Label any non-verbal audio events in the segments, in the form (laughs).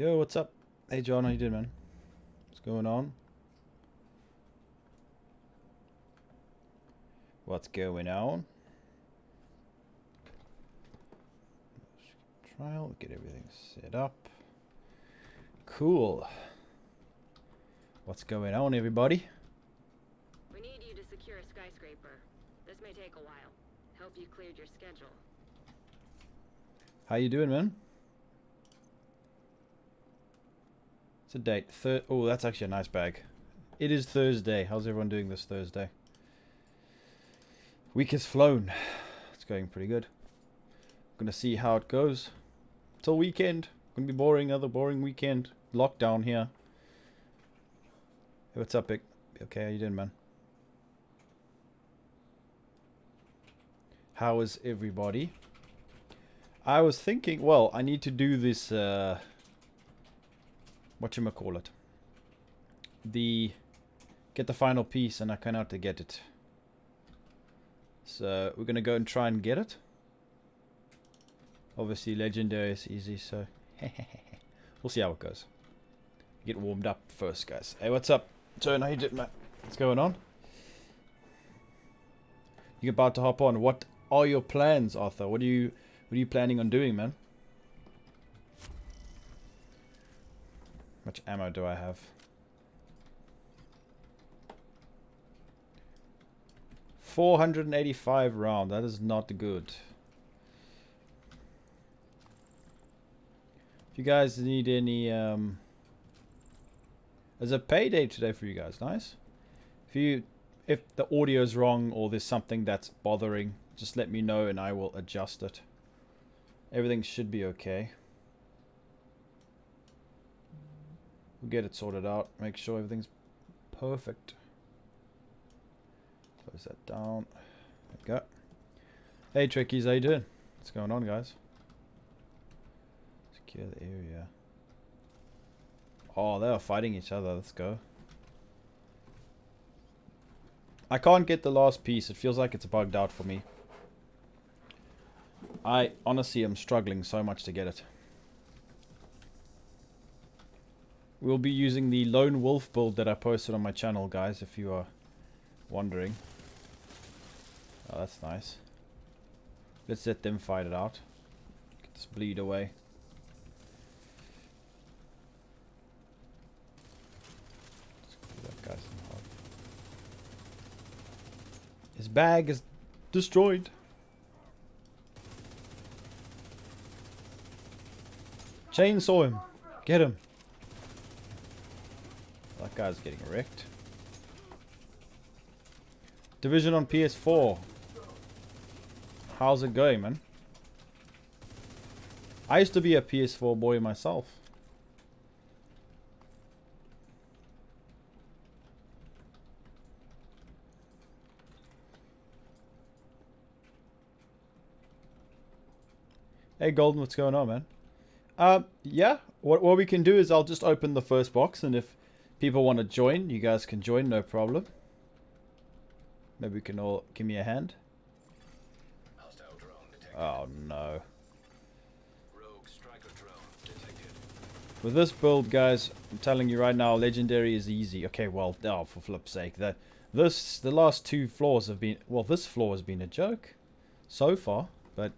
Yo, what's up? Hey, John, how you doing, man? What's going on? What's going on? Trial, get everything set up. Cool. What's going on, everybody? We need you to secure a skyscraper. This may take a while. Hope you cleared your schedule. How you doing, man? It's a date. Thir oh, that's actually a nice bag. It is Thursday. How's everyone doing this Thursday? Week has flown. It's going pretty good. I'm Gonna see how it goes. Till weekend. Gonna be boring. Another boring weekend. Lockdown here. Hey, what's up, Big? Okay, how you doing, man? How is everybody? I was thinking, well, I need to do this, uh, what you call it, the, get the final piece and I cannot to get it. So, we're gonna go and try and get it. Obviously, legendary is easy, so, (laughs) we'll see how it goes. Get warmed up first, guys. Hey, what's up? Turn, how you doing, man? What's going on? You're about to hop on. What are your plans, Arthur? What are you what are you planning on doing, man? Much ammo do I have? Four hundred and eighty-five round. That is not good. If you guys need any, um, there's a payday today for you guys. Nice. If you, if the audio is wrong or there's something that's bothering, just let me know and I will adjust it. Everything should be okay. We'll get it sorted out. Make sure everything's perfect. Close that down. There we go. Hey Trekkies, how you doing? What's going on guys? Secure the area. Oh, they are fighting each other. Let's go. I can't get the last piece. It feels like it's bugged out for me. I honestly am struggling so much to get it. We'll be using the Lone Wolf build that I posted on my channel, guys, if you are wondering. Oh, that's nice. Let's let them fight it out. Get this bleed away. His bag is destroyed. Chainsaw him. Get him. That guy's getting wrecked. Division on PS4. How's it going, man? I used to be a PS4 boy myself. Hey Golden, what's going on, man? Uh, yeah, what, what we can do is I'll just open the first box, and if people want to join, you guys can join, no problem. Maybe we can all give me a hand. Oh no. With this build, guys, I'm telling you right now, legendary is easy. Okay, well, oh, for flip's sake, that this the last two floors have been well, this floor has been a joke so far, but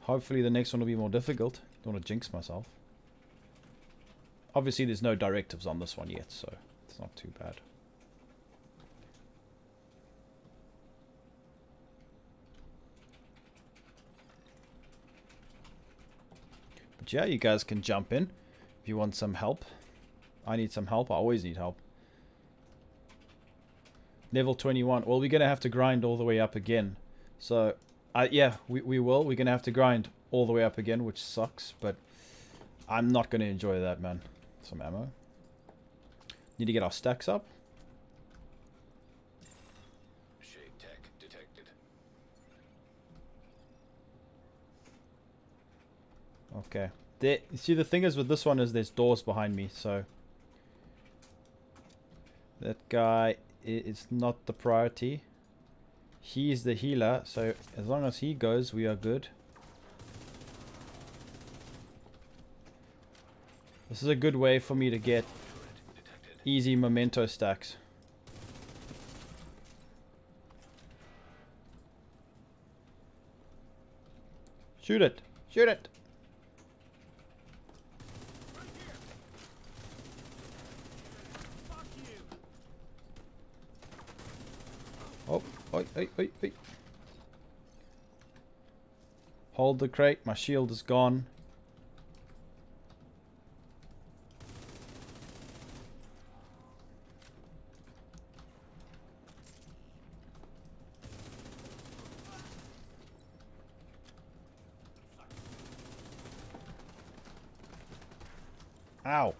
hopefully the next one will be more difficult. Don't want to jinx myself. Obviously, there's no directives on this one yet, so it's not too bad. But yeah, you guys can jump in if you want some help. I need some help. I always need help. Level 21. Well, we're going to have to grind all the way up again. So, uh, yeah, we, we will. We're going to have to grind all the way up again, which sucks, but I'm not going to enjoy that, man. Some ammo. Need to get our stacks up. Okay. There, see, the thing is with this one is there's doors behind me, so... That guy is not the priority. He is the healer, so as long as he goes, we are good. This is a good way for me to get easy memento stacks. Shoot it! Shoot it! Oh, oi, oi, oi, oi. Hold the crate, my shield is gone. Ow.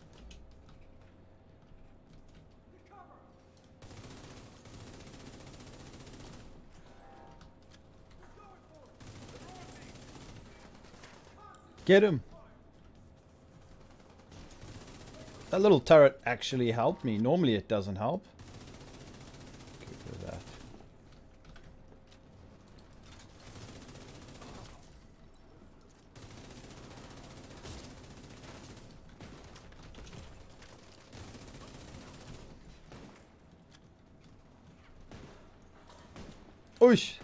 Get him. That little turret actually helped me. Normally it doesn't help. Get rid of that. Oish!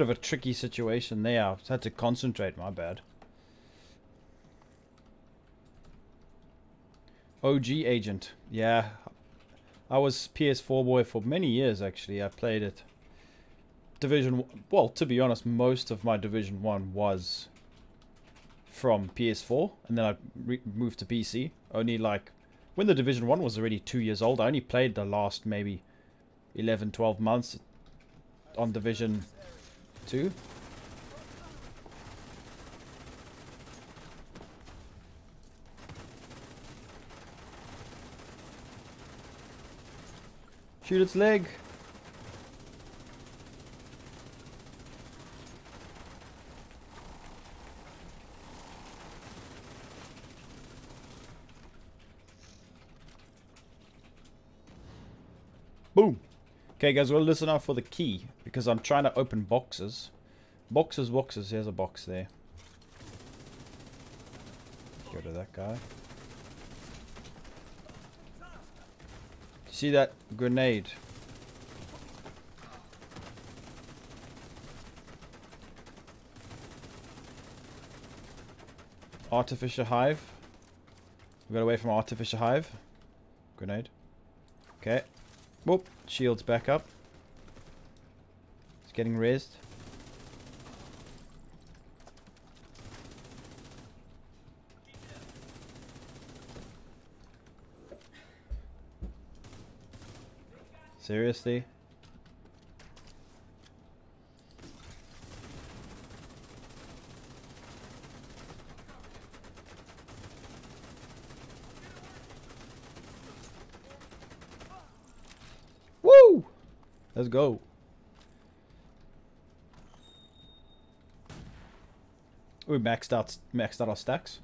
Bit of a tricky situation there. I had to concentrate, my bad. OG agent. Yeah. I was PS4 boy for many years actually. I played it. Division well, to be honest, most of my Division 1 was from PS4 and then I moved to PC. Only like when the Division 1 was already 2 years old, I only played the last maybe 11 12 months on Division Two. Shoot its leg. Boom. Okay, guys, we'll listen out for the key because I'm trying to open boxes. Boxes, boxes. Here's a box there. Go to that guy. See that grenade? Artificial hive. We got away from artificial hive. Grenade. Okay. Whoop. Shield's back up. It's getting raised. Seriously? Let's go. We maxed out maxed out our stacks.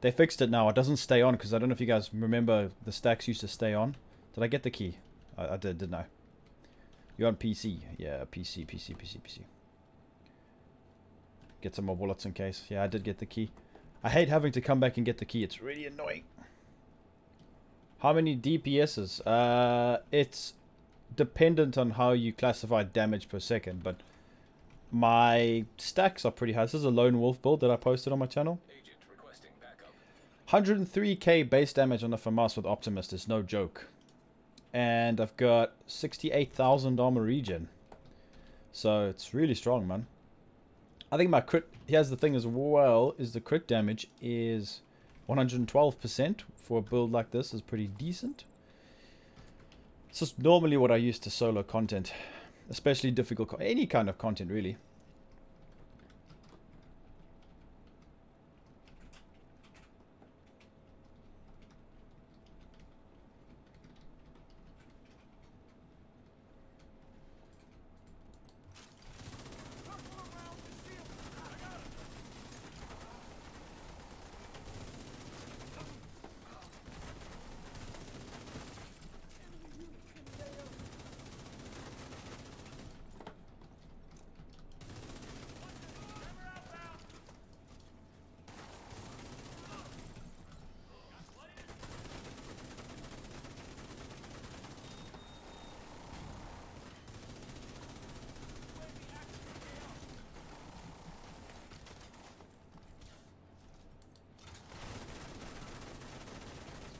They fixed it now. It doesn't stay on because I don't know if you guys remember the stacks used to stay on. Did I get the key? I, I did, didn't I? You're on PC. Yeah, PC, PC, PC, PC. Get some more bullets in case. Yeah, I did get the key. I hate having to come back and get the key. It's really annoying. How many DPSs? Uh, it's dependent on how you classify damage per second, but my stacks are pretty high. This is a lone wolf build that I posted on my channel. 103k base damage on the FAMAS with Optimist is no joke. And I've got 68,000 armor regen. So it's really strong, man. I think my crit, here's the thing as well, is the crit damage is 112% for a build like this is pretty decent. It's just normally what I use to solo content, especially difficult, any kind of content really.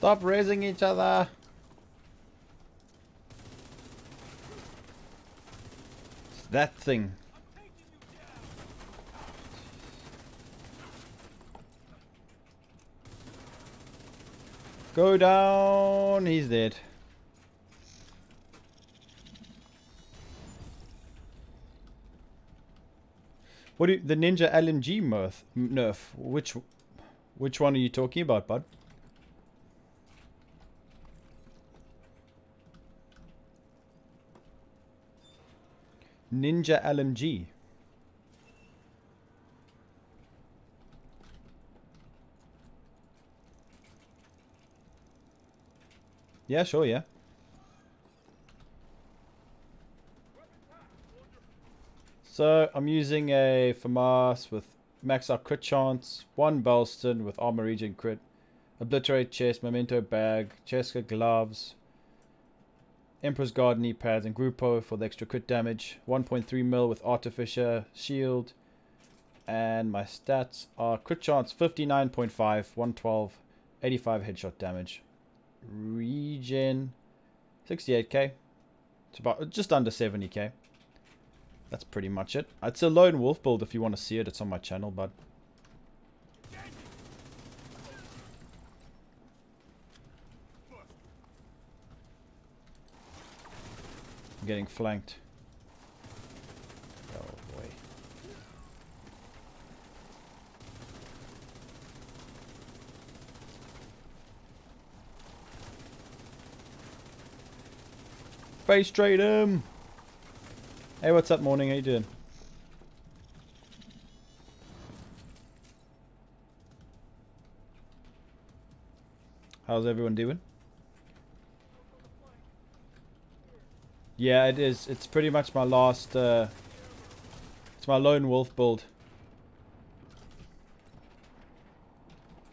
Stop raising each other. It's that thing. Go down. He's dead. What do you, the Ninja LMG mirth, nerf? Which which one are you talking about, bud? Ninja LMG. Yeah, sure, yeah. So I'm using a FAMAS with max out crit chance, one Belstone with armor regen crit, obliterate chest, memento bag, Cheska gloves, Emperor's Guard knee pads, and Grupo for the extra crit damage. 1.3 mil with Artificer shield. And my stats are crit chance 59.5, 112, 85 headshot damage. Regen 68k. It's about just under 70k. That's pretty much it. It's a lone wolf build if you want to see it. It's on my channel, bud. I'm getting flanked. Oh boy. Face trade him! Um. Hey, what's up, morning? How you doing? How's everyone doing? Yeah, it is. It's pretty much my last, uh, it's my lone wolf build.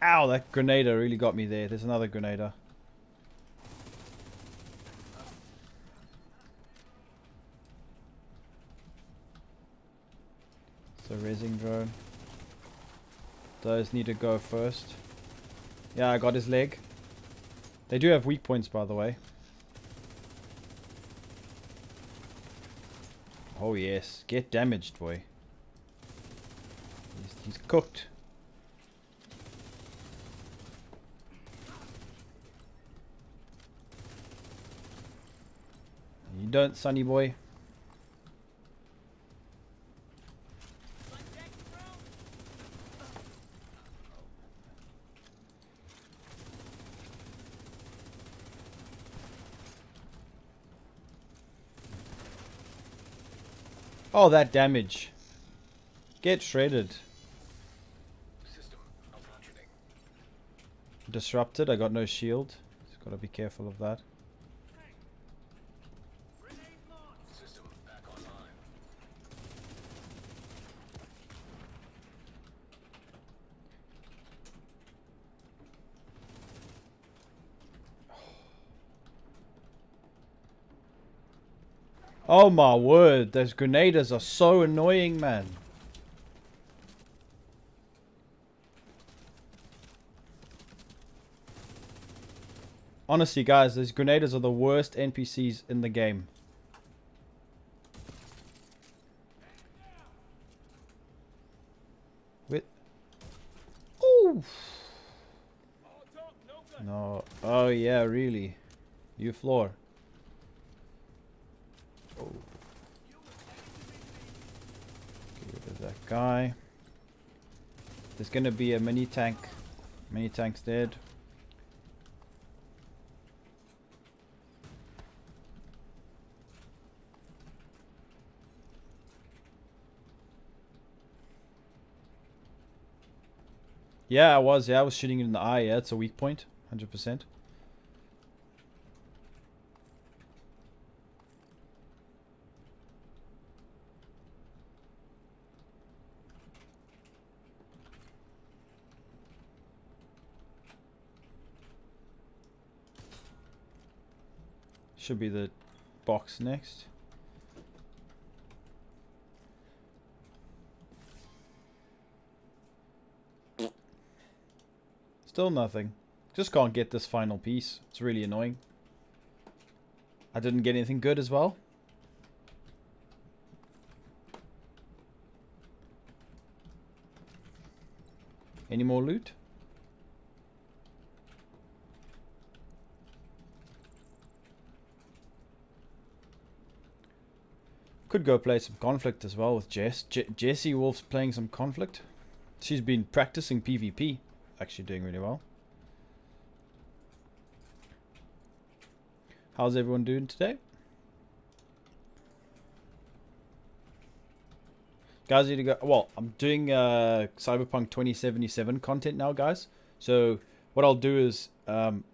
Ow, that grenadier really got me there. There's another grenadier. So raising drone. Those need to go first. Yeah, I got his leg. They do have weak points, by the way. Oh yes, get damaged, boy. He's, he's cooked. You don't, sonny boy. Oh, that damage. Get shredded. Disrupted. I got no shield. Just gotta be careful of that. Oh my word, those grenadiers are so annoying, man. Honestly, guys, those grenadiers are the worst NPCs in the game. With Oh. No. Oh yeah, really. You floor. that guy. There's gonna be a mini tank. Mini tank's dead. Yeah, I was. Yeah, I was shooting it in the eye. Yeah, it's a weak point. 100%. Should be the box next. Still nothing. Just can't get this final piece. It's really annoying. I didn't get anything good as well. Any more loot? Could go play some conflict as well with Jess. Je Jessie Wolf's playing some conflict. She's been practicing PvP. Actually doing really well. How's everyone doing today? Guys, need to go. Well, I'm doing uh, Cyberpunk 2077 content now, guys. So what I'll do is um,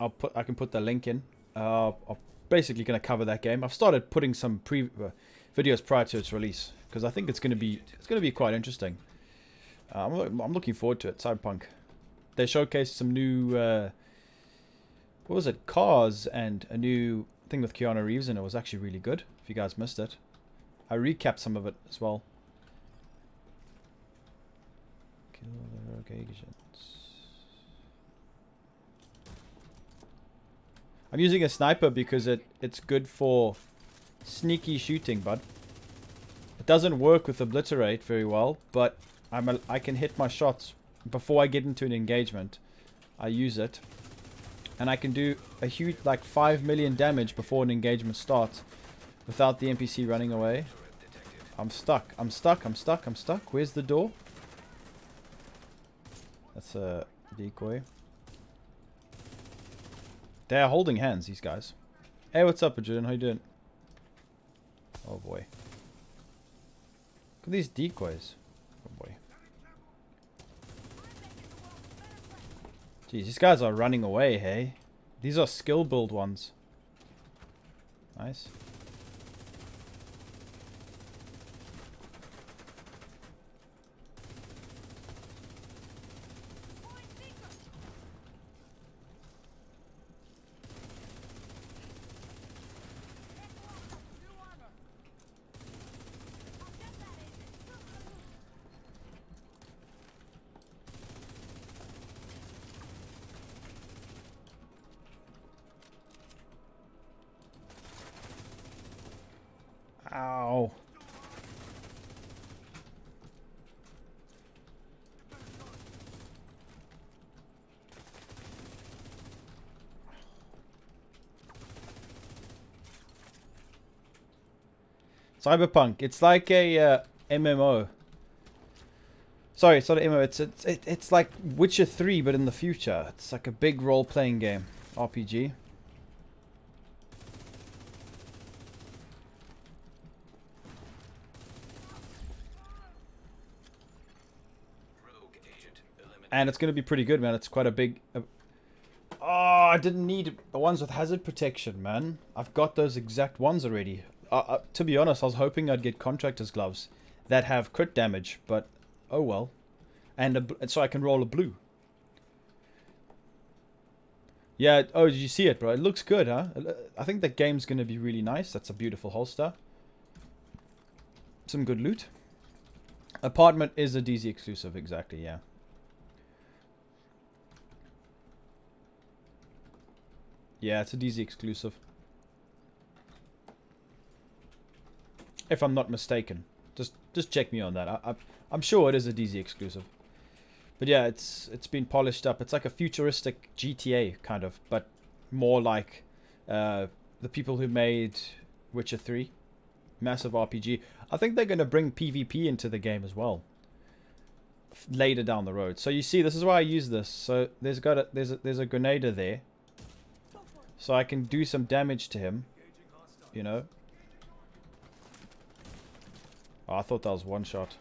I'll put I can put the link in. Uh, I'll basically going to cover that game. I've started putting some pre uh, videos prior to its release because I think it's going to be it's going to be quite interesting. Uh, I'm, I'm looking forward to it. Cyberpunk. They showcased some new uh, what was it? Cars and a new thing with Keanu Reeves and it was actually really good. If you guys missed it, I recapped some of it as well. Kill the rogue agent. I'm using a sniper because it, it's good for sneaky shooting, bud. It doesn't work with obliterate very well, but I'm a, I can hit my shots before I get into an engagement. I use it. And I can do a huge, like 5 million damage before an engagement starts without the NPC running away. I'm stuck. I'm stuck. I'm stuck. I'm stuck. Where's the door? That's a decoy. They're holding hands, these guys. Hey, what's up, Adrian? How you doing? Oh, boy. Look at these decoys. Oh, boy. Jeez, these guys are running away, hey? These are skill build ones. Nice. Cyberpunk. It's like a uh, MMO. Sorry, it's not an MMO. It's it's it's like Witcher 3, but in the future. It's like a big role-playing game, RPG. And it's going to be pretty good, man. It's quite a big... Uh, oh, I didn't need the ones with hazard protection, man. I've got those exact ones already uh, to be honest, I was hoping I'd get contractor's gloves that have crit damage, but oh well. And a, so I can roll a blue. Yeah, oh, did you see it, bro? It looks good, huh? Uh, I think the game's going to be really nice. That's a beautiful holster. Some good loot. Apartment is a DZ exclusive, exactly, yeah. Yeah, it's a DZ exclusive. If I'm not mistaken. Just just check me on that. I, I, I'm sure it is a DZ exclusive. But yeah, it's it's been polished up. It's like a futuristic GTA kind of, but more like uh, the people who made Witcher 3, massive RPG. I think they're going to bring PvP into the game as well later down the road. So you see, this is why I use this. So there's got a there's a, there's a grenader there, so I can do some damage to him. You know, Oh, I thought that was one shot.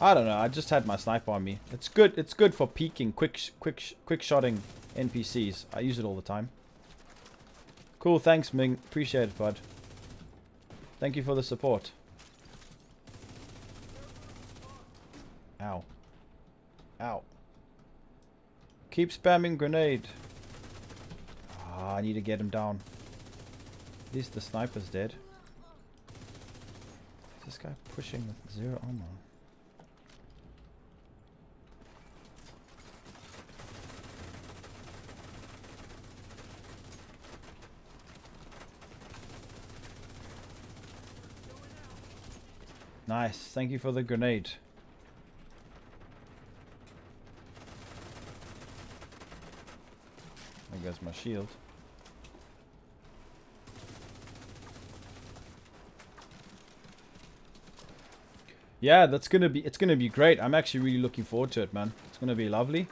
I don't know. I just had my sniper on me. It's good. It's good for peeking, quick, quick, quick shotting NPCs. I use it all the time. Cool. Thanks, Ming. Appreciate it, bud. Thank you for the support. Ow. Ow. Keep spamming grenade. Ah, I need to get him down. At least the sniper's dead this guy pushing with zero armor? Nice, thank you for the grenade. There goes my shield. Yeah, that's gonna be it's gonna be great. I'm actually really looking forward to it, man. It's gonna be lovely.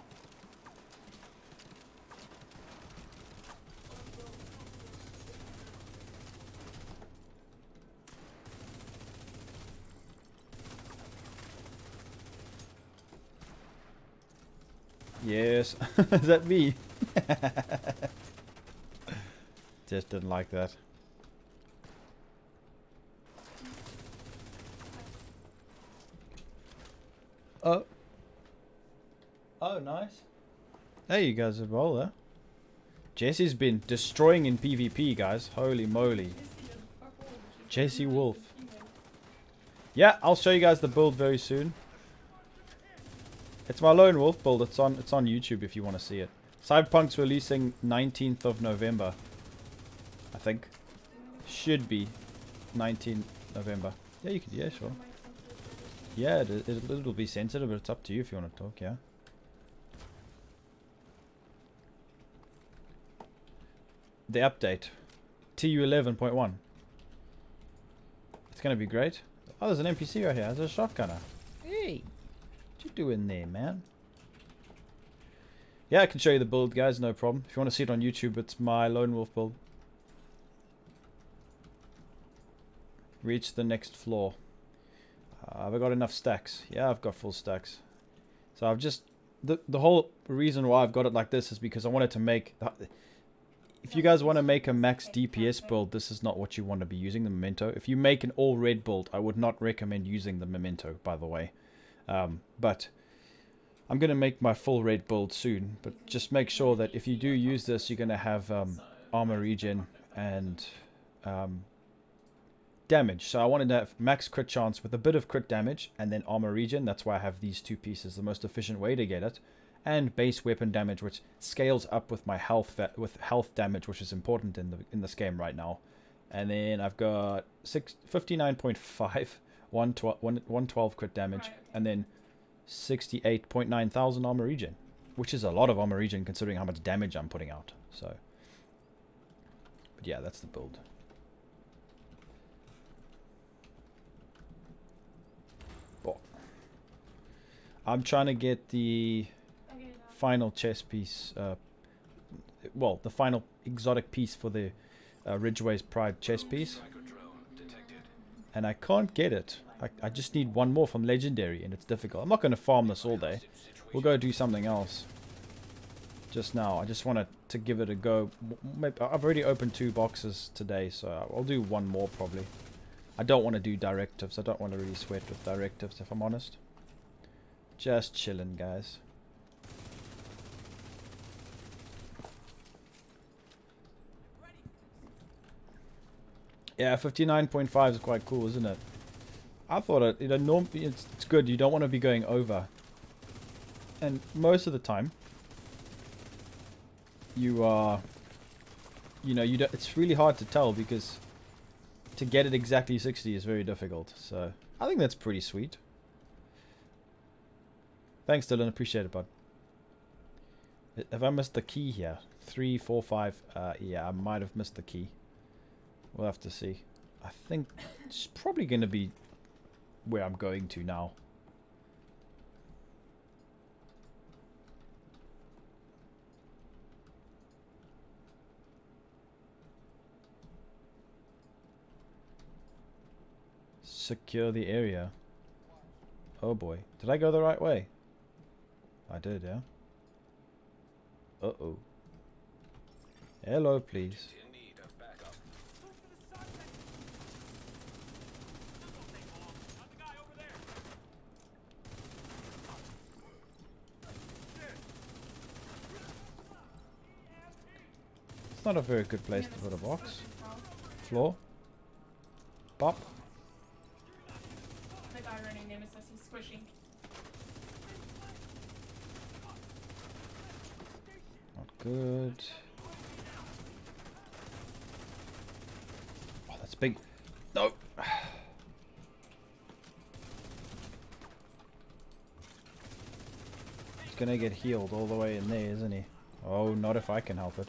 Yes, (laughs) is that me? (laughs) Just didn't like that. Oh. Oh, nice. Hey, you guys as well there. Jesse's been destroying in PvP, guys. Holy moly. Jesse Wolf. Yeah, I'll show you guys the build very soon. It's my lone wolf build. It's on it's on YouTube if you want to see it. Cyberpunk's releasing 19th of November. I think. Should be 19 November. Yeah, you could. Yeah, sure. Yeah, it, it, it'll be sensitive, but it's up to you if you want to talk, yeah. The update. TU11.1. It's going to be great. Oh, there's an NPC right here. There's a shotgunner. Hey. What you doing there, man? Yeah, I can show you the build, guys. No problem. If you want to see it on YouTube, it's my Lone Wolf build. Reach the next floor. Uh, have I got enough stacks? Yeah, I've got full stacks. So I've just... The, the whole reason why I've got it like this is because I wanted to make... If you guys want to make a max DPS build, this is not what you want to be using, the Memento. If you make an all red build, I would not recommend using the Memento, by the way. Um, but I'm going to make my full red build soon. But just make sure that if you do use this, you're going to have um, armor regen and um, damage. So I wanted to have max crit chance with a bit of crit damage and then armor regen. That's why I have these two pieces, the most efficient way to get it. And base weapon damage, which scales up with my health with health damage, which is important in the in this game right now. And then I've got six, 59.5, (laughs) 112, 112 crit damage, and then 68.9 thousand armor regen, which is a lot of armor regen considering how much damage I'm putting out. So, but yeah, that's the build. I'm trying to get the final chess piece. Uh, well, the final exotic piece for the uh, Ridgeway's Pride chess piece. And I can't get it. I, I just need one more from Legendary, and it's difficult. I'm not going to farm this all day. We'll go do something else. Just now. I just wanted to give it a go. Maybe, I've already opened two boxes today, so I'll do one more probably. I don't want to do directives. I don't want to really sweat with directives, if I'm honest. Just chilling, guys. Yeah, 59.5 is quite cool, isn't it? I thought it, you know, it's, it's good. You don't want to be going over. And most of the time, you are, you know, you don't, it's really hard to tell because to get it exactly 60 is very difficult. So I think that's pretty sweet. Thanks, Dylan. Appreciate it, bud. Have I missed the key here? Three, four, five. Uh, yeah, I might have missed the key. We'll have to see. I think it's probably going to be where I'm going to now. Secure the area. Oh boy. Did I go the right way? I did, yeah. Uh-oh. Hello, please. It's not a very good place to put a box. Floor. Pop. The guy running Nemesis, he's squishing. good. Oh, that's big. No. (sighs) He's gonna get healed all the way in there, isn't he? Oh, not if I can help it.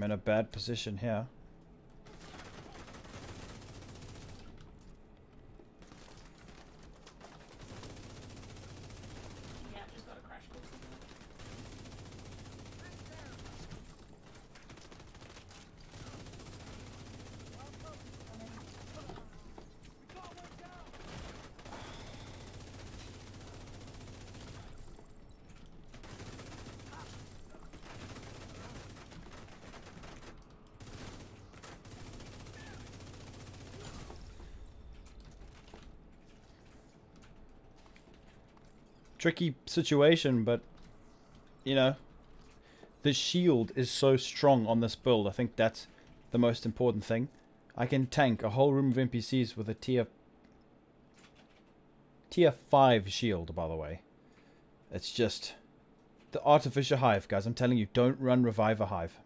I'm in a bad position here. Tricky situation, but you know, the shield is so strong on this build. I think that's the most important thing. I can tank a whole room of NPCs with a tier tier 5 shield, by the way. It's just the artificial hive, guys. I'm telling you, don't run reviver hive.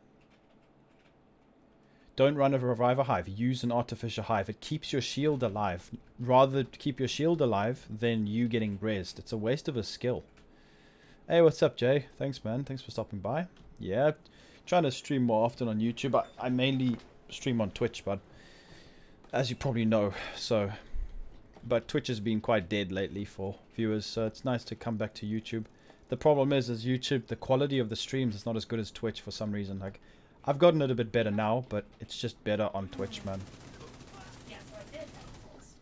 Don't run a revive a hive. Use an artificial hive. It keeps your shield alive. Rather keep your shield alive than you getting rezzed. It's a waste of a skill. Hey, what's up, Jay? Thanks, man. Thanks for stopping by. Yeah, trying to stream more often on YouTube. I, I mainly stream on Twitch, but as you probably know, so. But Twitch has been quite dead lately for viewers, so it's nice to come back to YouTube. The problem is, is YouTube, the quality of the streams is not as good as Twitch for some reason. Like, I've gotten it a bit better now, but it's just better on Twitch, man. Yeah, so I did have a course.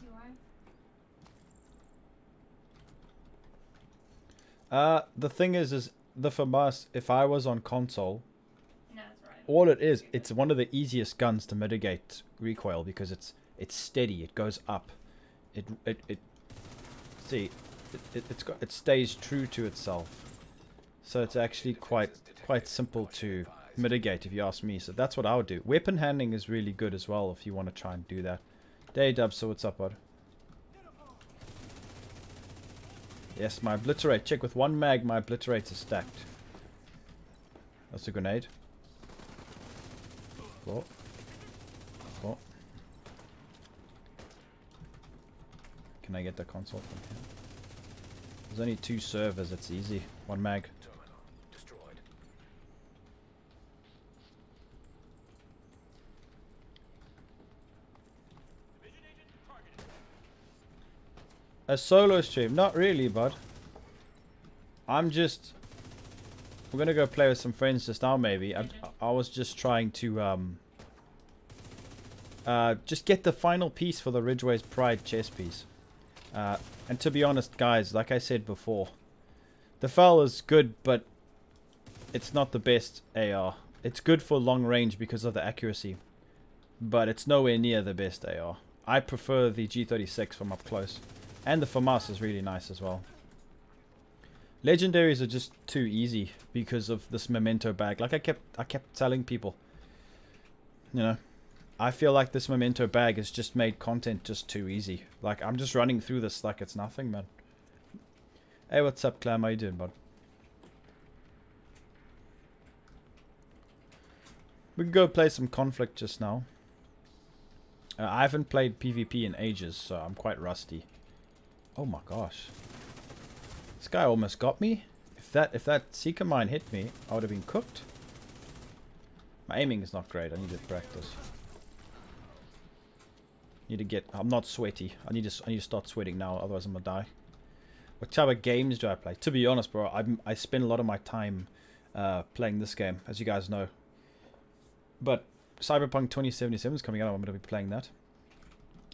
Do I? Uh, the thing is, is the FAMAS, if I was on console, No, right. all it is, it's one of the easiest guns to mitigate recoil because it's it's steady, it goes up, it it it. See, it, it it's got it stays true to itself, so it's actually quite quite simple to mitigate if you ask me. So that's what I would do. Weapon handling is really good as well if you want to try and do that. Day Dub, so what's up, bud? Yes, my obliterate. Check with one mag, my obliterate is stacked. That's a grenade. Four. Four. Can I get the console from here? There's only two servers, it's easy. One mag. A solo stream? Not really, bud. I'm just... We're gonna go play with some friends just now, maybe. I, I was just trying to, um... Uh, just get the final piece for the Ridgeway's Pride chess piece. Uh, and to be honest, guys, like I said before, the FAL is good, but it's not the best AR. It's good for long range because of the accuracy, but it's nowhere near the best AR. I prefer the G36 from up close. And the FAMAS is really nice as well. Legendaries are just too easy because of this memento bag. Like I kept I kept telling people. You know. I feel like this memento bag has just made content just too easy. Like I'm just running through this like it's nothing, man. Hey, what's up, Clam? How you doing, bud? We can go play some conflict just now. Uh, I haven't played PvP in ages, so I'm quite rusty. Oh my gosh. This guy almost got me. If that if that Seeker mine hit me, I would have been cooked. My aiming is not great. I need to practice. Need to get. I'm not sweaty. I need to. I need to start sweating now. Otherwise, I'm gonna die. What type of games do I play? To be honest, bro, I I spend a lot of my time uh, playing this game, as you guys know. But Cyberpunk 2077 is coming out. I'm gonna be playing that.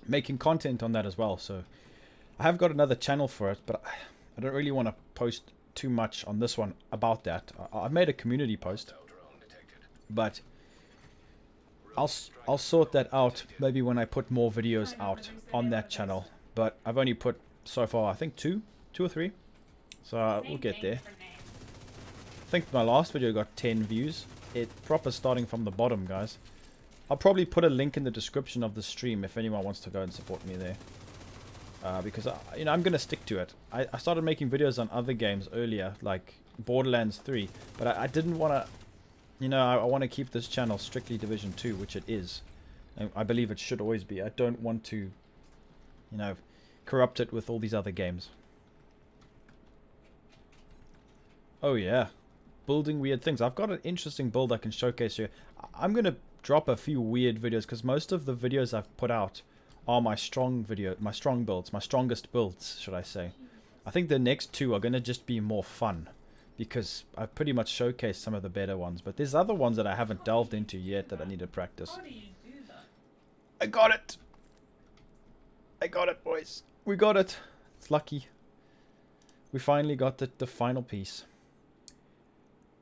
Making content on that as well. So I have got another channel for it, but I don't really want to post too much on this one about that. I, I've made a community post, but I'll I'll sort that out maybe when I put more videos out on that channel. But I've only put so far I think two, two or three. So uh, we'll get there. I think my last video got 10 views. It proper starting from the bottom, guys. I'll probably put a link in the description of the stream if anyone wants to go and support me there. Uh, because I, you know I'm gonna stick to it. I, I started making videos on other games earlier, like Borderlands 3, but I, I didn't want to, you know, I, I want to keep this channel strictly Division 2, which it is. And I believe it should always be. I don't want to, you know, corrupt it with all these other games. Oh yeah, building weird things. I've got an interesting build I can showcase here. I- I'm gonna drop a few weird videos because most of the videos I've put out are my strong video, my strong builds, my strongest builds, should I say. I think the next two are going to just be more fun because I've pretty much showcased some of the better ones. But there's other ones that I haven't delved into yet that I need to practice. How do you do that? I got it! I got it, boys. We got it. It's lucky. We finally got the, the final piece.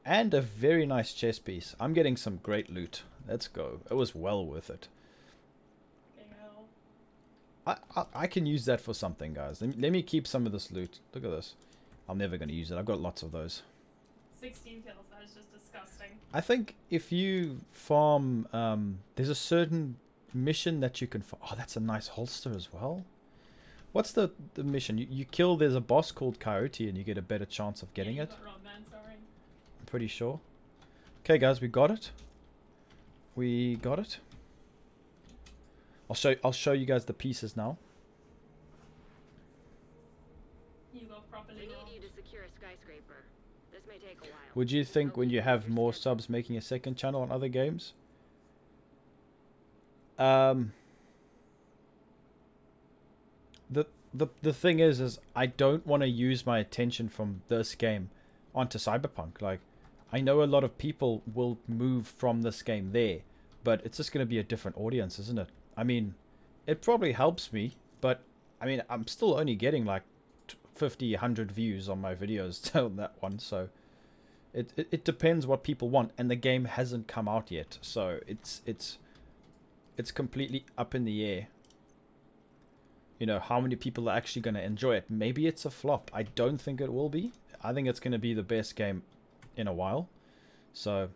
And a very nice chess piece. I'm getting some great loot. Let's go. It was well worth it. I, I, I can use that for something, guys. Let me, let me keep some of this loot. Look at this. I'm never going to use it. I've got lots of those. 16 kills, that is just disgusting. I think if you farm, um, there's a certain mission that you can. Fa- oh, that's a nice holster as well. What's the the mission? You you kill. There's a boss called Coyote, and you get a better chance of getting yeah, it. you got Rob Man starring. I'm pretty sure. Okay, guys, we got it. We got it. I'll show I'll show you guys the pieces now. You got properly We need robbed. you to secure a skyscraper. This may take a while. Would you think when you have more subs making a second channel on other games? Um the the the thing is is I don't want to use my attention from this game onto Cyberpunk. Like I know a lot of people will move from this game there, but it's just going to be a different audience, isn't it? I mean, it probably helps me, but I mean, I'm still only getting like t- 50, 100 views on my videos (laughs) on that one, so it, it it depends what people want, and the game hasn't come out yet, so it's it's it's completely up in the air. You know how many people are actually going to enjoy it. Maybe it's a flop. I don't think it will be. I think it's going to be the best game in a while. So,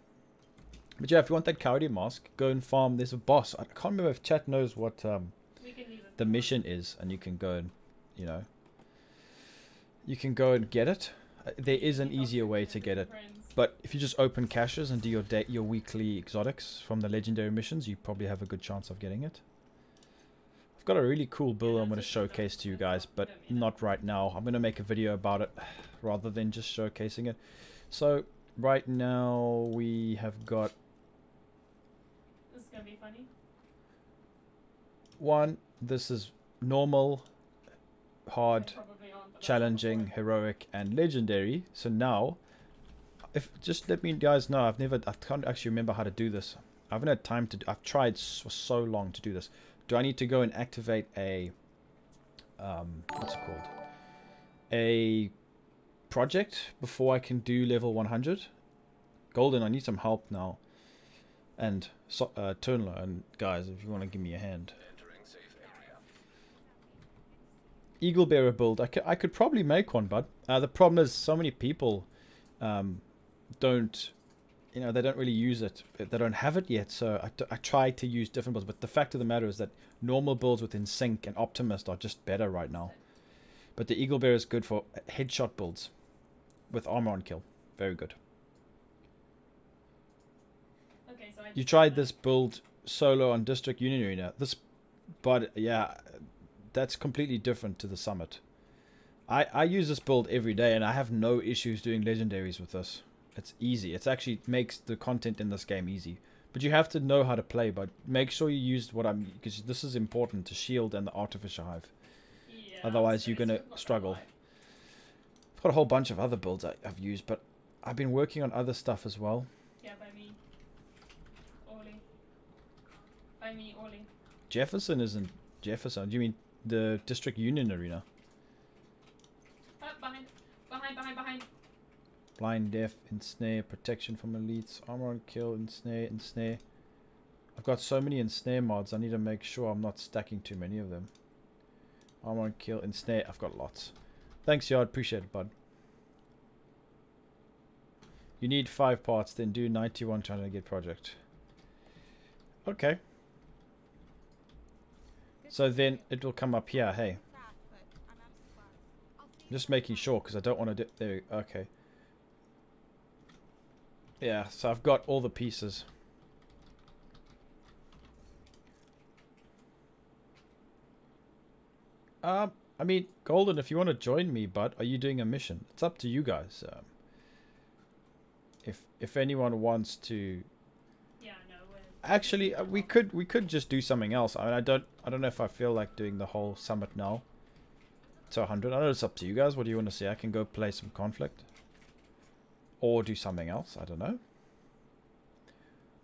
but yeah, if you want that cowardly mask, go and farm. There's a boss. I can't remember if chat knows what um, We can leave it. the mission is, and you can go and you know you can go and get it. There is an easier way to get it. But if you just open caches and do your your weekly exotics from the legendary missions, you probably have a good chance of getting it. I've got a really cool build I'm going to showcase to you guys, but not right now. I'm going to make a video about it rather than just showcasing it. So right now we have got This is gonna be funny. one. This is normal, hard, challenging, heroic, and legendary. So now, if just let me guys know, I've never, I can't actually remember how to do this. I haven't had time to. I've tried for so long to do this. Do I need to go and activate a, um, what's it called? A project before I can do level 100? Golden, I need some help now. And so, uh, Turnler and guys, if you want to give me a hand. Eagle bearer build. I could, I could probably make one, but uh, the problem is so many people um, don't, you know, they don't really use it. They don't have it yet. So I, t- I try to use different builds. But the fact of the matter is that normal builds within Sync and Optimist are just better right now. But the eagle bearer is good for headshot builds with armor on kill. Very good. Okay, so I You tried this build solo on District Union Arena. This, but yeah, that's completely different to the Summit. I I use this build every day, and I have no issues doing legendaries with this. It's easy. It's actually makes the content in this game easy. But you have to know how to play. But make sure you use what I'm because this is important to shield and the Artificer Hive. Yeah, Otherwise, you're gonna struggle. I've got a whole bunch of other builds I, I've used, but I've been working on other stuff as well. Yeah, by me. Ollie. By me, Ollie. Jefferson isn't Jefferson. Do you mean the District Union Arena? Ah, behind. Behind, behind, behind. Blind, deaf, ensnare, protection from elites, armor on kill, ensnare, ensnare. I've got so many ensnare mods, I need to make sure I'm not stacking too many of them. Armor on kill, ensnare, I've got lots. Thanks, Yard, appreciate it, bud. You need five parts, then do 91 trying to get project. Okay. So then it will come up here, hey. Just making sure, because I don't want to do... There, okay. Yeah, so I've got all the pieces. Um, I mean, Golden, if you want to join me, but are you doing a mission? It's up to you guys. Um, if if anyone wants to, actually, uh, we could we could just do something else. I mean, I don't I don't know if I feel like doing the whole summit now. To 100. I know it's up to you guys. What do you want to see? I can go play some conflict, or do something else. I don't know.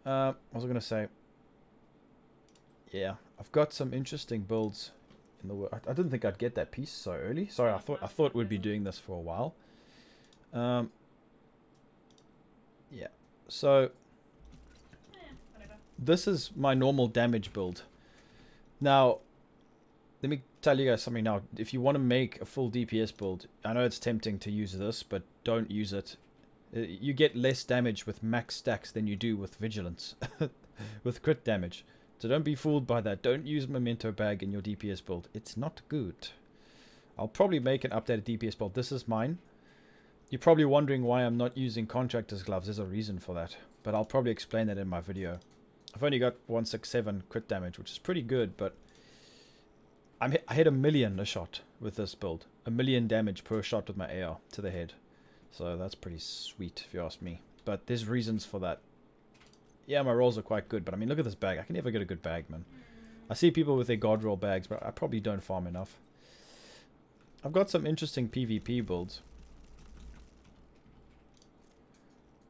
Uh, what was I gonna say? Yeah, I've got some interesting builds in the work. I, I didn't think I'd get that piece so early. Sorry, I thought I thought we'd be doing this for a while. Um. Yeah. So. This is my normal damage build. Now, let me tell you guys something now. If you want to make a full DPS build, I know it's tempting to use this, but don't use it. Uh, You get less damage with max stacks than you do with vigilance, (laughs) with crit damage. So don't be fooled by that. Don't use memento bag in your DPS build. It's not good. I'll probably make an updated DPS build. This is mine. You're probably wondering why I'm not using contractor's gloves. There's a reason for that. But I'll probably explain that in my video. I've only got 167 crit damage, which is pretty good, but I'm hit, I hit a million a shot with this build. A million damage per shot with my AR to the head. So that's pretty sweet, if you ask me. But there's reasons for that. Yeah, my rolls are quite good, but I mean, look at this bag. I can never get a good bag, man. I see people with their god roll bags, but I probably don't farm enough. I've got some interesting PvP builds.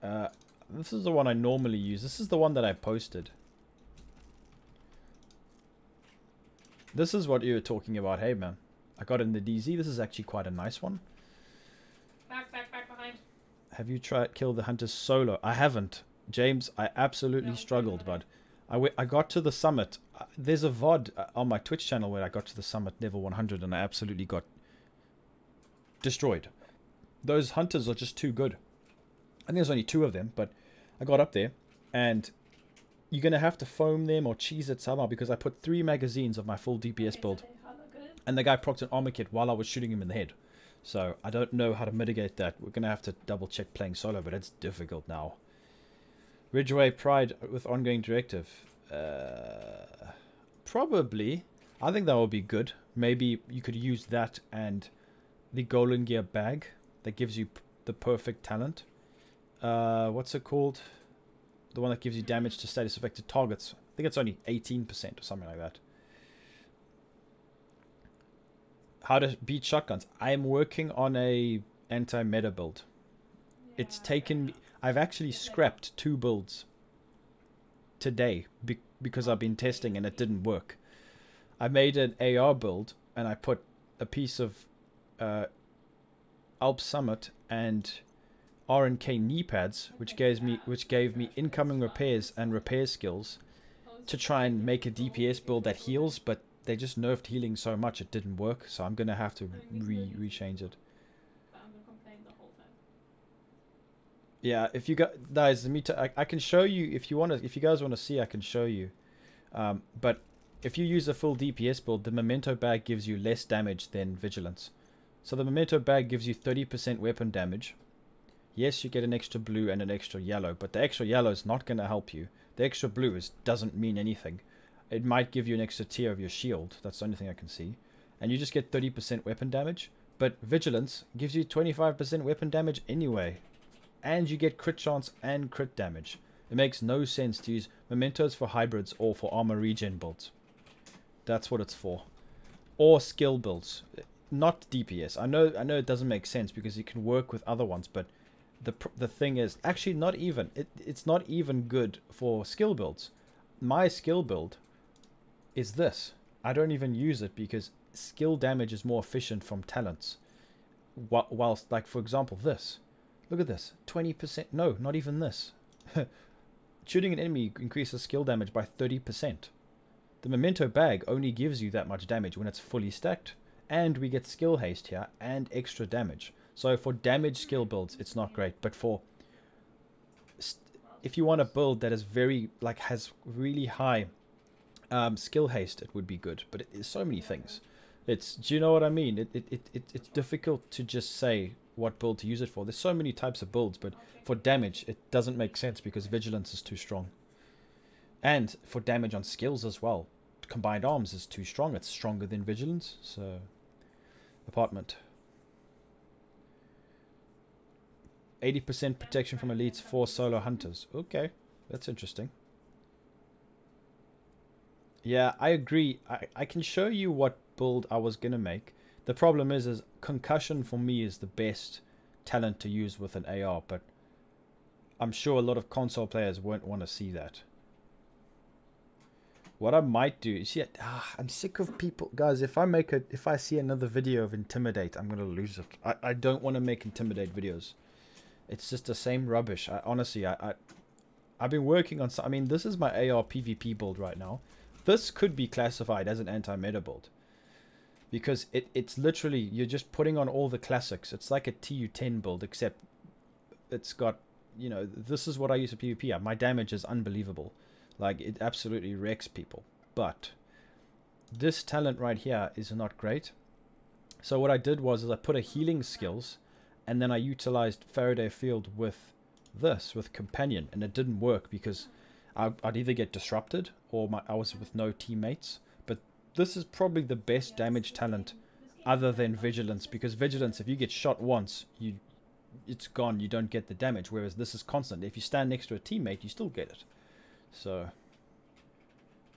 Uh, this is the one I normally use. This is the one that I posted. This is what you were talking about. Hey, man. I got in the DZ. This is actually quite a nice one. Back, back, back behind. Have you tried kill the hunters solo? I haven't. James, I absolutely No, struggled, bud. I, w- I got to the summit. Uh, There's a VOD uh, on my Twitch channel where I got to the summit level 100 and I absolutely got destroyed. Those hunters are just too good. I think there's only two of them, but I got up there and you're going to have to foam them or cheese it somehow because I put three magazines of my full DPS build and the guy procced an armor kit while I was shooting him in the head. So I don't know how to mitigate that. We're gonna have to double check playing solo, but it's difficult now. Ridgeway Pride with ongoing directive. Uh, probably. I think that would be good. Maybe you could use that and the Golden Gear bag that gives you the perfect talent. Uh, what's it called? The one that gives you damage to status affected targets. I think it's only 18% or something like that. how to beat shotguns. I'm working on a anti-meta build. It's taken me. I've actually scrapped two builds today be, because I've been testing and it didn't work. I made an AR build and I put a piece of uh, Alps Summit and RNK knee pads, which gave me which gave me incoming repairs and repair skills to try and make a DPS build that heals, but they just nerfed healing so much it didn't work. So I'm gonna have to re rechange it. Yeah, if you guys, let me. T- I, I can show you if you want to. If you guys want to see, I can show you. Um, but if you use a full DPS build, the memento bag gives you less damage than vigilance. So the memento bag gives you 30% weapon damage. Yes, you get an extra blue and an extra yellow, but the extra yellow is not going to help you. The extra blue is doesn't mean anything. It might give you an extra tier of your shield. That's the only thing I can see. And you just get 30% weapon damage. But vigilance gives you 25% weapon damage anyway and you get crit chance and crit damage. It makes no sense to use mementos for hybrids or for armor regen builds. That's what it's for. Or skill builds, not DPS. I know I know it doesn't make sense because you can work with other ones, but the the thing is actually not even it, it's not even good for skill builds. My skill build is this. I don't even use it because skill damage is more efficient from talents. Wh- Whilst like for example this. Look at this. 20%. No, not even this. (laughs) Shooting an enemy increases skill damage by 30%. The memento bag only gives you that much damage when it's fully stacked. And we get skill haste here and extra damage. So for damage skill builds, it's not great. But for if you want a build that is very like has really high um, skill haste, it would be good. But it, it's so many things. It's do you know what I mean? It, it, it, it it's difficult to just say what build to use it for. There's so many types of builds, but for damage, it doesn't make sense because vigilance is too strong. And for damage on skills as well, combined arms is too strong. It's stronger than vigilance. So, apartment. 80% protection from elites for solo hunters. Okay, that's interesting. Yeah, I agree. I, I can show you what build I was going to make. The problem is, is concussion for me is the best talent to use with an AR, but I'm sure a lot of console players won't want to see that. What I might do is, yeah, ah, I'm sick of people, guys. If I make a, if I see another video of intimidate, I'm gonna lose it. I, I don't want to make intimidate videos. It's just the same rubbish. I honestly, I, I, I've been working on. I mean, this is my AR PvP build right now. This could be classified as an anti-meta build because it, it's literally you're just putting on all the classics. It's like a TU10 build, except it's got you know this is what I use for PvP. Uh, my damage is unbelievable. Like it absolutely wrecks people. But this talent right here is not great. So what I did was is I put a healing skills and then I utilized Faraday field with this, with companion, and it didn't work because I, would either get disrupted or my, I was with no teammates. But this is probably the best damage talent other than vigilance because vigilance, if you get shot once, you it's gone. You don't get the damage. Whereas this is constant. If you stand next to a teammate, you still get it. So,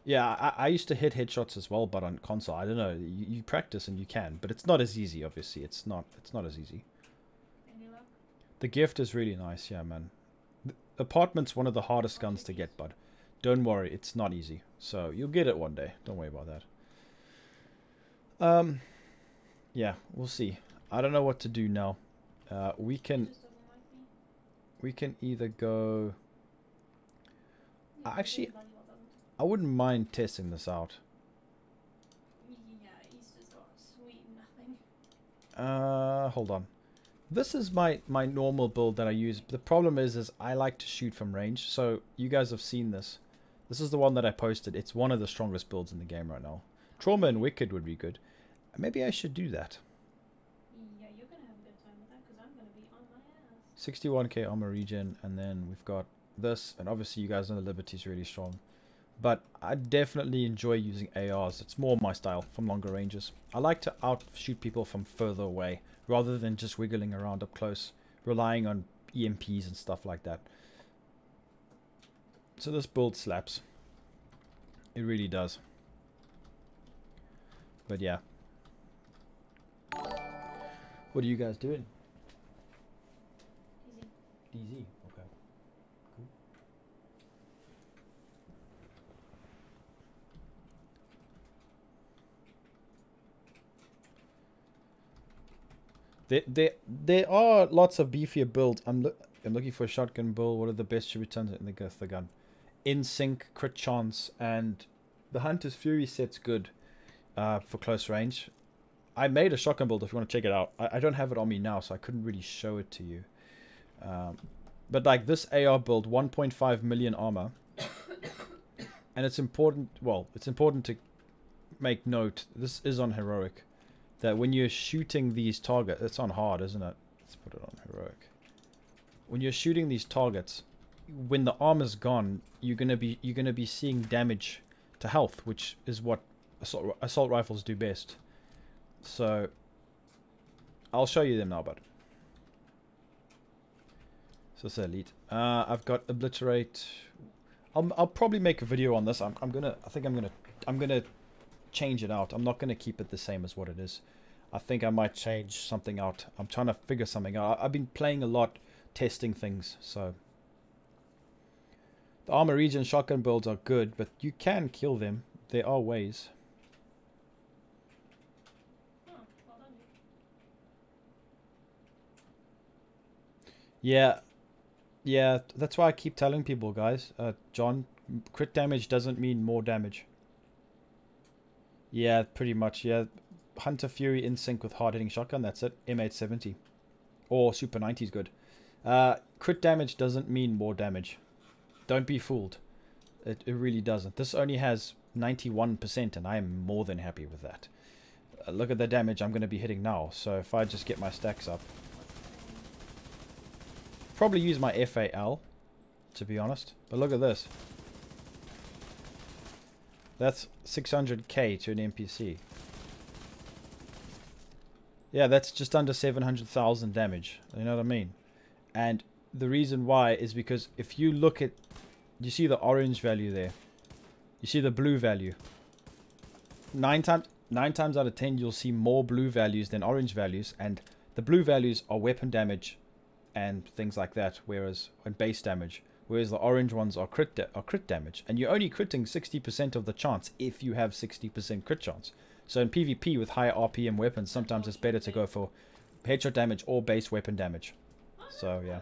yeah, I, I used to hit headshots as well, but on console, I don't know. You, you practice and you can, but it's not as easy. Obviously, it's not. It's not as easy. The gift is really nice, yeah, man. The apartment's one of the hardest guns to get, bud. Don't worry, it's not easy. So you'll get it one day. Don't worry about that. Um, yeah, we'll see. I don't know what to do now. Uh, we can Just doesn't like me. we can either go. Actually- bloody well doesn't. I wouldn't mind testing this out. Yeah, he's just got sweet nothing. Uh, hold on. This is my my normal build that I use. The problem is, is I like to shoot from range. So you guys have seen this. This is the one that I posted. It's one of the strongest builds in the game right now. Trauma and Wicked would be good. Maybe I should do that. Yeah, you're gonna have a good time with that because I'm gonna be on my ass. 61k armor regen, and then we've got this, and obviously you guys know the Liberty is really strong. But I definitely enjoy using ARs. It's more my style from longer ranges. I like to outshoot people from further away rather than just wiggling around up close, relying on EMPs and stuff like that. So this build slaps. It really does. But yeah. What are you guys doing? There, there, there are lots of beefier builds. I'm, loo- I'm looking for a shotgun build. What are the best returns in the Gith the gun? In sync, crit chance, and the Hunter's Fury set's good uh, for close range. I made a shotgun build if you want to check it out. I, I don't have it on me now, so I couldn't really show it to you. Um, but like this AR build, 1.5 million armor, (coughs) and it's important. Well, it's important to make note. This is on heroic. That when you're shooting these targets, it's on hard, isn't it? Let's put it on heroic. When you're shooting these targets, when the armor's gone, you're gonna be you're gonna be seeing damage to health, which is what assault, assault rifles do best. So I'll show you them now, bud. So it's elite. Uh, I've got obliterate. I'll I'll probably make a video on this. I'm I'm gonna. I think I'm gonna. I'm gonna change it out. I'm not gonna keep it the same as what it is. I think I might change something out. I'm trying to figure something out. I've been playing a lot, testing things. So the armor region shotgun builds are good, but you can kill them. There are ways. Yeah, yeah. That's why I keep telling people, guys. Uh, John, crit damage doesn't mean more damage. Yeah, pretty much. Yeah, Hunter Fury in sync with hard hitting shotgun. That's it. M870 or Super 90 is good. Uh, crit damage doesn't mean more damage. Don't be fooled. It, it really doesn't. This only has 91% and I am more than happy with that. Uh, look at the damage I'm going to be hitting now. So if I just get my stacks up. Probably use my FAL, to be honest. But look at this. That's 600k to an NPC. Yeah, that's just under 700,000 damage. You know what I mean? And the reason why is because if you look at... You see the orange value there. You see the blue value. Nine times, nine times out of ten, you'll see more blue values than orange values. And the blue values are weapon damage and things like that. Whereas, and base damage. Whereas the orange ones are crit, are crit damage. And you're only critting 60% of the chance if you have 60% crit chance. So in PvP with higher RPM weapons, sometimes it's better to go for headshot damage or base weapon damage. So yeah.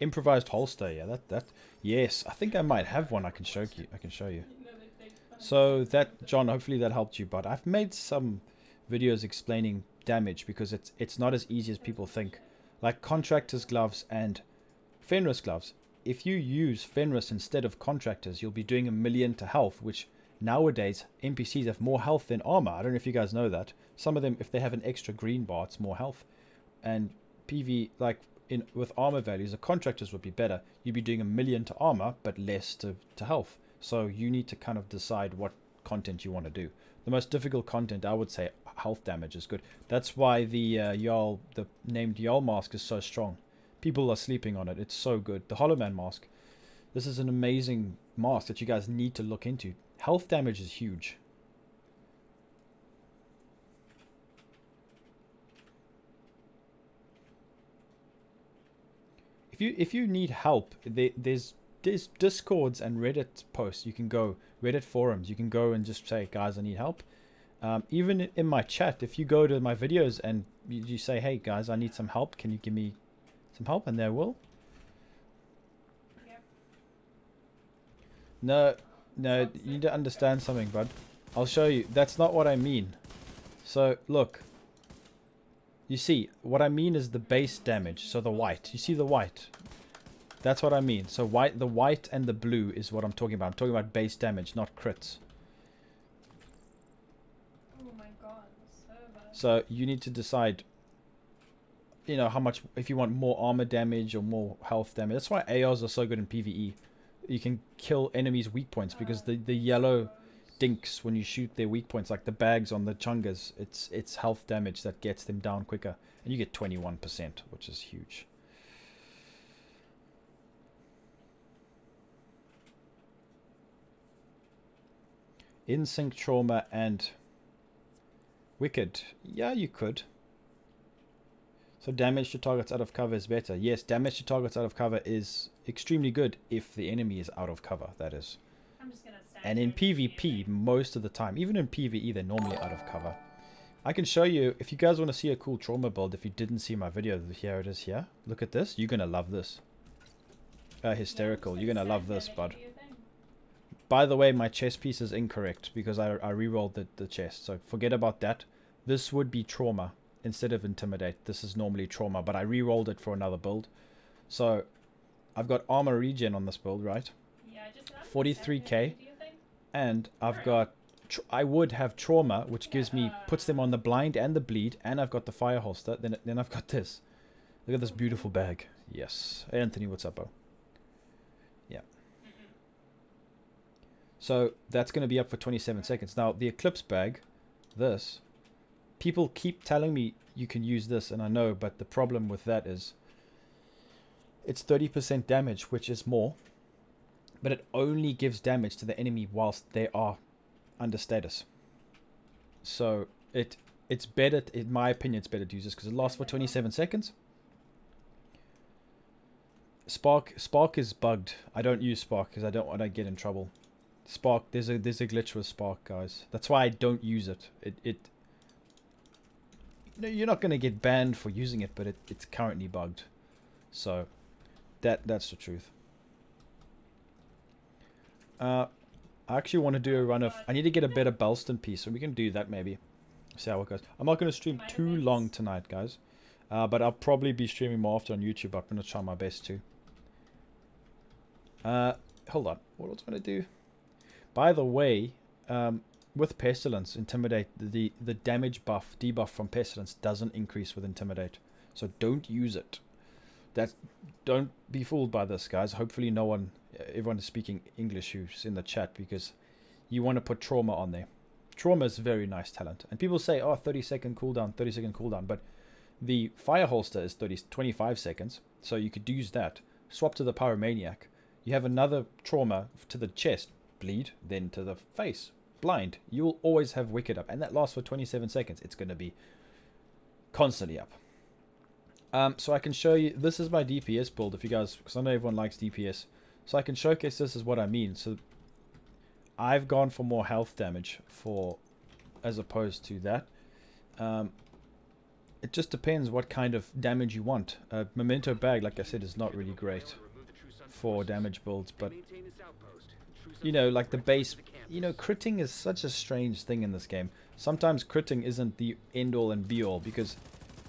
Improvised holster, yeah, that that yes, I think I might have one I can show you I can show you. So that John, hopefully that helped you, but I've made some videos explaining damage because it's it's not as easy as people think. Like contractors gloves and Fenris gloves. If you use Fenris instead of contractors, you'll be doing a million to health, which nowadays NPCs have more health than armor. I don't know if you guys know that. Some of them if they have an extra green bar, it's more health. And PV like in with armor values, the contractors would be better. You'd be doing a million to armor, but less to, to health. So you need to kind of decide what content you want to do. The most difficult content, I would say, health damage is good. That's why the uh, Yaahl, the named Yaahl mask is so strong. People are sleeping on it. It's so good. The Hollow Man mask. This is an amazing mask that you guys need to look into. Health damage is huge. If you if you need help, there, there's there's discords and Reddit posts. You can go Reddit forums. You can go and just say, guys, I need help. Um, even in my chat, if you go to my videos and you, you say, hey guys, I need some help. Can you give me some help? And they will. Yep. No, no, you need to understand something, bud. I'll show you. That's not what I mean. So, look. You see, what I mean is the base damage. So the white. You see the white? That's what I mean. So white, the white and the blue is what I'm talking about. I'm talking about base damage, not crits. So you need to decide, you know, how much, if you want more armor damage or more health damage. That's why ARs are so good in PvE. You can kill enemies' weak points because the, the yellow dinks when you shoot their weak points, like the bags on the chungas, it's it's health damage that gets them down quicker. And you get 21%, which is huge. Insync trauma and Wicked. Yeah, you could. So damage to targets out of cover is better. Yes, damage to targets out of cover is extremely good if the enemy is out of cover, that is. I'm just gonna stand And in here and see PvP, most of the time, even in PvE, they're normally out of cover. I can show you, if you guys want to see a cool trauma build, if you didn't see my video, here it is here. Look at this. You're going to love this. Uh, hysterical. You're going to love this, bud. Do your thing. By the way, my chest piece is incorrect because I, I re-rolled the, the chest. So forget about that. This would be trauma instead of intimidate. This is normally trauma, but I re-rolled it for another build. So I've got armor regen on this build, right? Yeah, just 43K. do your thing. And I've Alright. got I would have trauma, which gives me puts them uh, on the blind and the bleed, and I've got the fire holster. Then then I've got this. Look at this beautiful bag. Yes, Hey, Anthony, what's up, bro? Yeah. So that's going to be up for 27 seconds. Now the Eclipse bag, this, people keep telling me you can use this, and I know, but the problem with that is it's 30% damage, which is more, but it only gives damage to the enemy whilst they are under status. So it it's better, in my opinion, it's better to use this because it lasts for 27 seconds. Spark Spark is bugged. I don't use Spark because I don't want to get in trouble. Spark, there's a there's a glitch with Spark, guys. That's why I don't use it. It it. No, you're not gonna get banned for using it, but it, it's currently bugged. So, that that's the truth. Uh, I actually want to do a run of. I need to get a better Belstone piece, so we can do that maybe. See how it goes. I'm not going to stream too long tonight, guys. Uh, but I'll probably be streaming more often on YouTube. I'm going to try my best to. Uh, hold on. What was I going to do? By the way, um, with Pestilence, Intimidate, the, the damage buff, debuff from Pestilence doesn't increase with Intimidate. So don't use it. That's, don't be fooled by this, guys. Hopefully no one, everyone is speaking English who's in the chat because you want to put Trauma on there. Trauma is a very nice talent. And people say, oh, 30 second cooldown, 30 second cooldown. But the Fire Holster is 30, 25 seconds. So you could use that. Swap to the Pyromaniac. You have another Trauma to the chest, bleed, then to the face, blind. You will always have Wicked up. And that lasts for 27 seconds. It's going to be constantly up. Um, so I can show you, this is my DPS build if you guys, because I know everyone likes DPS. So I can showcase this as what I mean. So I've gone for more health damage for, as opposed to that. Um, it just depends what kind of damage you want. Uh, Memento Bag, like I said, is not really great for damage builds, but you know, like the base, you know, critting is such a strange thing in this game. Sometimes critting isn't the end all and be all because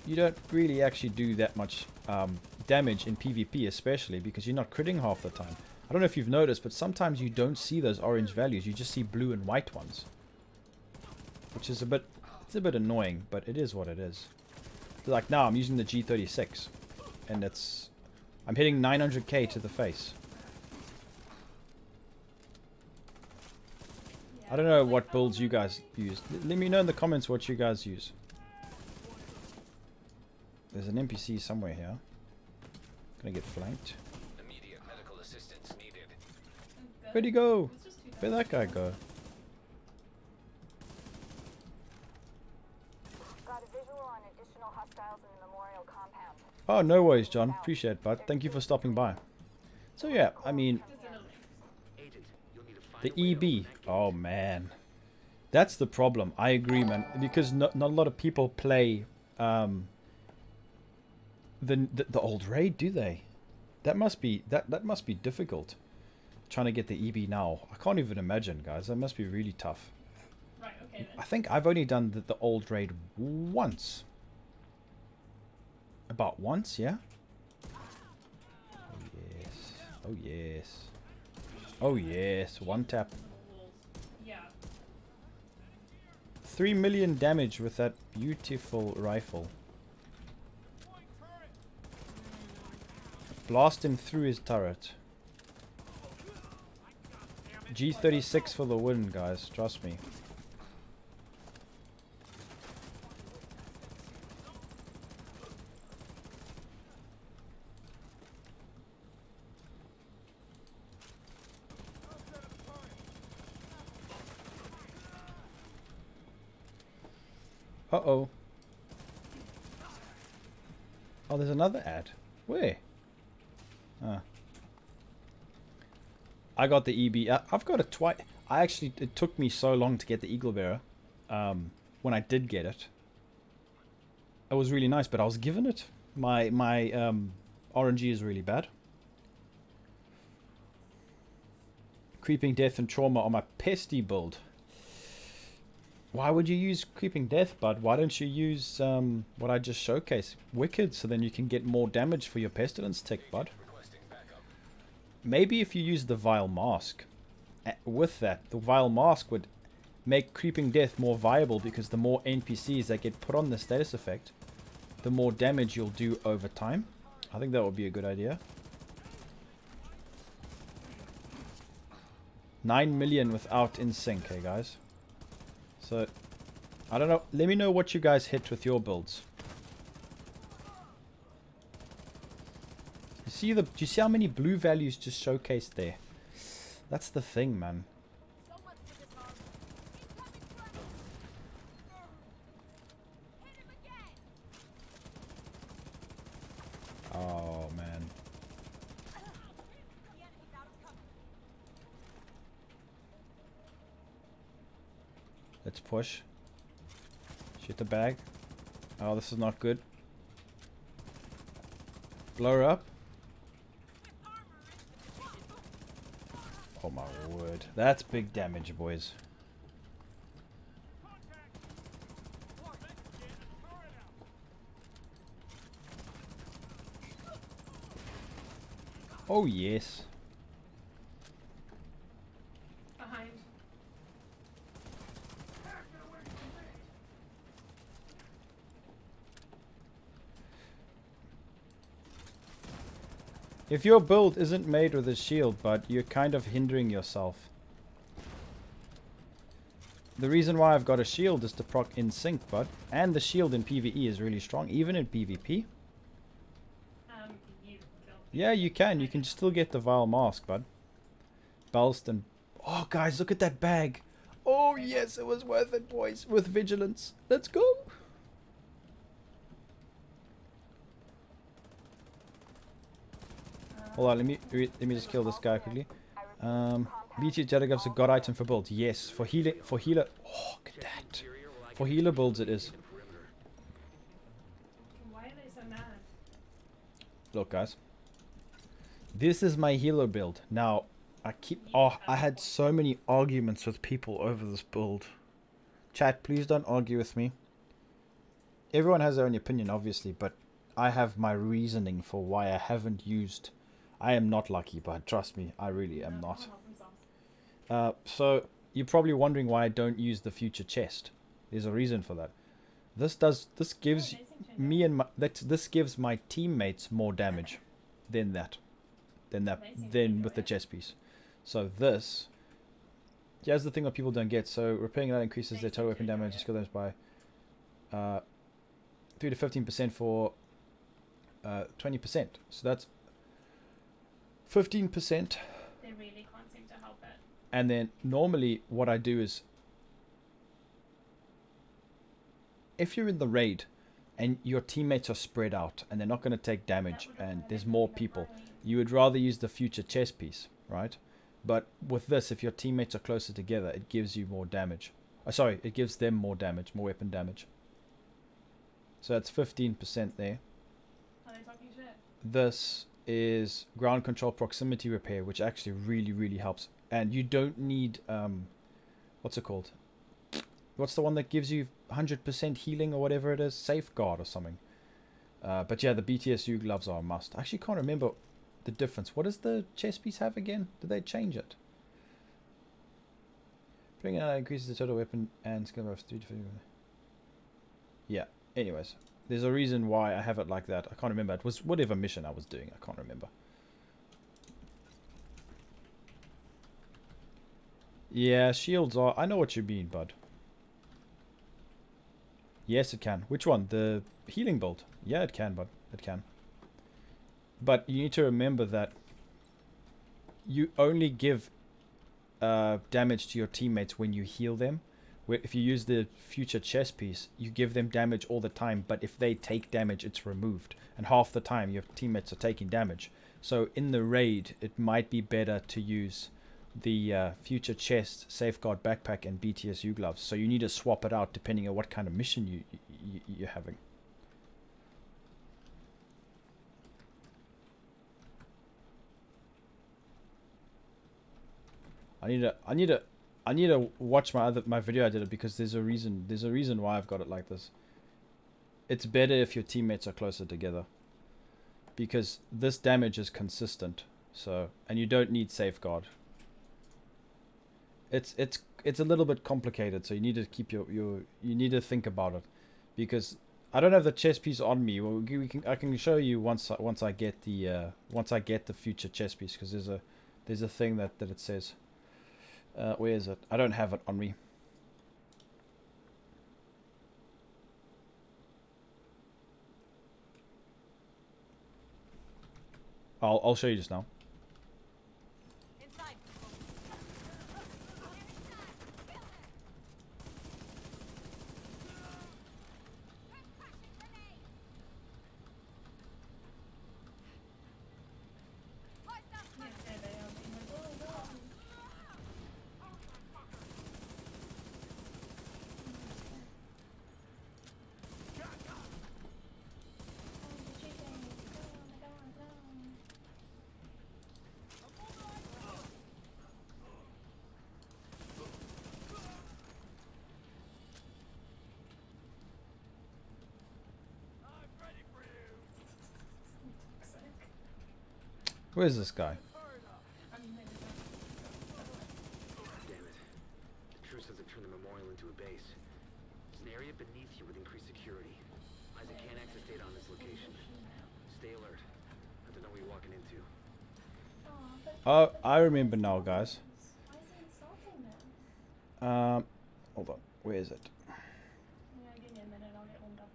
you don't really actually do that much um, damage in PvP especially because you're not critting half the time. I don't know if you've noticed, but sometimes you don't see those orange values. You just see blue and white ones. Which is a bit, it's a bit annoying, but it is what it is. Like now, I'm using the G36. And it's, I'm hitting 900k to the face. I don't know what builds you guys use. Let me know in the comments what you guys use. There's an NPC somewhere here. Gonna get flanked. Immediate medical assistance needed. Where'd he go? It's just too Where'd that guy go? Got a visual on additional hostiles in the memorial compound. Oh, no worries, John. Appreciate it, bud. Thank you for stopping by. So yeah, I mean, the EB. Oh man, that's the problem. I agree, man. Because not, not a lot of people play um, the, the the old raid, do they? That must be that that must be difficult. Trying to get the EB now. I can't even imagine, guys. That must be really tough. Right, okay I think I've only done the, the old raid once. About once, yeah? Oh yes. Oh yes. Oh yes. One tap. Yeah. 3 million damage with that beautiful rifle. Blast him through his turret. G36 for the win, guys. Trust me. Uh-oh. Oh, there's another ad. Where? Ah. I got the EB. I- I've got it twice. I actually, it took me so long to get the Eagle Bearer. Um, when I did get it, it was really nice, but I was given it. My, my, um, RNG is really bad. Creeping Death and Trauma on my Pesty build. Why would you use Creeping Death, bud? Why don't you use um, what I just showcased? Wicked, so then you can get more damage for your Pestilence tech, bud. Maybe if you use the Vile Mask. With that, the Vile Mask would make Creeping Death more viable because the more NPCs that get put on the status effect, the more damage you'll do over time. I think that would be a good idea. 9 million without in sync, hey guys. So, I don't know. Let me know what you guys hit with your builds. You see the? Do you see how many blue values just showcased there? That's the thing, man. push. Shoot the bag. Oh, this is not good. Blow her up. Oh my word. That's big damage, boys. Oh yes. If your build isn't made with a shield, but you're kind of hindering yourself. The reason why I've got a shield is to proc in sync, bud. And the shield in PvE is really strong, even in PvP. Um, you. Yeah, you can. You can still get the Vile Mask, bud. Belstone. Oh, guys, look at that bag. Oh, yes, it was worth it, boys. With Vigilance. Let's go. Hold on, let me let me just kill this guy quickly. Um, BTSU Datagloves a god item for builds. Yes, for healer for healer. Oh, look at that. For healer builds, it is. Look, guys. This is my healer build. Now, I keep. Oh, I had so many arguments with people over this build. Chat, please don't argue with me. Everyone has their own opinion, obviously, but I have my reasoning for why I haven't used. I am not lucky, but trust me, I really am No, not. Uh, so you're probably wondering why I don't use the future chest. There's a reason for that. This does. This gives me and my that this gives my teammates more damage than that than that than with the chest piece. So this here's the thing that people don't get. So repairing that increases their total weapon damage and skill damage by uh, three to fifteen percent for uh, twenty percent. So that's fifteen percent. They really can't seem to help it. And then normally what I do is if you're in the raid and your teammates are spread out and they're not going to take damage and there's more people, you would rather use the future chess piece, right? But with this, if your teammates are closer together, it gives you more damage. Uh, sorry, it gives them more damage, more weapon damage. So that's 15% there. Are they talking shit? This is ground control proximity repair, which actually really, really helps. And you don't need, um, what's it called? What's the one that gives you 100% healing or whatever it is? Safeguard or something. Uh, but yeah, the BTSU gloves are a must. I actually can't remember the difference. What does the chest piece have again? Did they change it? It out increases the total weapon and skill of 3 to 50. Yeah, anyways. There's a reason why I have it like that. I can't remember. It was whatever mission I was doing. I can't remember. Yeah, shields are... I know what you mean, bud. Yes, it can. Which one? The healing bolt? Yeah, it can, bud. It can. But you need to remember that you only give uh, damage to your teammates when you heal them. Where if you use the future chess piece, you give them damage all the time, but if they take damage, it's removed. And half the time, your teammates are taking damage. So in the raid, it might be better to use the uh, future chest, safeguard backpack, and BTSU gloves. So you need to swap it out depending on what kind of mission you, you you're having. I need to I need to I need to watch my other my video I did it because there's a reason there's a reason why I've got it like this. It's better if your teammates are closer together. Because this damage is consistent. So and you don't need safeguard. It's it's it's a little bit complicated, so you need to keep your, your you need to think about it. Because I don't have the chest piece on me. Well, we can I can show you once once I get the uh, once I get the future chest piece because there's a there's a thing that that it says. Uh, where is it? I don't have it on me. I'll I'll show you just now. Inside. Yeah, there they are. being like, "Oh, no." Oh, you're cheating. No, oh my God, no. Where's this guy? I mean, maybe not. Damn it. The truce hasn't turned the memorial into a base. There's an area beneath you with increased security. ISAC can't access data on this location. Stay alert. I don't know what you're walking into. Oh, I remember now, guys. why is he insulting them? Um, hold on. Where is it? Yeah, give me a minute, I'll get warmed up.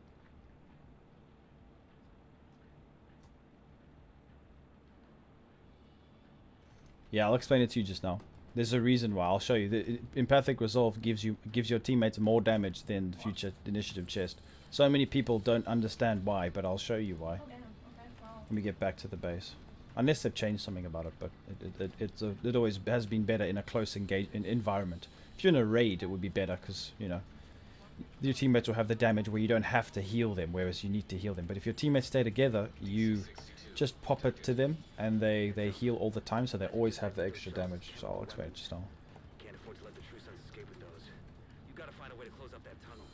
Yeah, I'll explain it to you just now. There's a reason why. I'll show you. The empathic resolve gives you gives your teammates more damage than the future initiative chest. So many people don't understand why, but I'll show you why. Okay, well. Let me get back to the base. Unless they've changed something about it, but it it, it, it's a, it always has been better in a close engage in environment. If you're in a raid, it would be better because you know your teammates will have the damage where you don't have to heal them, whereas you need to heal them. But if your teammates stay together, you just pop it to them, and they they heal all the time, so they always have the extra damage. So I'll explain it just now. Can't afford to let the true sons escape with those. You gotta find a way to close up that tunnel.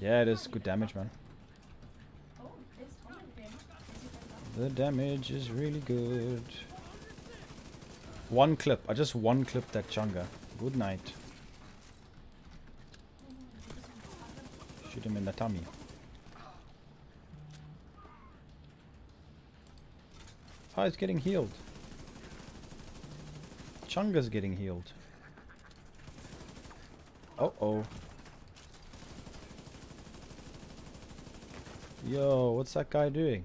Yeah, it is good damage, man. Oh, this time again. Is it like that? The damage is really good. One clip. I just one clip that chunga. Good night. Shoot him in the tummy. He's getting healed. Chunga's getting healed. Uh oh. Yo, what's that guy doing?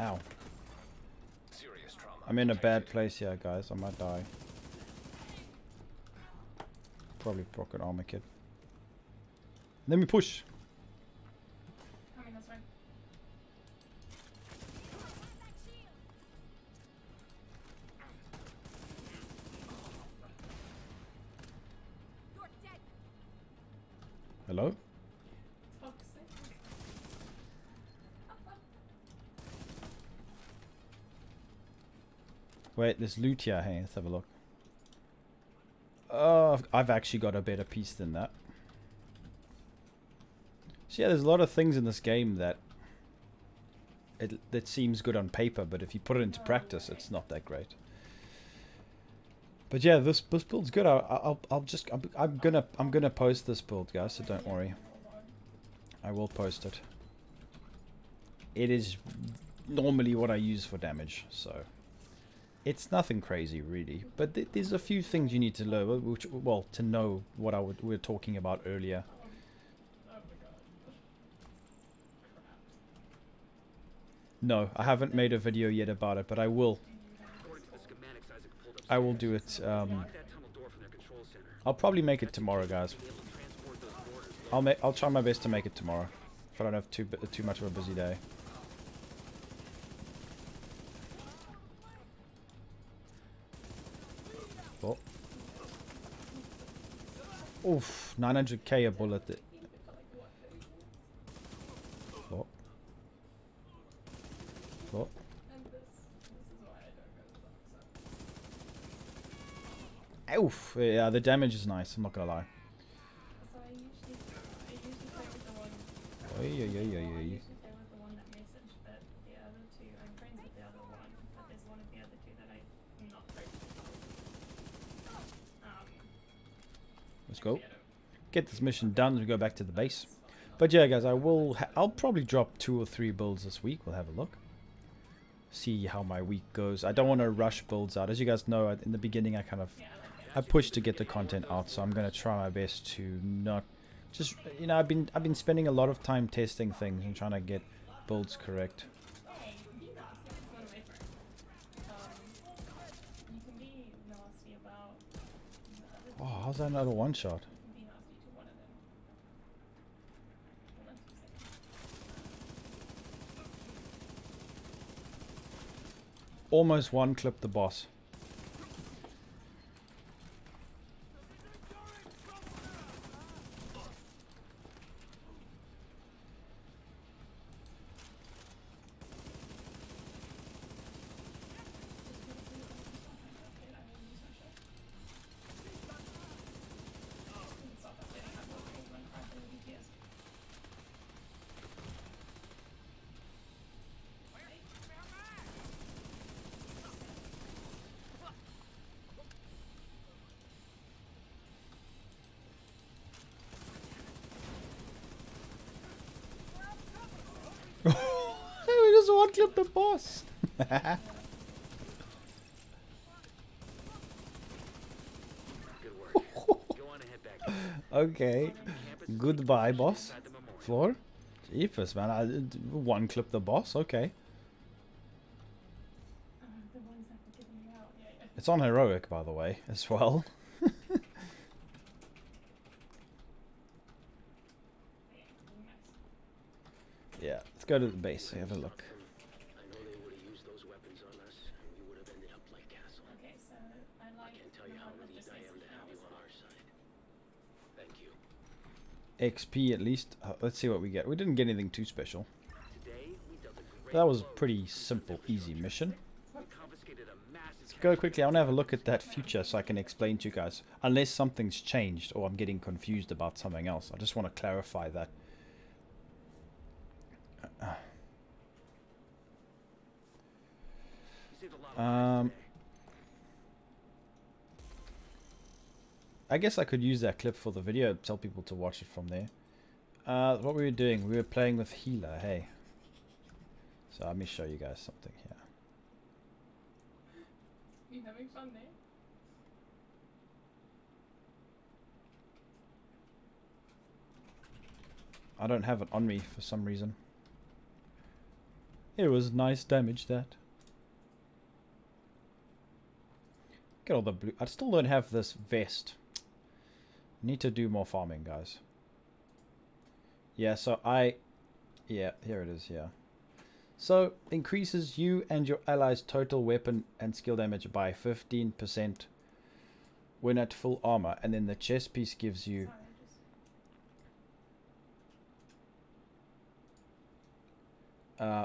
Ow. I'm in a bad place here, guys. I might die. Probably rocket armor kit. Let me push. Hello? Sake. Wait, there's loot here. Hey, let's have a look. Oh, I've- I've actually got a better piece than that. So yeah, there's a lot of things in this game that it that seems good on paper, but if you put it into practice, it's not that great. But yeah, this this build's good. I, I'll I'll just I'm, I'm gonna I'm gonna post this build, guys. So don't worry. I will post it. It is normally what I use for damage, so it's nothing crazy really. But th there's a few things you need to learn, which well to know what I would, we were talking about earlier. No, I haven't made a video yet about it, but I will. According to the schematics ISAC pulled up. I will do it. Um. I'll probably make it tomorrow, guys. I'll make. I'll try my best to make it tomorrow. If I don't have too too much of a busy day. Oh. Oof, 900k a bullet. Oh. Oh. And this, this is why I don't go to the dark side. Oof. Yeah, the damage is nice. I'm not gonna lie. So I usually, I usually play with the one. Oy, oy, oy, oy, oy. usually play with the one that messaged, but the other two, I'm friends with the other one, but there's one of the other two that I'm not friends with. Um, Let's go. Get this mission done. We go back to the base. But yeah, guys, I will. Ha I'll probably drop two or three builds this week. We'll have a look. See how my week goes. I don't want to rush builds out. As you guys know, in the beginning, I kind of yeah, I pushed to get the content out, so I'm gonna try my best to not just you know I've been I've been spending a lot of time testing things and trying to get builds correct. Oh, how's that another one shot? Almost one clip the boss. (laughs) okay. Goodbye, boss. Floor? Jeepers, man. I one clip the boss. Okay. It's on heroic, by the way, as well. Yeah. (laughs) Yeah, let's go to the base. Have a look. I know they would have used those weapons on us, and we would have ended up like Castle. Okay, so I I like can't tell the you how one that relieved just I says am to have you heals. on our side. Thank you. XP at least. Uh, let's see what we get. We didn't get anything too special. Today, we dealt a great That was a pretty simple, easy mission. We confiscated a massive Let's go quickly. I want to have a look at that future so I can explain to you guys. Unless something's changed or I'm getting confused about something else. I just want to clarify that. You saved a lot of lives Um, I guess I could use that clip for the video, tell people to watch it from there. Uh, what we were doing, we were playing with healer, hey. So let me show you guys something here. You having fun there? I don't have it on me for some reason. It was nice damage that. Get all the blue. I still don't have this vest. Need to do more farming, guys. Yeah, so I... Yeah, here it is, yeah. So, increases you and your allies' total weapon and skill damage by 15% when at full armor. And then the chest piece gives you... Uh,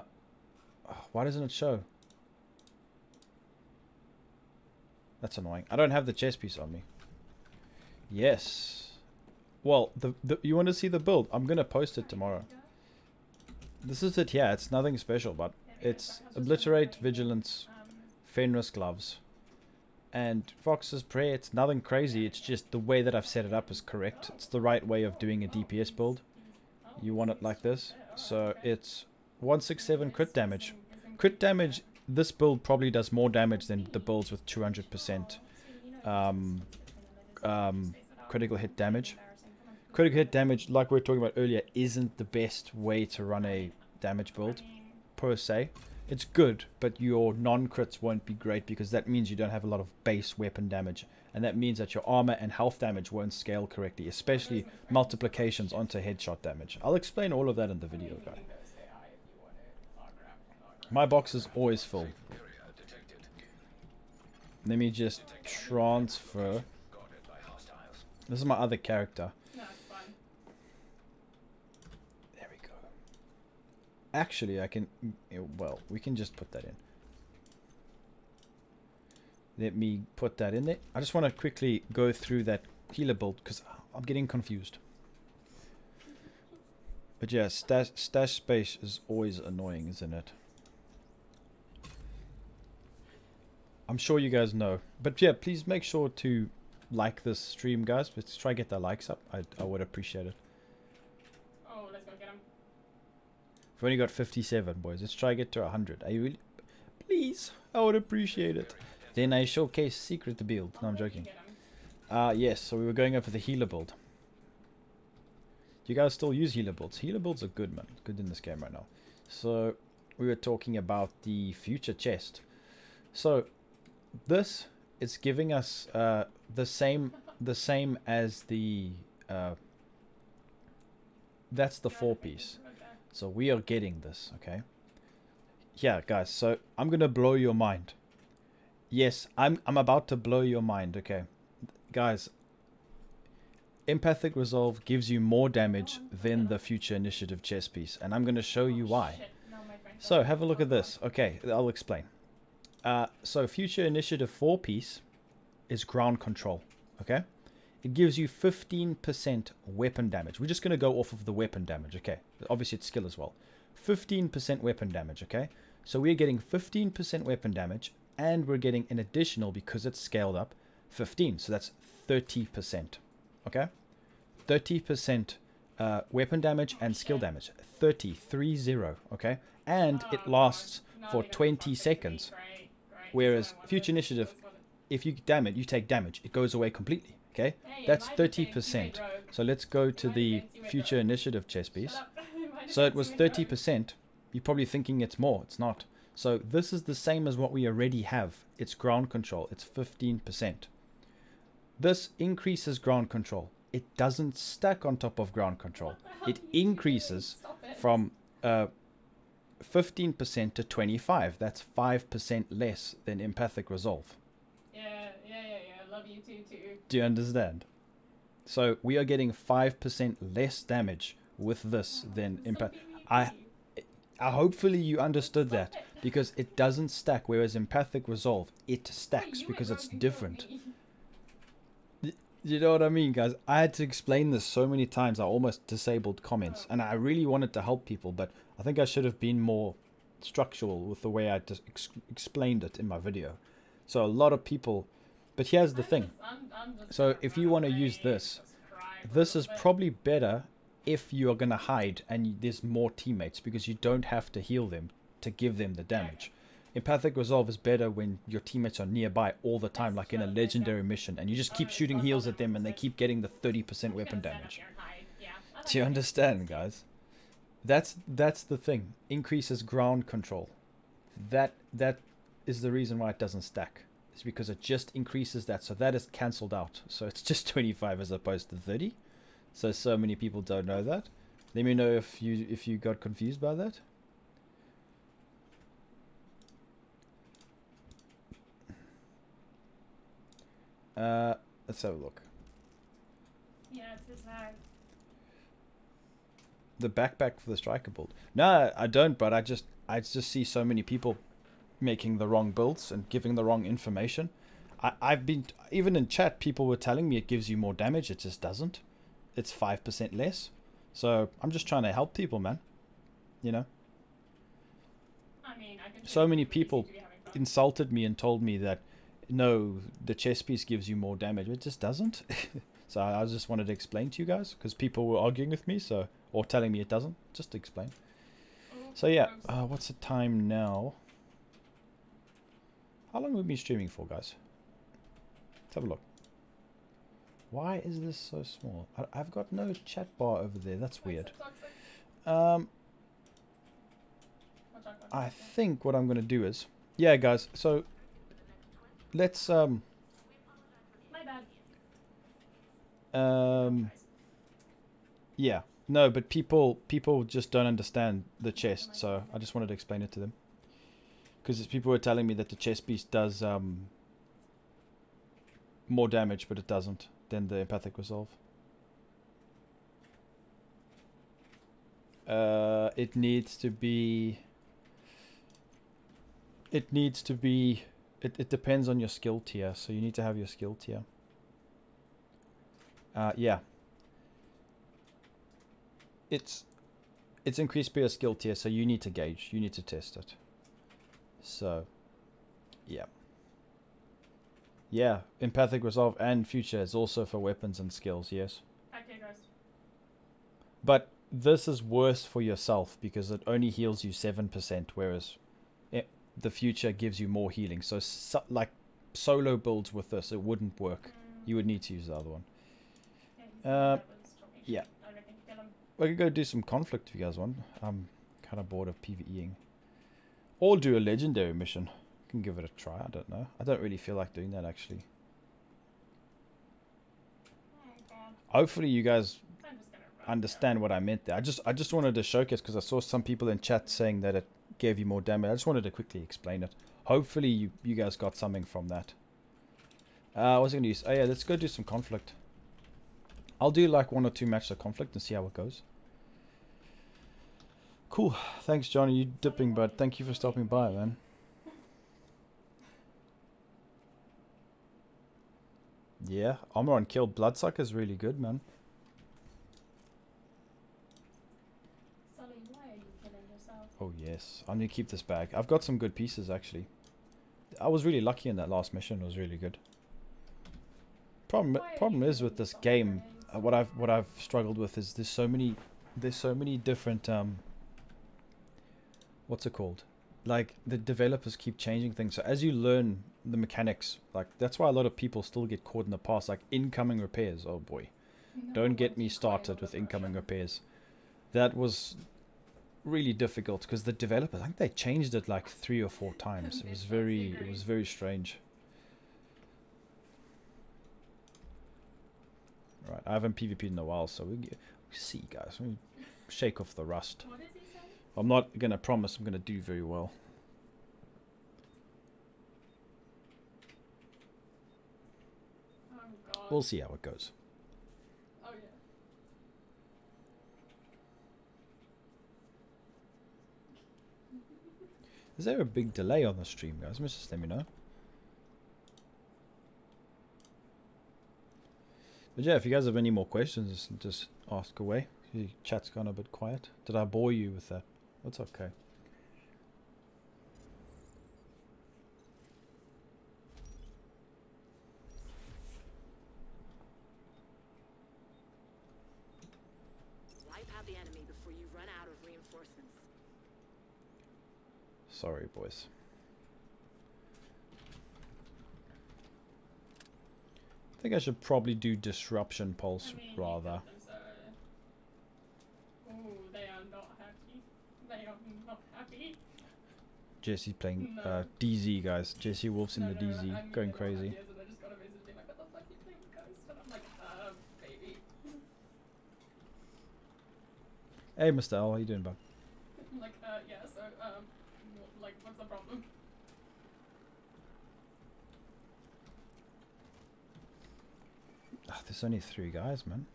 why doesn't it show? That's annoying. I don't have the chest piece on me. Yes. Well, the, the you want to see the build? I'm gonna post it tomorrow. This is it. Yeah, it's nothing special, but it's obliterate, vigilance, Fenris gloves, and Fox's prayer. It's nothing crazy. It's just the way that I've set it up is correct. It's the right way of doing a DPS build. You want it like this. So it's 167 crit damage. Crit damage, this build probably does more damage than the builds with 200% um, um, critical hit damage. Critical hit damage, like we were talking about earlier, isn't the best way to run a damage build per se. It's good, but your non-crits won't be great because that means you don't have a lot of base weapon damage. And that means that your armor and health damage won't scale correctly, especially multiplications onto headshot damage. I'll explain all of that in the video, guys. My box is always full. Let me just transfer. Guarded by hostiles. This is my other character. No, it's fine. There we go. Actually, I can. Well, we can just put that in. Let me put that in there. I just want to quickly go through that healer build because I'm getting confused. But yeah, stash, stash space is always annoying, isn't it? I'm sure you guys know. But yeah, please make sure to like this stream, guys. Let's try get the likes up. I, I would appreciate it. Oh, let's go get them. We've only got 57, boys. Let's try get to 100. Are you really? Please, I would appreciate it. Then I showcase secret build. No, I'm joking. Uh, yes, so we were going over the healer build. Do you guys still use healer builds? Healer builds are good, man. Good in this game right now. So, we were talking about the future chest. So, this is giving us uh, the same the same as the... Uh, that's the four piece. So we are getting this, okay? Yeah, guys, so I'm gonna blow your mind. Yes, I'm I'm about to blow your mind, okay? Guys, Empathic Resolve gives you more damage than the Future Initiative chest piece, and I'm gonna show you why. So have a look at this. Okay, I'll explain. Uh, so Future Initiative 4 piece is ground control. Okay? It gives you 15% weapon damage. We're just going to go off of the weapon damage. Okay? Obviously it's skill as well. 15% weapon damage. Okay? So we're getting 15% weapon damage and we're getting an additional, because it's scaled up, 15. So that's 30%. Okay? 30% uh, weapon damage and skill damage. 30, 3 0. Okay? and it Oh, lasts for 20 seconds. Whereas So I wanted- Future Initiative, that's what it- if you damage, it, you take damage, it goes away completely. Okay, Hey, that's 30%. So let's go to the saying you made Future. Initiative chest piece. Shut up. (laughs) Imagine So it was you made rogue. thirty percent. You're probably thinking it's more. It's not. So this is the same as what we already have. It's ground control. It's fifteen percent. This increases ground control. It doesn't stack on top of ground control. What the hell It are you doing? increases from uh, 15% to 25. That's 5% less than empathic resolve. Yeah, yeah, yeah, yeah. Love you too, too. Do you understand? So we are getting 5% less damage with this than So impact. I- Uh, hopefully you understood Stop that it. because it doesn't stack, whereas empathic resolve it stacks you because it's rogue and killed different. You know what I mean, guys? I had to explain this so many times. I almost disabled comments, and I really wanted to help people, but I think I should have been more structural with the way I just ex- explained it in my video. So a lot of people, but here's the thing: So if you wanna use this, this is probably better if you are gonna hide and there's more teammates because you don't have to heal them to give them the damage. Empathic resolve is better when your teammates are nearby all the time, like in a legendary mission, and you just keep shooting heals at them and they keep getting the 30% weapon damage. Do you understand, guys? That's that's the thing. Increases ground control. That that is the reason why it doesn't stack. It's because it just increases that. So that is cancelled out. So it's (laughs) just 25 as opposed to 30. So so many people don't know that. Let me know if you if you got confused by that. Uh, let's have a look. Yeah, it's his bag. the backpack for the striker build. No, I don't, but I just I just see so many people making the wrong builds and giving the wrong information. I, I've been even in chat, people were telling me it gives you more damage. It just doesn't. It's five percent less. So I'm just trying to help people, man. You know, I mean, I So many people to be having fun. insulted me and told me that no, the chest piece gives you more damage. It just doesn't. (laughs) so I I just wanted to explain to you guys because people were arguing with me, so or telling me it doesn't. Just to explain. Oh, So yeah, uh, what's the time now? How long have we been streaming for, guys? Let's have a look. Why is this so small? I, I've got no chat bar over there. That's weird. Um, We'll talk about I think what I'm gonna do is, yeah, guys. So let's um My bad. um yeah no, but people people just don't understand the chest, so I just wanted to explain it to them. Because people were telling me that the chest piece does um more damage, but it doesn't than the empathic resolve. Uh, it needs to be. It needs to be. It, it depends on your skill tier, so you need to have your skill tier. Uh, yeah. It's it's increased by your skill tier, so you need to gauge. You need to test it. So, yeah. Yeah, empathic resolve and future is also for weapons and skills. Yes. Okay, guys. But this is worse for yourself because it only heals you 7%, whereas it, the future gives you more healing. So, so, like solo builds with this, it wouldn't work. You would need to use the other one. Yeah, Uh, one that was talking yeah. I reckon kill him. We could go do some conflict if you guys want. I'm kind of bored of PvEing. Or do a legendary mission. Can give it a try. I don't know. I don't really feel like doing that actually. Hopefully, you guys understand what I meant there. I just I just wanted to showcase because I saw some people in chat saying that it gave you more damage. I just wanted to quickly explain it. Hopefully you you guys got something from that. Uh, what was I gonna use? Oh yeah, let's go do some conflict. I'll do like one or two matches of conflict and see how it goes. Cool. Thanks, Johnny. You dipping, but thank you for stopping by, man. Yeah, armor on kill bloodsucker is really good, man. Sully, why are you killing yourself? Oh yes, I'm gonna keep this bag. I've got some good pieces actually. I was really lucky in that last mission. It was really good. Problem problem is with this game. Uh, what I've what I've struggled with is there's so many there's so many different um what's it called? Like the developers keep changing things. So as you learn the mechanics, like that's why a lot of people still get caught in the past, like incoming repairs. Oh boy, No don't get me started with incoming repairs. That was really difficult because the developers, I think they changed it like three or four (laughs) times. It was very, it was very strange. Right, I haven't PvP'd in a while, so we we see, guys. We shake off the rust. What did he say? I'm not gonna promise I'm gonna do very well. Oh god. We'll see how it goes. oh yeah. Is there a big delay on the stream, guys? Just let me know. But yeah, if you guys have any more questions, just ask away. Your chat's gone a bit quiet. Did I bore you with that? That's okay. Wipe out the enemy before you run out of reinforcements. Sorry, boys. I think I should probably do disruption pulse I mean, you rather. got them, so- Ooh, they are not happy. They are not happy. Jesse playing No. uh, DZ, guys. Jesse Wolf's in No, the no, DZ, mean, going crazy. happy, and I just got a message being like, what the fuck you playing with Ghost? And I'm like, uh. Hey, Mr. L, how you doing, bud? (laughs) Like, uh, yeah, so, um, like, what's the problem? Ah, there's only three guys, man.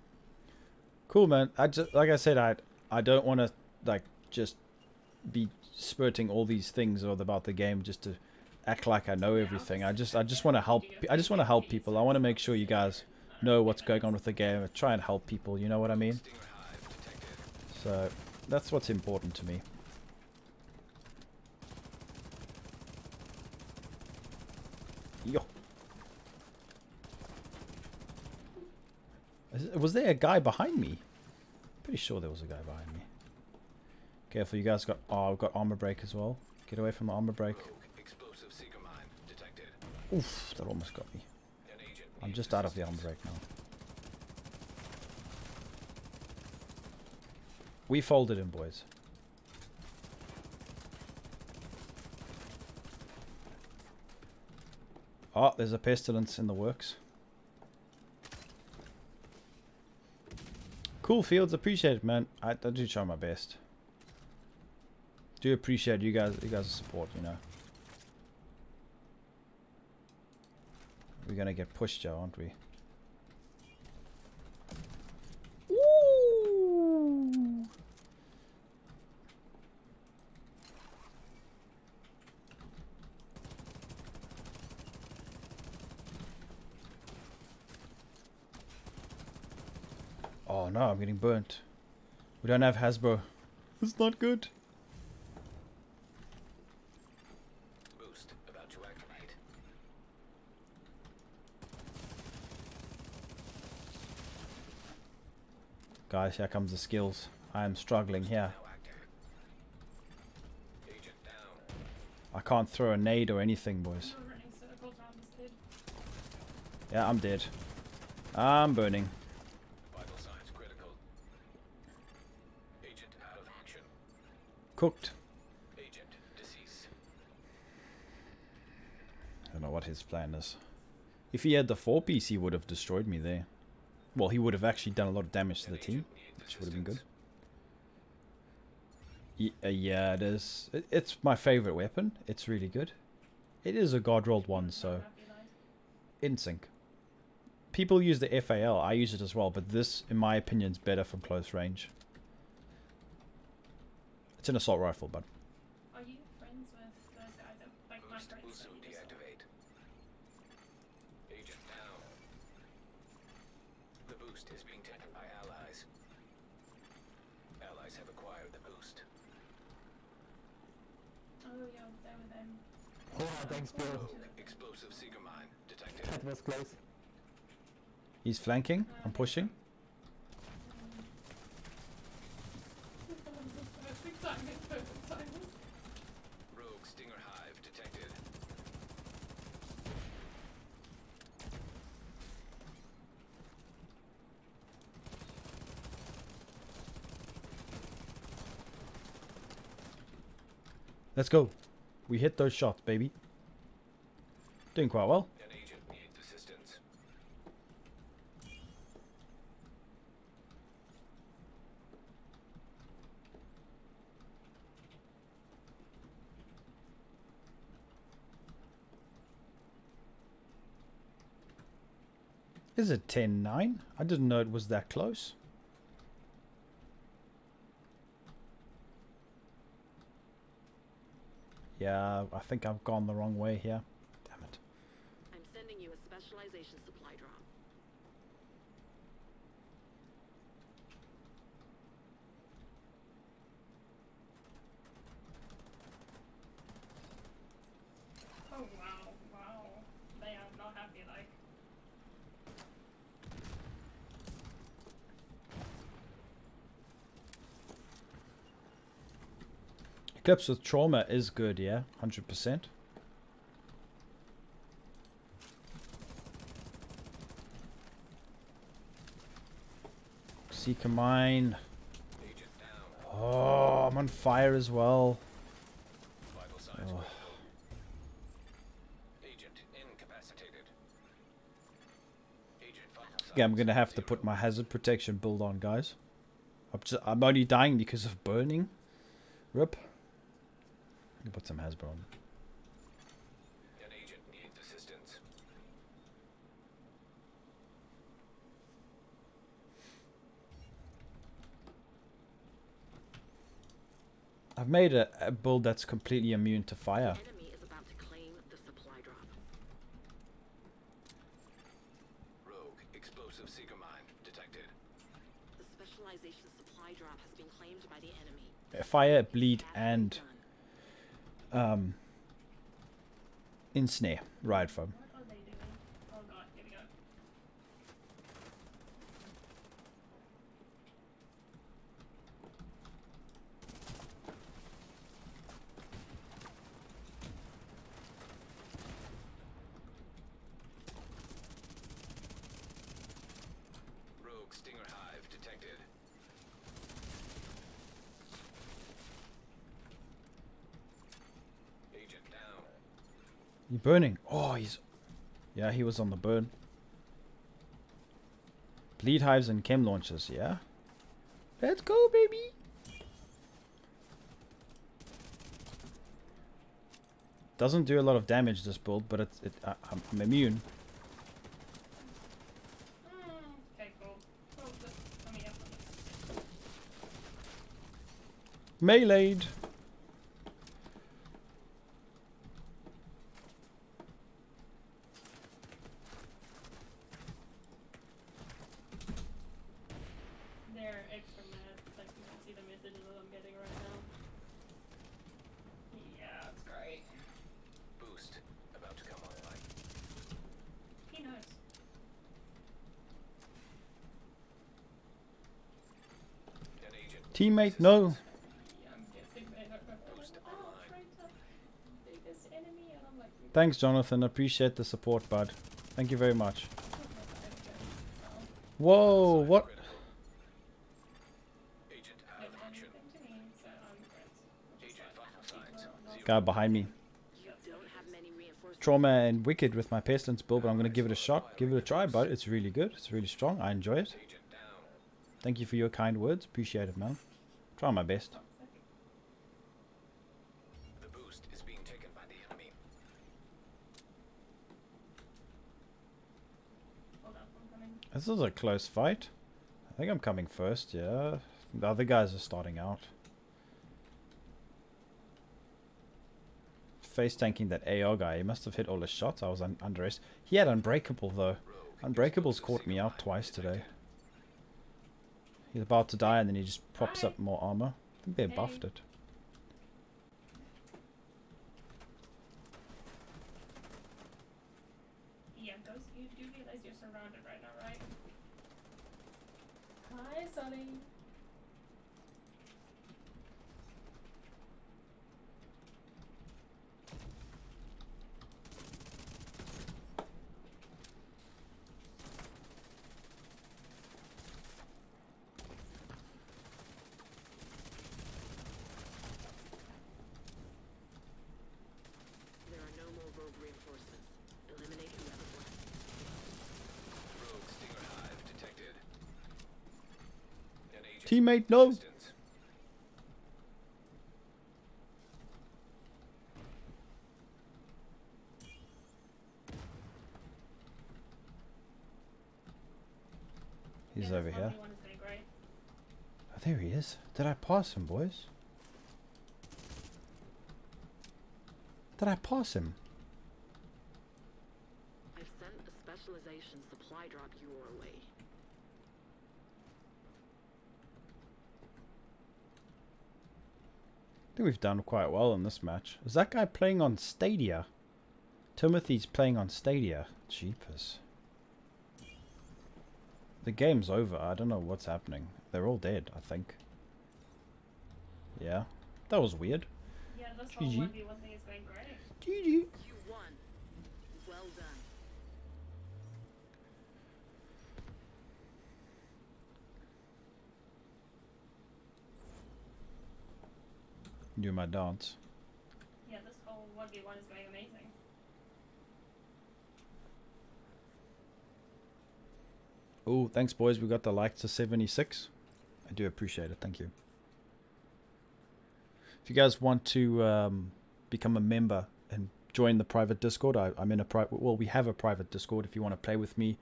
Cool, man. I just like I said, I I don't want to like just be spurting all these things about the game just to act like I know everything. I just I just want to help. I just want to help people. I want to make sure you guys know what's going on with the game. I try and help people. You know what I mean? So that's what's important to me. Yo. Was there a guy behind me? Pretty sure there was a guy behind me. Careful, you guys got. Oh, I've got armor break as well. Get away from the armor break. Explosive seeker mine detected. Oof, that almost got me. I'm just out of the armor break now. We folded him, boys. Oh, there's a pestilence in the works. Cool fields, appreciate it, man. I, I do try my best. Do appreciate you guys, you guys' support. You know, we're gonna get pushed, Joe, aren't we? Oh no, I'm getting burnt. We don't have hazpro. It's not good. Boost about to activate. Guys, here comes the skills. I am struggling here. I can't throw a nade or anything, boys. Yeah, I'm dead. I'm burning. Cooked. I don't know what his plan is. If he had the 4 piece, he would have destroyed me there. Well, he would have actually done a lot of damage to the team, which would have been good. assistance. Y- uh, yeah, it is. It, it's my favorite weapon. It's really good. It is a god rolled one, so in sync. People use the FAL. I use it as well, but this, in my opinion, is better from close range. It's an assault rifle, but Thanks, bro. Explosive seeker mine detected. That was close. He's flanking. I'm pushing. Rogue stinger hive detected. Let's go. We hit those shots, baby. Doing quite well. An agent needs assistance. Is it 10-9? I didn't know it was that close. Yeah, I think I've gone the wrong way here. Damn it. I'm sending you a specialization supply drop. Oh wow, wow. They are not happy like. Eclipse with trauma is good, yeah? 100%. Seeker mine. Oh, I'm on fire as well. Vital signs Oh. critical. Agent incapacitated. Agent vital Okay, I'm gonna have to put my hazard protection build on, guys. I'm, just, I'm only dying because of burning. Rip. Let me put some hazpro on. An agent needs assistance. I've made a, a build that's completely immune to fire. Enemy is about to claim the supply drop. Rogue explosive seeker mine detected. The specialization supply drop has been claimed by the enemy. Fire, bleed, and done. Um, ensnare. Riot foam. What are they doing? Oh god, here we go. Rogue stinger hive detected. Agent down. You burning? Oh, he's. Yeah, he was on the burn. Bleed hives and chem launchers. Yeah. Let's go, baby. Doesn't do a lot of damage this build, but it's it, I, I'm, I'm immune. Mm, okay, cool. Oh, good. Let me up on this. Meleeed. They're extra mad. Like, you can see the messages that I'm getting right now. Yeah, it's great. Boost about to come online. He knows. An agent. Teammate, no. Yeah, I'm guessing they don't know. They're Boost like, oh, online. traitor. Biggest enemy, and I'm like, Thanks, Jonathan. Appreciate the support, bud. Thank you very much. Whoa, what? Guy behind me. Trauma and Wicked with my Pestilence build, but I'm going to give it a shot. Give it a try, bud. It's really good. It's really strong. I enjoy it. Thank you for your kind words. Appreciate it, man. Try my best. The boost is being taken by the enemy. Hold up, I'm. This is a close fight. I think I'm coming first, yeah. The other guys are starting out. Face tanking that AR guy. He must have hit all his shots. I was un underest. He had Unbreakable though. Unbreakable's caught me out twice today. He's about to die and then he just props up more armor. I think they buffed it. Yeah, those you do realize you're surrounded right now, right? Hi, Sonny. Teammate, no! Distance. He's Yeah, over here. lovely one is doing great. Oh, there he is. Did I pass him, boys? Did I pass him? I've sent a specialization supply drop your way. I think we've done quite well in this match. Is that guy playing on Stadia? Timothy's playing on Stadia. Jeepers. The game's over. I don't know what's happening. They're all dead, I think. Yeah. That was weird. Yeah, this whole GG. 1v1 thing is going great. GG. You won. Well done. Do my dance. Yeah, this whole 1v1 is going amazing. Oh, thanks, boys. We got the like to 76. I do appreciate it. Thank you. If you guys want to um, become a member and join the private Discord, I, I'm in a private. Well, we have a private Discord. If you want to play with me,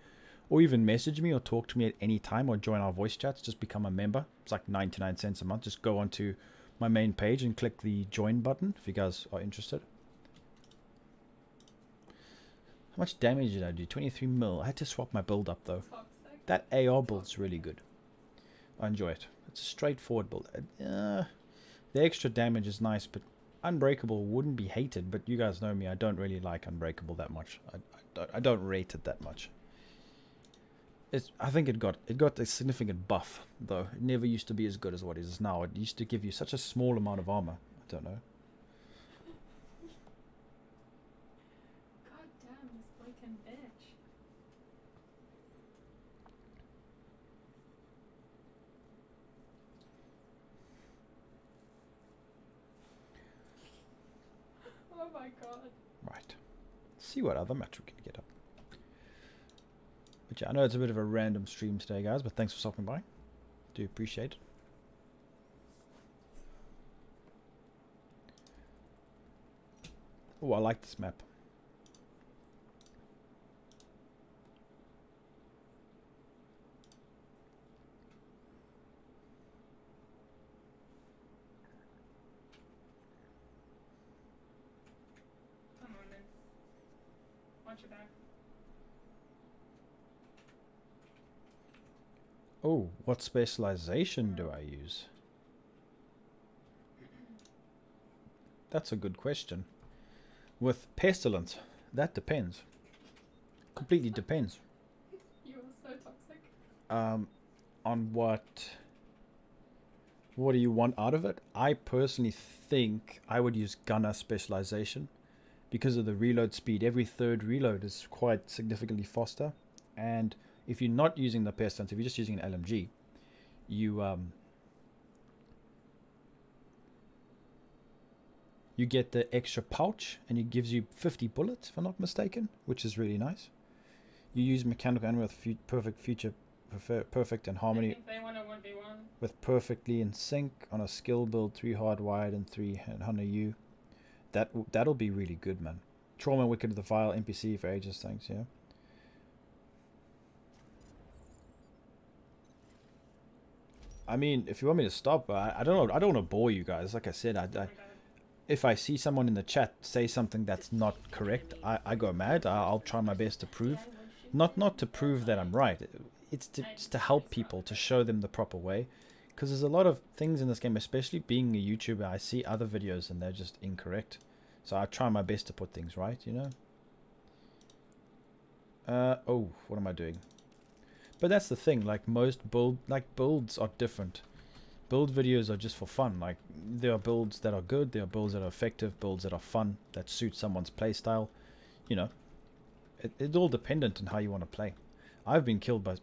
or even message me or talk to me at any time, or join our voice chats, just become a member. It's like 99 cents a month. Just go onto my main page and click the join button if you guys are interested. How much damage did I do? 23 mil. I had to swap my build up though. That AR build's really good. I enjoy it. It's a straightforward build. Uh, the extra damage is nice, but Unbreakable wouldn't be hated. But you guys know me, I don't really like Unbreakable that much. I, I, don't, I don't rate it that much. It's, I think it got it got a significant buff though. It never used to be as good as what it is now. It used to give you such a small amount of armor. I don't know. God damn, this boy can bitch. Oh my god. Right. See what other match we can get up. Yeah, I know it's a bit of a random stream today, guys, but thanks for stopping by. Do appreciate it. Oh, I like this map. Come on, man. Watch your back. Oh, what specialization do I use? That's a good question. With pestilence, that depends. Completely depends. You are so toxic. um, on what what do you want out of it. I personally think I would use gunner specialization because of the reload speed. Every third reload is quite significantly faster, and if you're not using the pestilence, if you're just using an LMG, you um, you get the extra pouch, and it gives you 50 bullets, if I'm not mistaken, which is really nice. You use mechanical ammo with perfect future, perfect and harmony think they want a 1v1. with perfectly in sync on a skill build, three hardwired and three Hana-U. That that'll be really good, man. Trauma, Wicked of the File, NPC for ages, thanks. Yeah. I mean, if you want me to stop, I, I don't know. I don't want to bore you guys. Like I said, I, I, if I see someone in the chat say something that's not correct, I, I go mad. I, I'll try my best to prove, not not to prove that I'm right. It's to it's to help people to show them the proper way, because there's a lot of things in this game, especially being a YouTuber. I see other videos and they're just incorrect, so I try my best to put things right. You know. Uh oh, what am I doing? But that's the thing. Like most build, like builds are different build videos are just for fun. Like there are builds that are good, there are builds that are effective, builds that are fun, that suit someone's playstyle. You know, it, it's all dependent on how you want to play. I've been killed by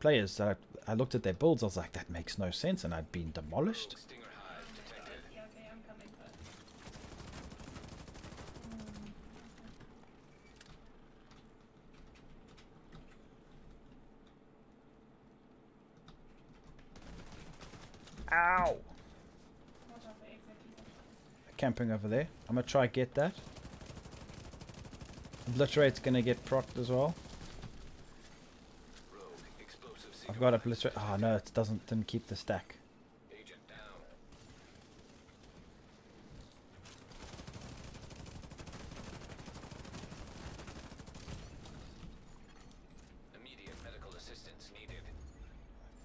players that I, I looked at their builds, I was like, that makes no sense, and I'd been demolished. Stinger hive detected. Yeah, okay, I'm coming, but. Ow! Watch out for exit people. Camping over there. I'm gonna try get that. Obliterate's gonna get procced as well. I've got obliterate. Oh no, it doesn't didn't keep the stack.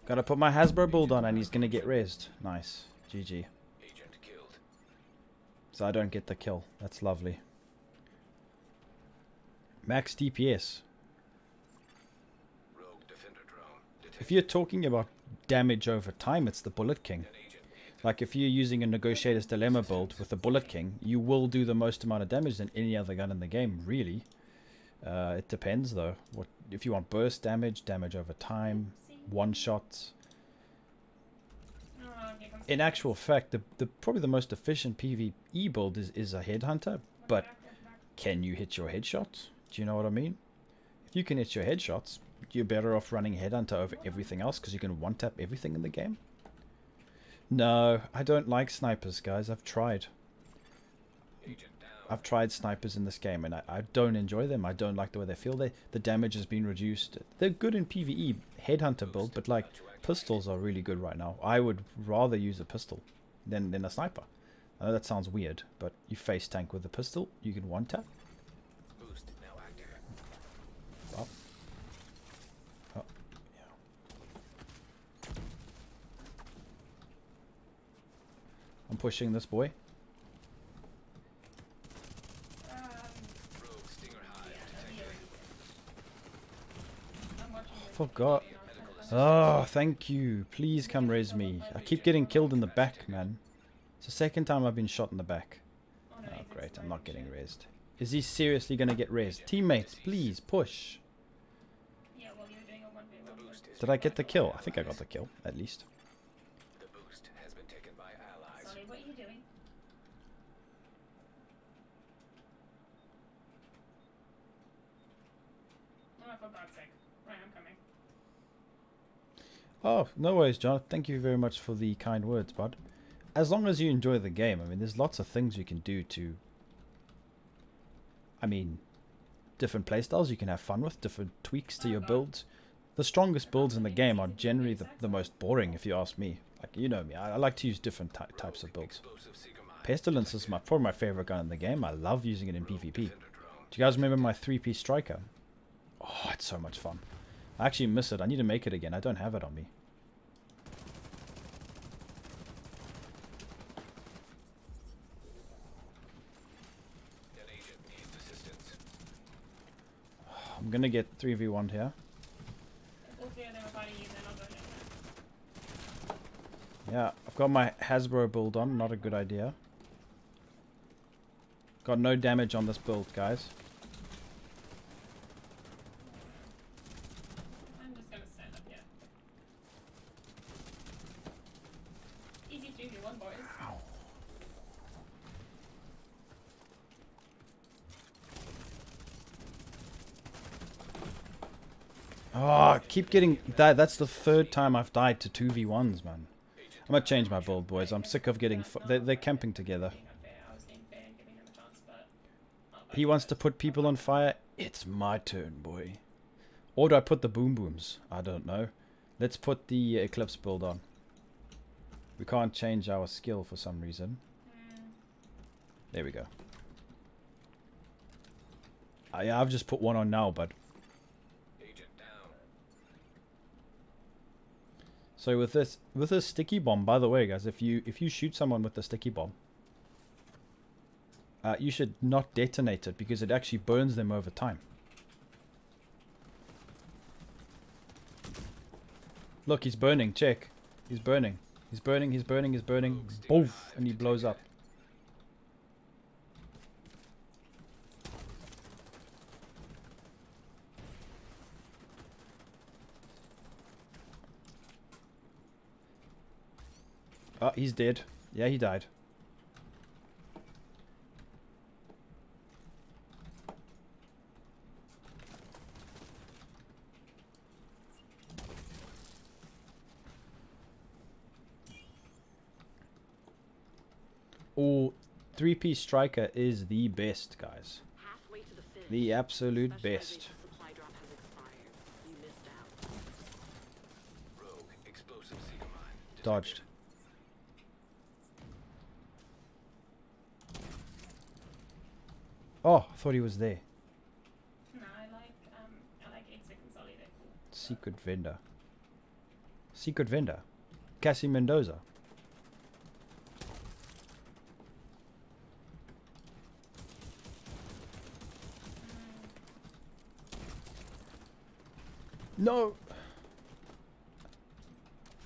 Gotta put my hazpro build on and he's gonna get raised. Nice. GG. So I don't get the kill. That's lovely. Max DPS. Rogue defender drone. If you're talking about damage over time, it's the Bullet King. An agent hit. Like if you're using a Negotiator's Dilemma build with the Bullet King, you will do the most amount of damage than any other gun in the game, really. Uh, it depends though. What if you want burst damage, damage over time, See? one shots. Oh, here comes In actual fact, the, the probably the most efficient PvE build is, is a headhunter, but can you hit your headshots? Do you know what I mean? If you can hit your headshots, you're better off running headhunter over everything else because you can one tap everything in the game. No, I don't like snipers, guys. I've tried. I've tried snipers in this game and I, I don't enjoy them. I don't like the way they feel. They, the damage has been reduced. They're good in PvE, headhunter build, but like pistols are really good right now. I would rather use a pistol than, than a sniper. I know that sounds weird, but you face tank with a pistol, you can one tap. Boost now active. Up. Up. Yeah. I'm pushing this boy. Um, Rogue Stinger Hive detected. I'm watching your Forgot. Video, you know, Oh, thank you. Please come raise me. I keep getting killed in the back, man. It's the second time I've been shot in the back. Oh, great. I'm not getting raised. Is he seriously going to get raised? Teammates, please, push. Yeah, well, you're doing a 1v1. The boost is Did I get the kill? I think I got the kill, at least. The boost has been taken by allies. Sorry, what are you doing? Oh, for God's sake. Right, I'm coming. Oh, no worries, John. Thank you very much for the kind words, bud. As long as you enjoy the game, I mean, there's lots of things you can do to. I mean, different playstyles you can have fun with, different tweaks to your builds. The strongest builds in the game are generally the, the most boring, if you ask me. Like, you know me, I, I like to use different ty- types of builds. Pestilence is my probably my favorite gun in the game. I love using it in PvP. Do you guys remember my three-piece striker? Oh, it's so much fun. I actually miss it. I need to make it again. I don't have it on me. An agent needs assistance. I'm gonna get 3v1 here. If all three of them are fighting you, then I'll go. Yeah, I've got my hazpro build on. Not a good idea. Got no damage on this build, guys. I'm just gonna stand up here. Easy 3v1, boys. Oh, I keep getting that. That's the third time I've died to 2v1s, man. I'm gonna change my build, boys. I'm sick of getting. They're, they're camping together. He wants to put people on fire. It's my turn, boy. Or do I put the boom booms? I don't know. Let's put the Eclipse build on. We can't change our skill for some reason. There we go. I, I've just put one on now, but Agent down. So with this with this sticky bomb, by the way, guys, if you if you shoot someone with the sticky bomb, uh, you should not detonate it because it actually burns them over time. Look, he's burning. Check. He's burning. He's burning. He's burning. He's burning. Boof, and he blows up. Oh, he's dead. Yeah, he died. Oh, three-piece striker is the best, guys. The. The absolute best. Specialization supply drop has expired. You missed out. Rogue. Explosive seeker mine. detected. Dodged. Oh, I thought he was there. No, I like um I like solid. They're. Secret vendor. Secret vendor. Cassie Mendoza. No.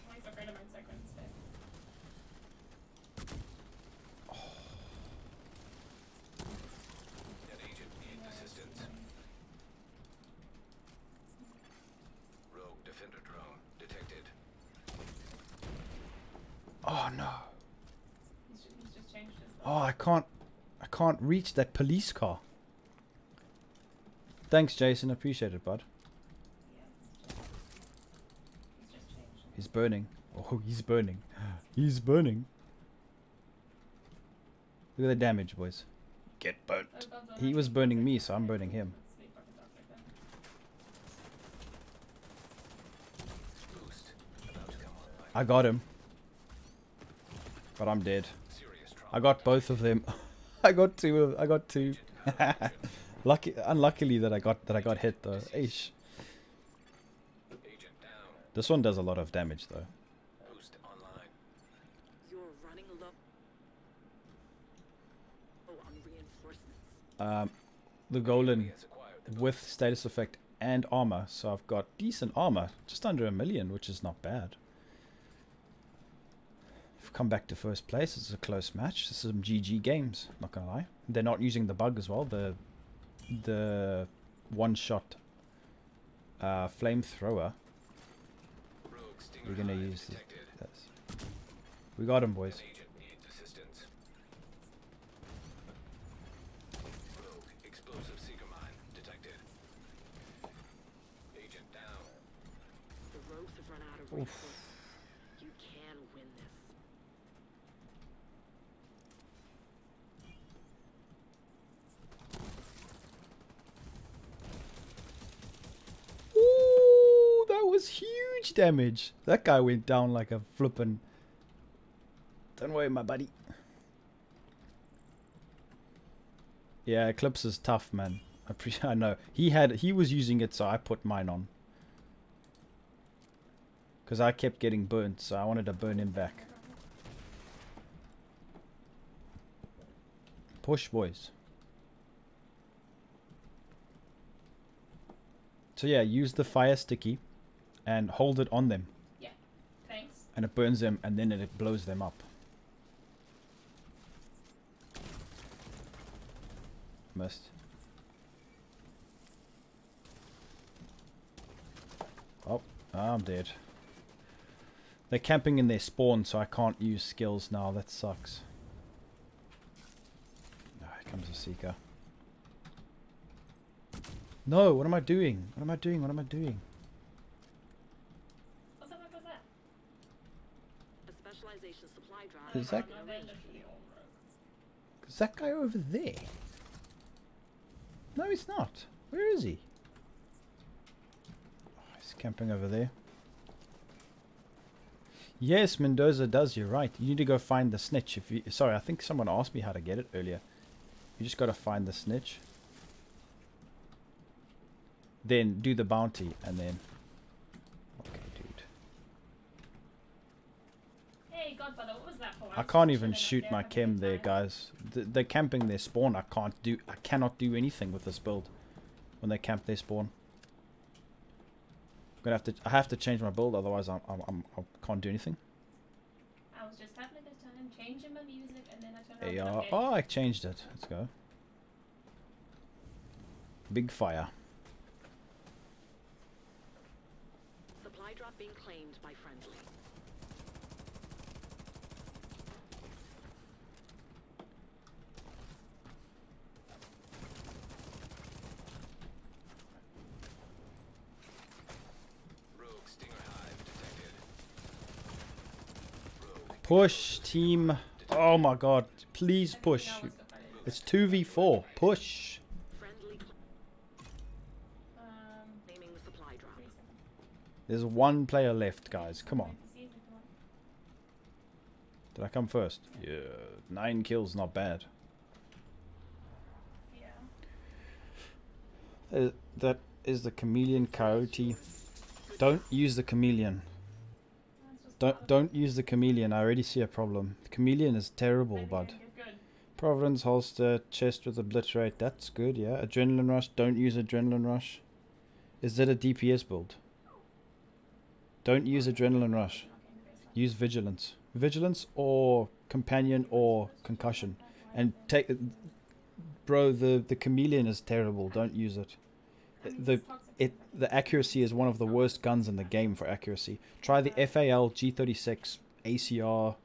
Why is that great amount sequence? But An agent needs assistance. Rogue defender drone detected. Oh no. he's just, he's just changed his. Oh, I can't. I can't reach that police car. Thanks, Jason. Appreciate it, bud. He's burning. Oh, he's burning. (gasps) He's burning. Look at the damage, boys. Get burnt. He was burning me, so I'm burning him. I got him. But I'm dead. I got both of them. (laughs) I got two. Of, I got two. (laughs) Lucky, unluckily that I got that I got hit though. Down. This one does a lot of damage though. Um, the the with status effect and armor, so I've got decent armor, just under a million, which is not bad. I've come back to first place. It's a close match. This is some GG games. Not gonna lie. They're not using the bug as well. The the one shot uh, flamethrower. We're gonna use the- detected. Yes. We got him, boys. An agent needs assistance. Rogue explosive seeker mine detected. Agent down. The rogues have run out of Oof. reinforcements. You can win this. Ooh, that was huge damage. That guy went down like a flippin'. Don't worry, my buddy. Yeah, Eclipse is tough, man. I (laughs) I know. He had he was using it, so I put mine on. Cause I kept getting burnt, so I wanted to burn him back. Push, boys. So yeah, use the fire sticky, and hold it on them, Yeah. Thanks. and it burns them, and then it blows them up. Missed. Oh, I'm dead. They're camping in their spawn, so I can't use skills now. That sucks. Ah, here comes a seeker. No, what am I doing? What am I doing? What am I doing? What the fuck was that? A specialization Is that- that guy over there? No, he's not. Where is he? Oh, he's camping over there. Yes, Mendoza does. You're right. You need to go find the snitch. If you, sorry, I think someone asked me how to get it earlier. You just got to find the snitch. Then do the bounty, and then. Okay, dude. Hey, Godfather, what was that for? I can't even shoot my having chem there, guys. They're camping their spawn. I can't do. I cannot do anything with this build when they camp their spawn. I'm gonna have to. I have to change my build, otherwise I'm, I'm, I'm I can't do anything. I was just having a good time, changing my music, and then I turned around Hey, and I'm dead. oh, I changed it. Let's go. Big fire. Supply drop being claimed by friendly. Push team. Oh my god. Please push. It's 2v4. Push. There's one player left, guys. Come on. Did I come first? Yeah. Nine kills, not bad. Uh, that is the chameleon coyote. Don't use the chameleon. Don't don't use the chameleon. I already see a problem. The chameleon is terrible, bud. Providence holster, chest with obliterate. That's good, yeah. Adrenaline rush. Don't use adrenaline rush. Is that a DPS build? Don't use adrenaline rush. Use vigilance. Vigilance or companion or concussion. And take bro, the the chameleon is terrible. Don't use it. The. It the accuracy is one of the worst guns in the game for accuracy. Try the FAL G36 ACR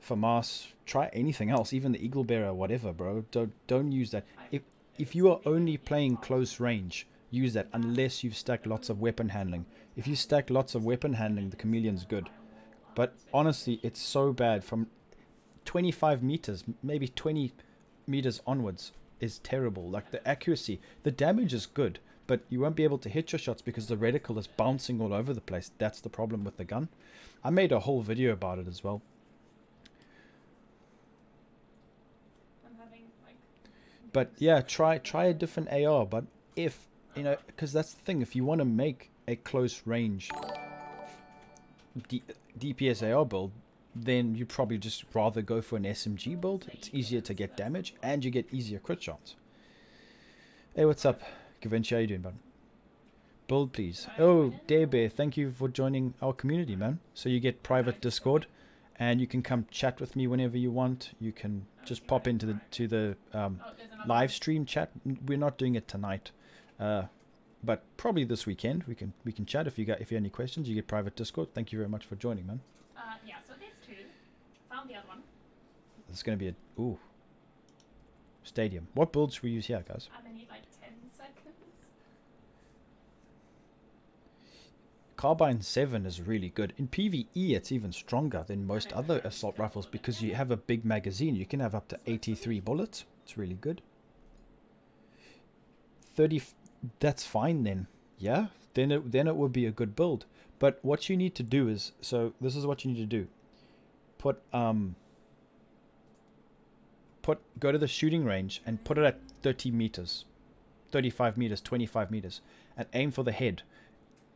FAMAS. Try anything else, even the Eagle Bearer, whatever, bro. Don't don't use that. If if you are only playing close range, use that unless you've stacked lots of weapon handling. If you stack lots of weapon handling, the chameleon's good. But honestly, it's so bad from 25 meters, maybe 20 meters onwards is terrible. Like the accuracy, the damage is good, but you won't be able to hit your shots because the reticle is bouncing all over the place. That's the problem with the gun. I made a whole video about it as well. I'm having like But yeah, try try a different AR. But if you know, because that's the thing. If you want to make a close range D- DPS AR build, then you probably just rather go for an SMG build. It's easier to get damage and you get easier crit shots. Hey, what's up, Gavinci? How you doing, bud? Build, please. Oh, Dare Bear, thank you for joining our community, man. So you get private Discord, and you can come chat with me whenever you want. You can just pop into the to the um, live stream chat. We're not doing it tonight, uh, but probably this weekend we can we can chat. If you got if you have any questions, you get private Discord. Thank you very much for joining, man. Uh yeah, so there's two. Found the other one. It's gonna be a ooh stadium. What builds should we use here, guys? Gonna need like ten seconds. Carbine 7 is really good. In PvE, it's even stronger than most other assault rifles because you have a big magazine. You can have up to 83 bullets. It's really good. 30, that's fine then. Yeah, then it, then it would be a good build. But what you need to do is, so this is what you need to do. Put, um, put, go to the shooting range and put it at 30 meters. 35 meters, 25 meters. And aim for the head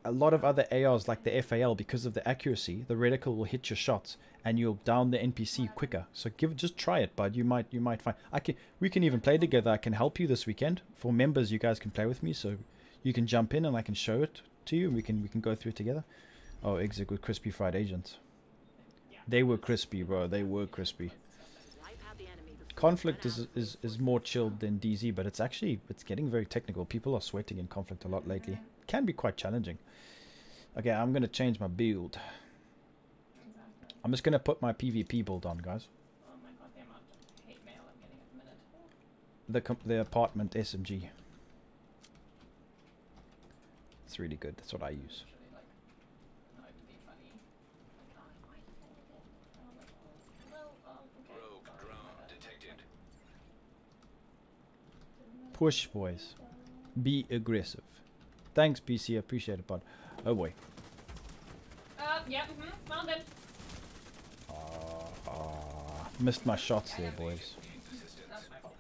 a lot of other ARs like the FAL, because of the accuracy, the reticle will hit your shots and you'll down the NPC quicker. So give just try it, bud. You might you might find I can we can even play together. I can help you this weekend. For members, you guys can play with me, so you can jump in and I can show it to you. And we can we can go through it together. Oh, exit with crispy fried agents. They were crispy, bro. They were crispy. Conflict is, is is more chilled than DZ, but it's actually it's getting very technical. People are sweating in conflict a lot lately. Can be quite challenging. Okay, I'm gonna change my build. I'm just gonna put my PvP build on, guys. The the apartment SMG. It's really good. That's what I use. Push, boys. Be aggressive. Thanks, PC. I appreciate it, bud. Oh boy. Uh, yeah, mm-hmm, found it. Uh, uh, missed my shots there, boys. That's my fault.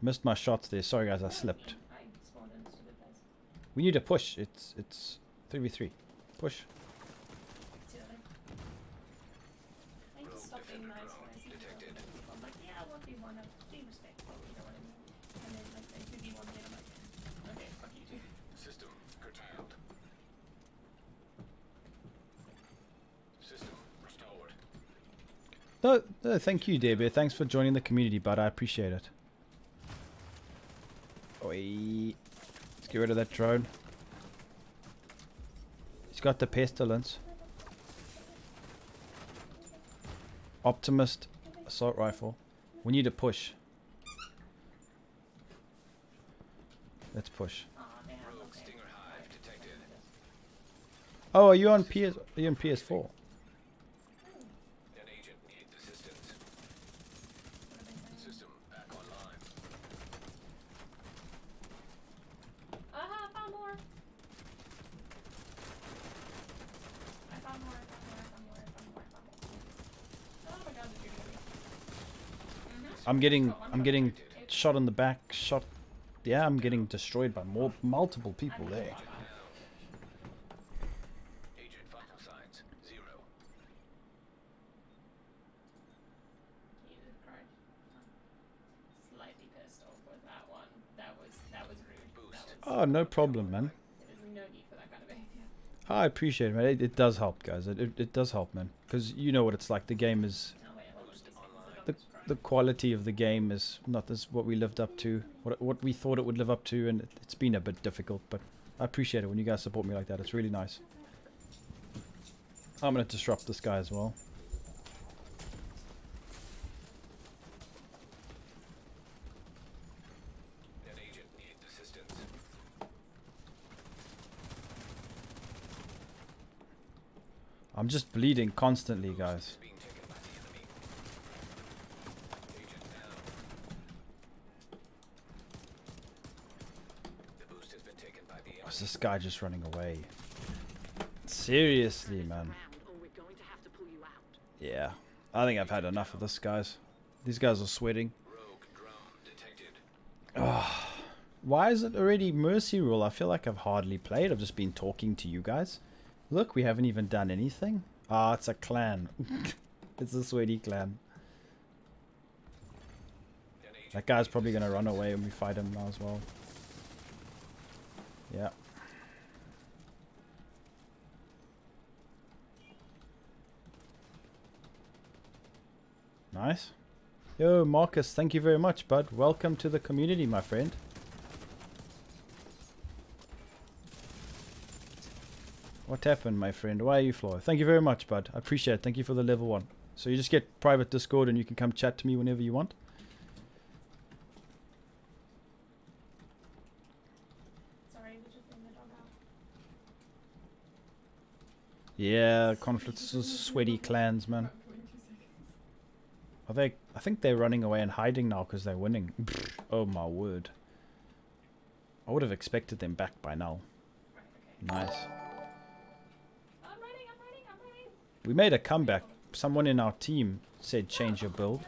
Missed my shots there. Sorry, guys. I slipped. I spawned in a stupid place. We need to push. It's it's three v three. Push. Too early. I need to stop being nice when I see detected. people. I'm like, yeah, 1v1, uh, be respectful, you know what I mean? And then like they 2v1 me, I'm like, okay, fuck you too. System curtailed. System restored. No, no, thank you, Dear Thanks for joining the community, bud. I appreciate it. Oi. Let's get rid of that drone. He's got the pestilence. Optimist assault rifle. We need to push. Let's push. Aw, damn, Rogue okay. Stinger Hive detected. Oh, are you on PS? Are you on PS4? I'm getting I'm getting shot in the back, shot. Yeah, I'm getting destroyed by more multiple people there. Oh, no problem, man. I appreciate it, man. It, it does help, guys. It, it, it does help, man. Because you know what it's like. The game is Oh wait, hold on. These things are the quality of the game is not as what we lived up to, what what we thought it would live up to, and it, it's been a bit difficult. But I appreciate it when you guys support me like that. It's really nice. I'm gonna disrupt this guy as well. That agent needs assistance. I'm just bleeding constantly, guys. Is being taken by the enemy. Agent down. The boost has been taken by the enemy. What's this guy just running away? Seriously, man. Around, or we're going to have to pull you out. Yeah, I think I've had enough of this, guys. These guys are sweating. Rogue. Why is it already Mercy Rule? I feel like I've hardly played. I've just been talking to you guys. Look, we haven't even done anything. Ah, it's a clan. (laughs) it's a sweaty clan. That That guy's probably going to run away when we fight him now as well. Yeah. Nice. Yo, Marcus, thank you very much, bud. Welcome to the community, my friend. What happened, my friend? Why are you floor? Thank you very much, bud. I appreciate it. Thank you for the level one. So you just get private Discord and you can come chat to me whenever you want. Sorry, we just in the doghouse. Yeah, conflicts, sweaty clans, man. Are they? I think they're running away and hiding now because they're winning. oh my word! I would have expected them back by now. Nice. I'm running, I'm running, I'm running. We made a comeback. Someone in our team said change your build. It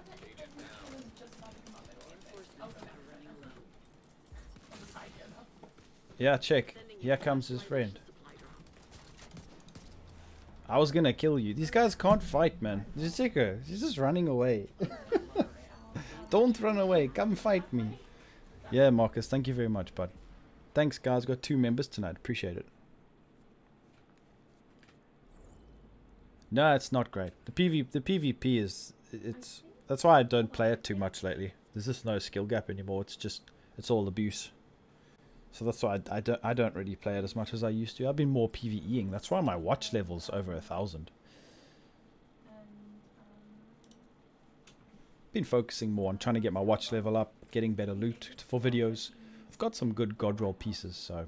was just about to come up at all. I'll go back right now. On the side here, though. Yeah, check. Here comes his friend. I was gonna kill you. These guys can't fight, man. Jessica, she's just running away. (laughs) Don't run away. Come fight me. Yeah, Marcus. Thank you very much, bud. Thanks, guys. Got two members tonight. Appreciate it. No, it's not great. The PV the PvP is it's that's why I don't play it too much lately. There's just no skill gap anymore. It's just it's all abuse. So that's why I, I don't I don't really play it as much as I used to. I've been more PVEing. That's why my watch level's over a thousand. And, Been focusing more on trying to get my watch level up, getting better loot for videos. I've got some good god roll pieces, so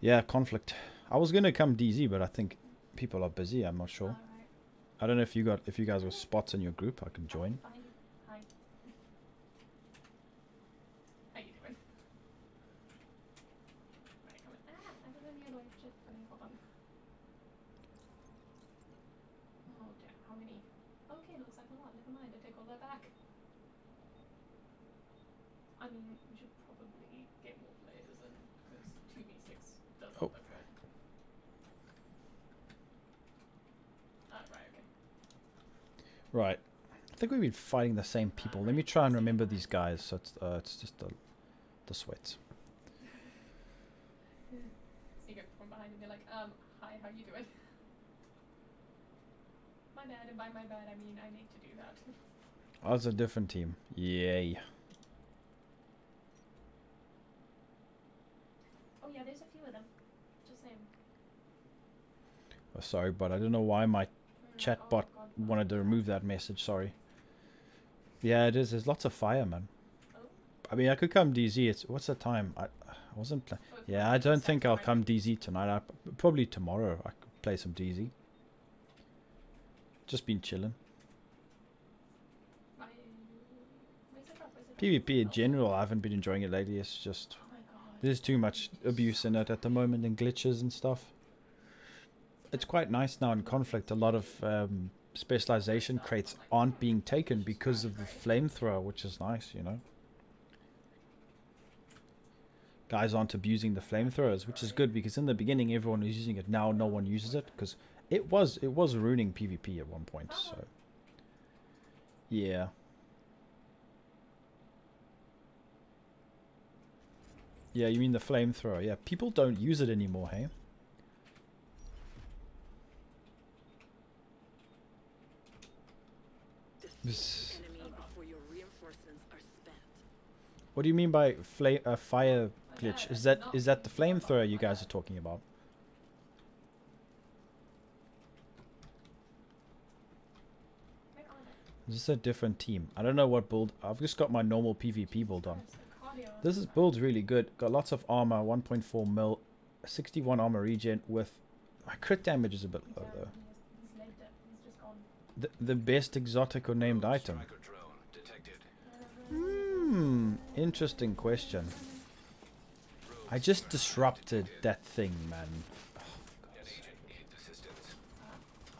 yeah, conflict. I was gonna come DZ, but I think people are busy. I'm not sure. I don't know if you got if you guys were spots in your group. I can join. Fine. Hi. How you doing? Right, come on. Ah, I was in the other way. Shit. Okay, hold on. Oh, damn. How many? Okay, looks like a lot. Never mind. I take all that back. I mean, we should probably get more players in because 2v6 doesn't Oh. look good. Ah, right, okay. Right. I think we've been fighting the same people. Let me try and remember these guys. So it's uh, it's just the the sweats. sneak up from behind and be like, um, hi, how you doing? (laughs) My bad, and by my bad I mean I need to do that. Oh, it's a different team. Yay. oh yeah, there's a few of them. Just saying. Oh, sorry, but I don't know why my chatbot oh wanted to remove that message. Sorry. Yeah, it is. There's lots of fire, man. Oh. I mean, I could come DZ. It's what's the time? I, I wasn't playing. Oh, Yeah, I don't think I'll come. DZ tonight. I, probably tomorrow. I could play some DZ. Just been chilling. Bye. Where's the drop? Where's the drop? PvP in general, I haven't been enjoying it lately. It's just Oh there's too much abuse in it at the moment and glitches and stuff. It's quite nice now in conflict. A lot of um, specialization crates aren't being taken because of the flamethrower, which is nice, you know. Guys aren't abusing the flamethrowers, which is good because in the beginning everyone was using it. Now no one uses it because it was it was ruining PvP at one point. So yeah. Yeah, you mean the flamethrower? Yeah, people don't use it anymore, hey? This- Enemy before your reinforcements are spent. What do you mean by fla- uh, fire glitch? Is that is that the flamethrower you guys are talking about? This on it. Is this a different team? I don't know what build. I've just got my normal PvP build on. It's the cardio This is build's really good. Got lots of armor, 1.4 mil, 61 armor regen with. My crit damage is a bit low though. The, the best exotic or named item. Striker drone detected. Hmm, interesting question. I just disrupted that thing, man. An agent needs assistance.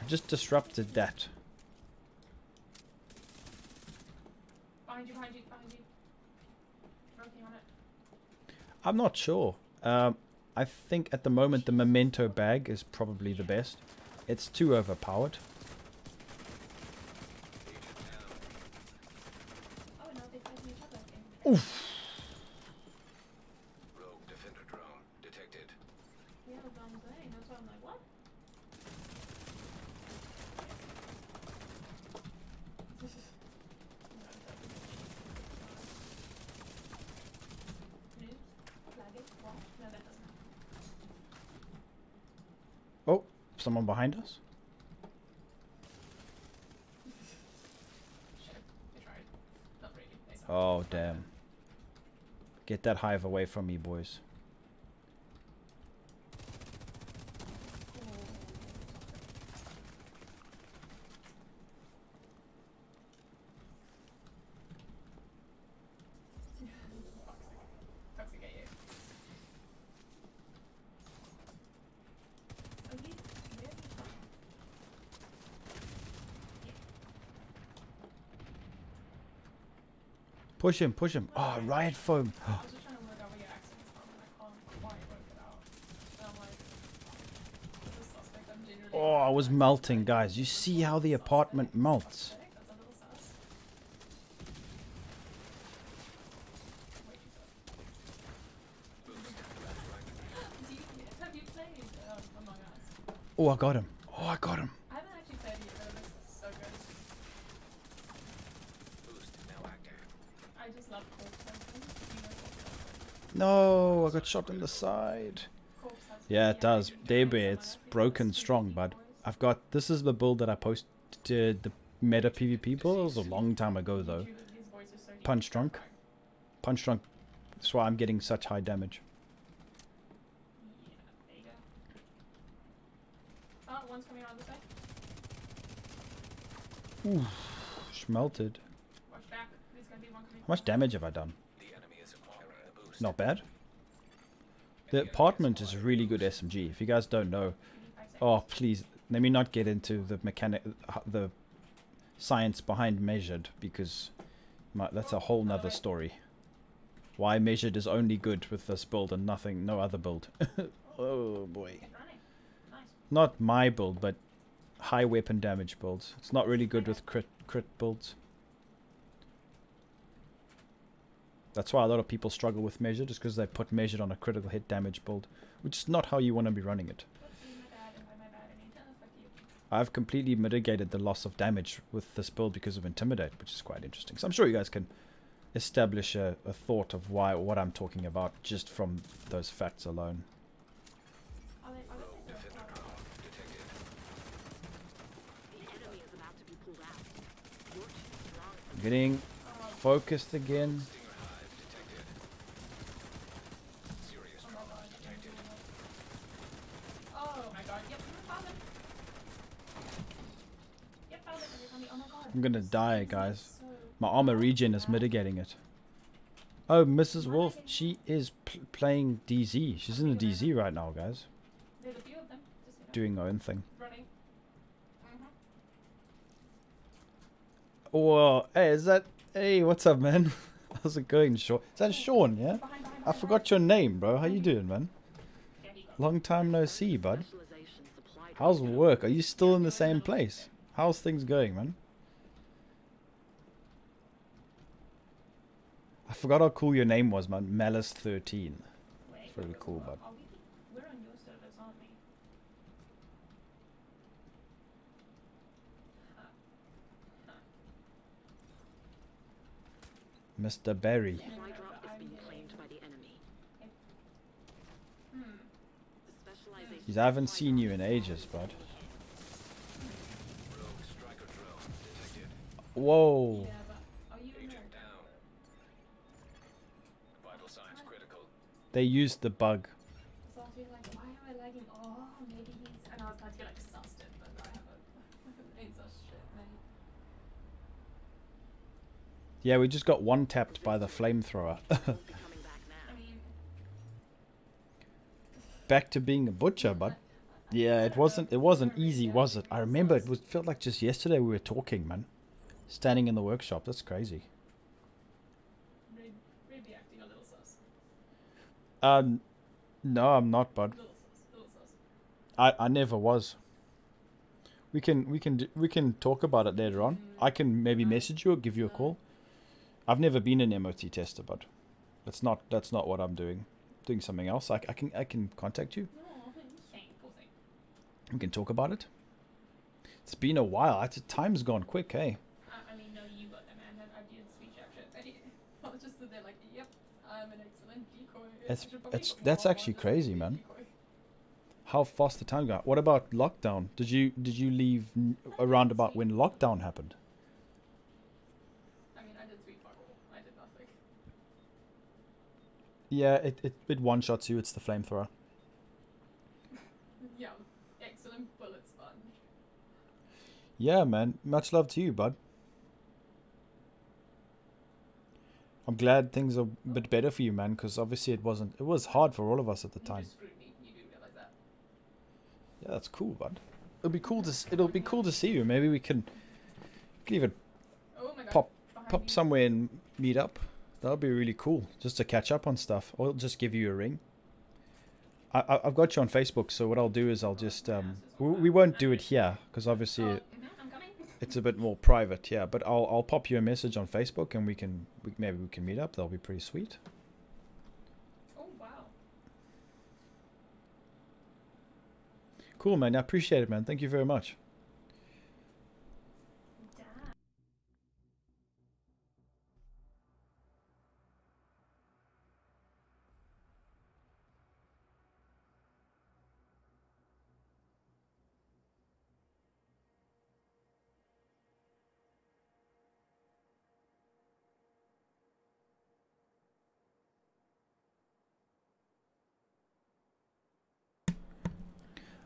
I just disrupted that. I'm not sure. Um, I think at the moment the memento bag is probably the best. It's too overpowered. Oh no, they're fighting each other again. Oof. Rogue defender drone detected. We have a guns there, and that's why I'm like, what? News? Flagging? What? No, that doesn't. Oh, someone behind us? Sure, they tried. Not really. They suck. Oh, damn. Get that hive away from me, boys. Toxic. Toxic AF. Oh, he really Push him, push him. Oh, riot foam. I was just trying to work out where your accent is from, and I can't quite work it out. And I'm like, this is suspect. I'm genuinely. Oh, I was melting, guys. You see how the apartment melts. Suspect? That's a little sus. Wait, so- (laughs) Do you, have you played um, Among Us? Oh, I got him. Oh, I got him. I haven't actually played it, but it looks so good. Boost now active. I just love corpse hunting. You know corpse hunting? No, I got shot in the side. Yeah, it does. summon it's broken strong, bud. I've got this is the build that I posted the meta PvP build. It was a long time ago though. Punch drunk. Punch drunk. That's why I'm getting such high damage. Oh, way. Smelted. How much damage have I done? The enemy is acquiring the boost. Not bad. The apartment is a really good SMG. If you guys don't know, oh please let me not get into the mechanic, the science behind measured because my, that's a whole nother story. Why measured is only good with this build and nothing, no other build. (laughs) oh boy. Keep running. Nice. Not my build, but high weapon damage builds. It's not really good with crit crit builds. That's why a lot of people struggle with measured, just because they put measured on a critical hit damage build, which is not how you want to be running it. I've completely mitigated the loss of damage with this build because of Intimidate, which is quite interesting. So I'm sure you guys can establish a, a thought of why or what I'm talking about just from those facts alone. They, are Rogue they defender drone detected. The enemy is about to be pulled out. You're too strong for Getting focused again. Stinger hive detected. Serious Oh my trauma god. detected. Oh my god. Yep, found him. Yep, found him. Everybody. Oh my god. I'm gonna die, guys. My armor regen is mitigating it. Oh, Mrs. Wolf, she is pl- playing DZ. She's in the DZ right now, guys. Doing her own thing. Whoa, hey, is that? Hey, what's up, man? (laughs) How's it going, Sean? Is that Sean? Yeah. I forgot your name, bro. How you doing, man? Long time no see, bud. How's work? Are you still in the same place? How's things going, man? I forgot how cool your name was, man. Malice thirteen. Wait, It's really cool, bud. Are we, we're on your servers, aren't we? Mr. Berry. Supply drop is being claimed by the enemy. Hmm. The specialization Jeez, I haven't seen you in ages, bud. Rogue striker drone detected. Whoa. They used the bug. So I was like, why am I lagging? Oh, maybe he's. And I was about to get like sussed it, but I haven't. (laughs) I haven't made such shit, mate. Yeah, we just got one tapped by the flamethrower. (laughs) will be coming back I now. mean, Back to being a butcher, bud. Yeah, it wasn't. It wasn't easy, was it? I remember it was felt like just yesterday we were talking, man. Standing in the workshop. That's crazy. Rid, Rid be acting a little sus. Um, no, I'm not, bud. I, I never was. We can we can we can talk about it later on. I can maybe message you or give you a call. I've never been an MOT tester, but that's not that's not what I'm doing. I'm Doing something else. I, I can I can contact you. We can talk about it. It's been a while. Time's gone quick, hey. I, I mean, no, you got them, man. I did speech action. And it, I was just stood there like, yep, I'm an excellent decoy. It's- I should probably it's- that's actually crazy, man. How fast the time got. What about lockdown? Did you did you leave around about when lockdown happened? I mean, I did sweet. I did nothing. Yeah, it it, it one shots you. It's the flamethrower. (laughs) Yeah, excellent bullet sponge. Yeah, man. Much love to you, bud. I'm glad things are a bit better for you, man, because obviously it wasn't. It was hard for all of us at the time. just screwed me. You do realize that. Yeah, that's cool, bud. It'll be cool to. It'll be cool to see you. Maybe we can, can even Oh. Pop- behind pop you. somewhere and meet up. That would be really cool, just to catch up on stuff, or I'll just give you a ring. I, I I've got you on Facebook, so what I'll do is I'll just um we, we won't do it here because obviously Oh, it, mhm, I'm coming. It's a bit more private, yeah. But I'll I'll pop you a message on Facebook and we can we, maybe we can meet up. That'll be pretty sweet. Oh wow. Cool, man. I appreciate it, man. Thank you very much.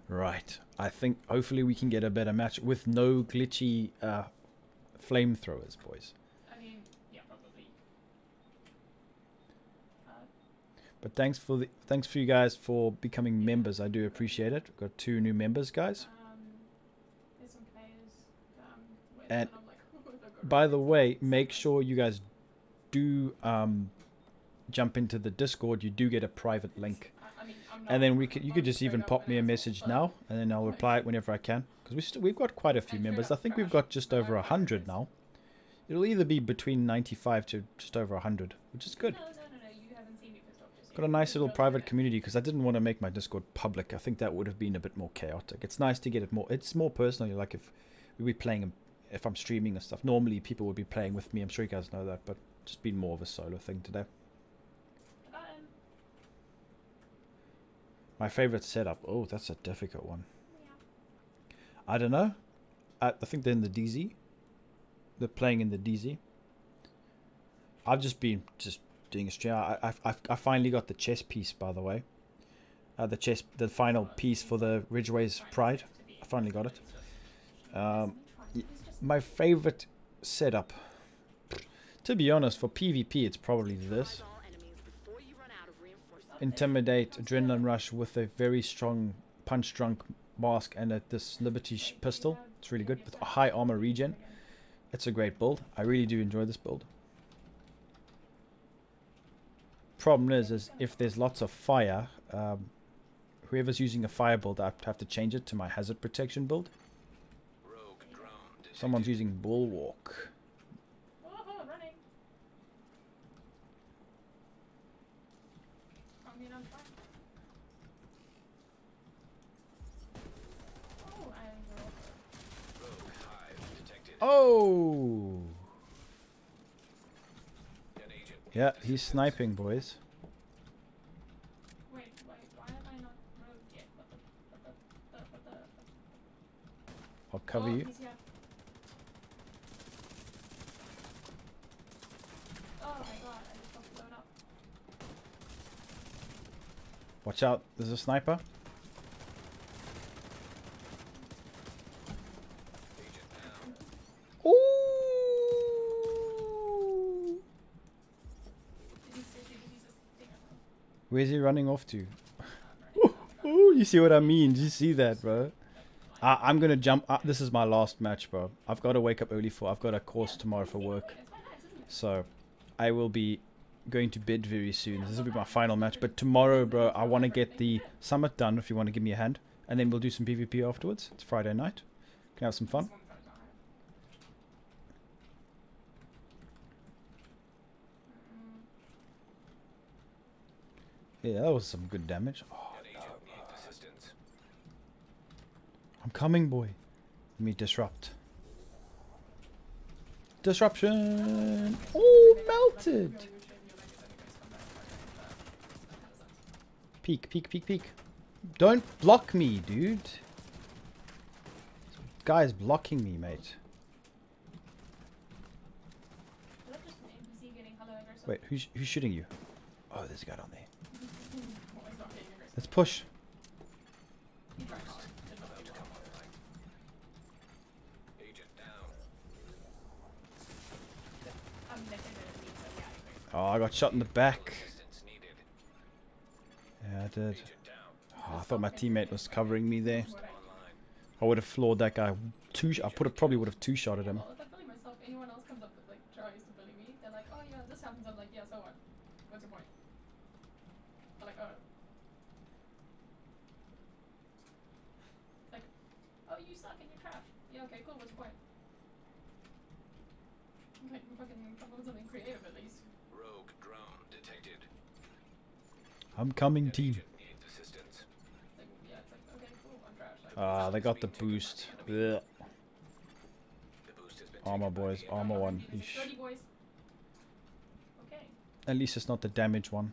Right. I think hopefully we can get a better match with no glitchy uh, flamethrowers, boys. I mean, yeah, probably. Uh, But thanks for the thanks for you guys for becoming members. I do appreciate it. We've got two new members, guys. um, there's some players. Um, And like, (laughs) oh, (laughs) By the way, make sure you guys do um, jump into the Discord. You do get a private link, I, I mean, I'm and then we could you could just even pop me a message now, and then I'll reply it whenever I can. Because we st- we've got quite a few members. I think we've got just over a hundred now. It'll either be between ninety-five to just over a hundred, which is good. Got a nice little private community because I didn't want to make my Discord public. I think that would have been a bit more chaotic. It's nice to get it more. It's more personal. Like if we be playing, if I'm streaming and stuff. Normally people would be playing with me. I'm sure you guys know that, but just been more of a solo thing today. Got him. My favorite setup. Oh, that's a difficult one. I don't know. I, I think they're in the DZ. They're playing in the DZ. I've just been just doing a stream. I, I, I, I finally got the chest piece, by the way. Uh, the chest, the final piece for the Ridgeway's Pride. I finally got it. Um, my favorite setup. To be honest, for PvP, it's probably this. Intimidate, Adrenaline Rush with a very strong Punch Drunk mask and a, this Liberty sh- pistol. It's really good with a high armor regen. It's a great build. I really do enjoy this build. Problem is, is if there's lots of fire, um, whoever's using a fire build, I have to change it to my hazard protection build. Rogue drone detected. Someone's using bulwark. Oh, running. I mean, I'm fine. Oh, I will. Rogue hive detected. Oh! Yeah, he's sniping, boys. Wait, wait, why have I not moved yet? What the, what the, the, what the, I'll cover oh, you. He's here. Oh my god, I just got blown up. Watch out, there's a sniper. Agent down. Ooh! Did he say, did he just think of Where's he running off to? Ooh, you see what I mean? Did you see that, bro? I, I'm gonna jump. Uh, this is my last match, bro. I've got to wake up early for. I've got a course tomorrow for work, so I will be going to bed very soon. This will be my final match. But tomorrow, bro, I want to get the summit done. If you want to give me a hand, and then we'll do some PvP afterwards. It's Friday night. Can have some fun. Yeah, that was some good damage. Oh, An agent needs assistance. I'm coming, boy. Let me disrupt. Disruption. Oh, melted. Peek, peek, peek, peek. Don't block me, dude. This guy's blocking me, mate. Is that just an NPC getting hello aggressive? Wait, who's who's shooting you? Oh, there's a guy down there. Oh, he's not getting aggressive. Let's push. Oh, I got shot in the back. Yeah, I did. Oh, I thought my teammate was covering me there. I- would have floored that guy. Two. I put. Probably would have two shotted him. Anyone else comes up with like tries to bully me, they're like, oh yeah, this happens. I'm like, yeah, so what? What's your point? I'm like, oh. It's like, you suck and you're trash. Yeah, okay, cool. What's your point? Like, fucking come up with something creative at least. Rogue drone detected. I'm coming, team. agent needs assistance. Like, yeah, it's like, okay, cool. I'm trash. Like, Ah, they got the boost. Ugh. The boost Armor, boys. the Armor one. not Eesh. 30 boys. Okay. At least it's not the damage one.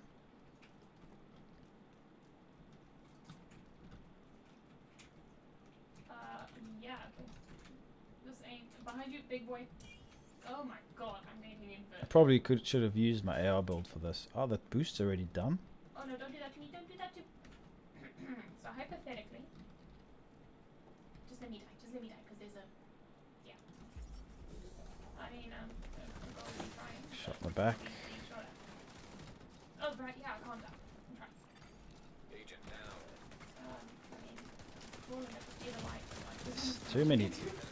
Uh, yeah, okay. This ain't behind you, big boy. Oh my god, I'm making I invert. probably could should have used my AR build for this. Oh, that boost's already done. Oh no, don't do that to me, don't do that to (clears throat) So hypothetically, just let me die, just let me die, because there's a, yeah. I mean, um, I'm probably trying. Shot in the back. being shot at. Oh, right, yeah, calm down. I'm trying. Agent down. Um, I mean, falling at the speed of light, but like, this There's is- too many. (laughs)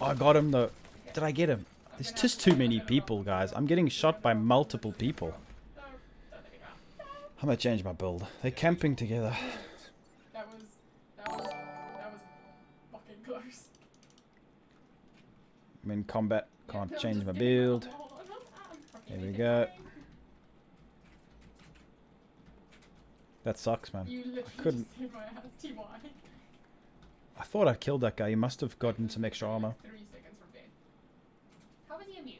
Oh, I got him though. Did I get him? There's just too many people, guys. I'm getting shot by multiple people. No, don't let me drown. No. I'm gonna change my build. They're camping together. That was that was that was fucking close. I'm in combat. Can't Yeah, change my build. that wall. I'm not- I'm fucking There we go. That sucks, man. You literally couldn't- just saved my ass. TY. I thought I killed that guy. He must have gotten some extra armor. Three seconds from dead. How was he immune?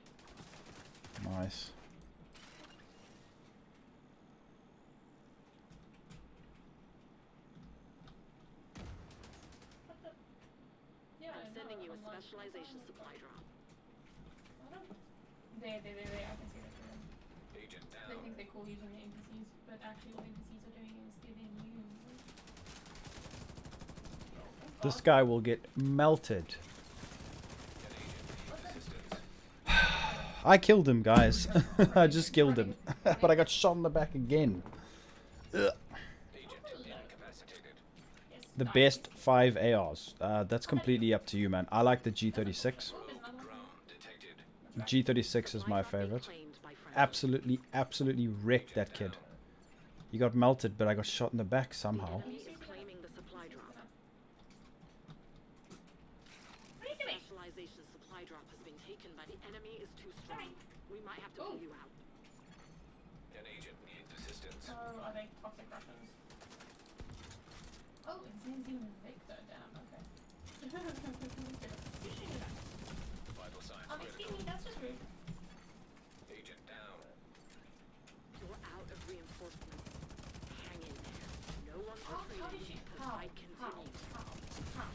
Nice. What the? Yeah, I'm sending you a I'm like- specialization supply drop. I don't. There, there, there, there. I can see that. through them. Agent They think they're cool using the NPCs, but actually all the NPCs are doing is giving you. This guy will get melted. (sighs) I killed him, guys. (laughs) I just killed him. (laughs) but I got shot in the back again. The best five ARs. Uh, that's completely up to you, man. I like the G36. Oh, there's another one. Drone detected. G36 is my favorite. Absolutely, absolutely wrecked that kid. He got melted, but I got shot in the back somehow. Enemy is claiming the supply drop. What are you doing? Specialization supply drop has been taken, but the enemy is too strong. We might have to Oh. pull you out. An agent needs assistance. Oh, are they toxic Russians? Oh, his name's even Victor. Damn. Okay. Vital signs um, excuse critical. me. That's just rude. Agent down. You're out of reinforcements. Hang in there. No longer How, how did trading. she? The How? fight How? continues. How? How?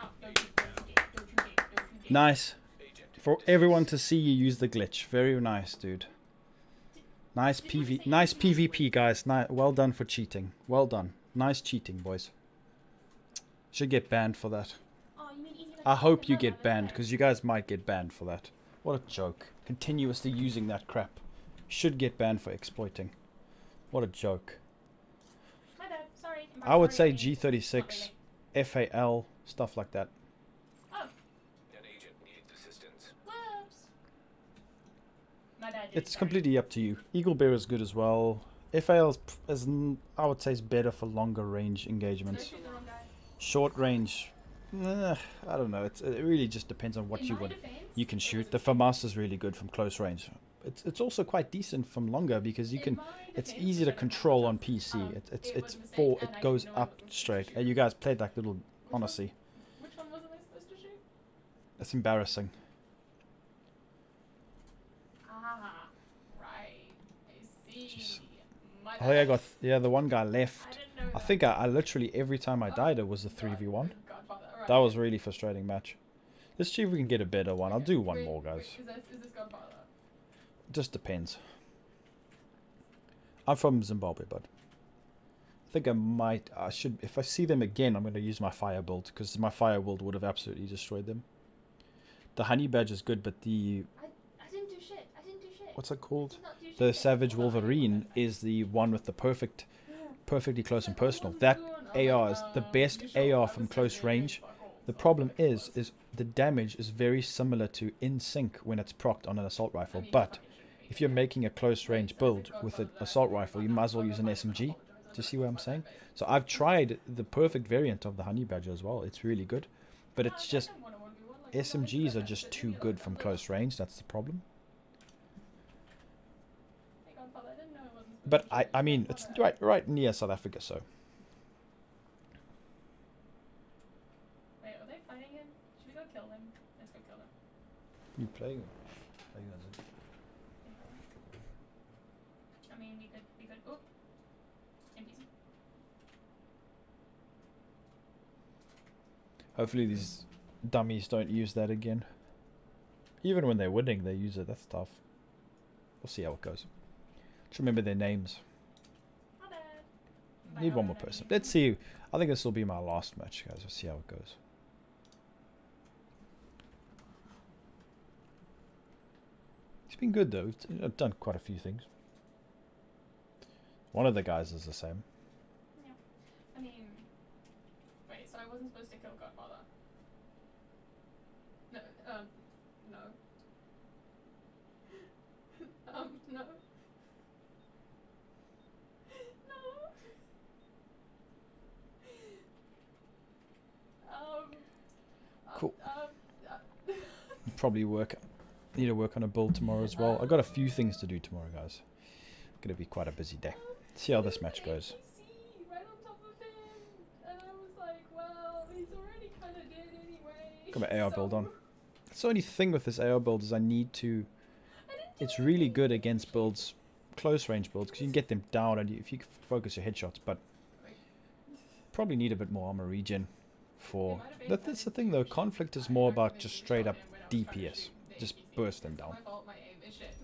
How? Don't you dare! Don't you dare! Don't you dare! Nice. For everyone to see you use the glitch. Very nice, dude. Nice PV, nice PvP, guys. Ni- well done for cheating. Well done. Nice cheating, boys. Should get banned for that. You mean easy like I hope you get banned, because you guys might get banned for that. What a joke. Continuously using that crap. Should get banned for exploiting. What a joke. My bad. Sorry. I'm would say sorry, I mean, G36. FAL, stuff like that. Oh, An agent needs assistance. whoops. My bad. dude, It's completely up to you. Eagle Bear is good as well. FAL is, is I would say, is better for longer range engagements. shoot the wrong guy? Short range, eh, I don't know. It's, it really just depends on what In you want. defense, you can shoot. The FAMAS is really good from close range. It's it's also quite decent from longer because you can. It's easy to which I don't control on PC. It's it's it it's was full. It goes up straight. And you guys played like little. one? Honestly, Which one wasn't I supposed to shoot? it's embarrassing. Ah, right. I see. Jeez. My Oh, I think I got yeah. The one guy I left. didn't know I think I, I literally every time I Oh, died it was a three v one. That was a really frustrating match. Let's see if we can get a better one. I'll do one more, guys. Is this, is this Godfather? Just depends. I'm from Zimbabwe, bud. I think I might. I should. If I see them again, I'm going to use my fire build because my fire build would have absolutely destroyed them. The honey badger is good, but the I, I didn't do shit. I didn't do shit. what's it called? The. Savage Wolverine is the one with the perfect, perfectly close and personal. That AR is the best? AR from close range. The problem is, is the damage is very similar to in sync when it's procced on an assault rifle. But if you're making a close range build with an assault rifle, you might as well use an SMG. Do you see what I'm saying? So I've tried the perfect variant of the honey badger as well. It's really good, but it's just don't wanna 1v1, like, I'm not into SMGs are just too good from close range. That's the problem. Hey, Godfather, I didn't know it wasn't supposed But I, I mean, it's right, right near South Africa, so Wait, are they fighting him? Should we go kill them? Let's go kill them. you playing. I mean, we could, we could. Oh, NPC. Hopefully these dummies don't use that again. Even when they're winning, they use it. That's tough. We'll see how it goes. Just remember their names. My bad. By Need one more person. Let's see. I think this will be my last match, guys. We'll see how it goes. It's been good though. Uh, done quite a few things. One of the guys is the same. Yeah. I mean, wait. So I wasn't supposed to kill Godfather. No. Um. No. um. No. No. Um. Cool. Um. uh, Probably work. Need to work on a build tomorrow as well. I've got a few things to do tomorrow, guys. Gonna be quite a busy day. See how this match goes. Got my AR build on. That's the only thing with this AR build is I need to. It's really good against builds, close range builds, because you can get them down and if you focus your headshots. But probably need a bit more armor regen for. That, that's the thing though. Conflict is more about just straight up DPS. Just burst them down. My fault, my aim is shit.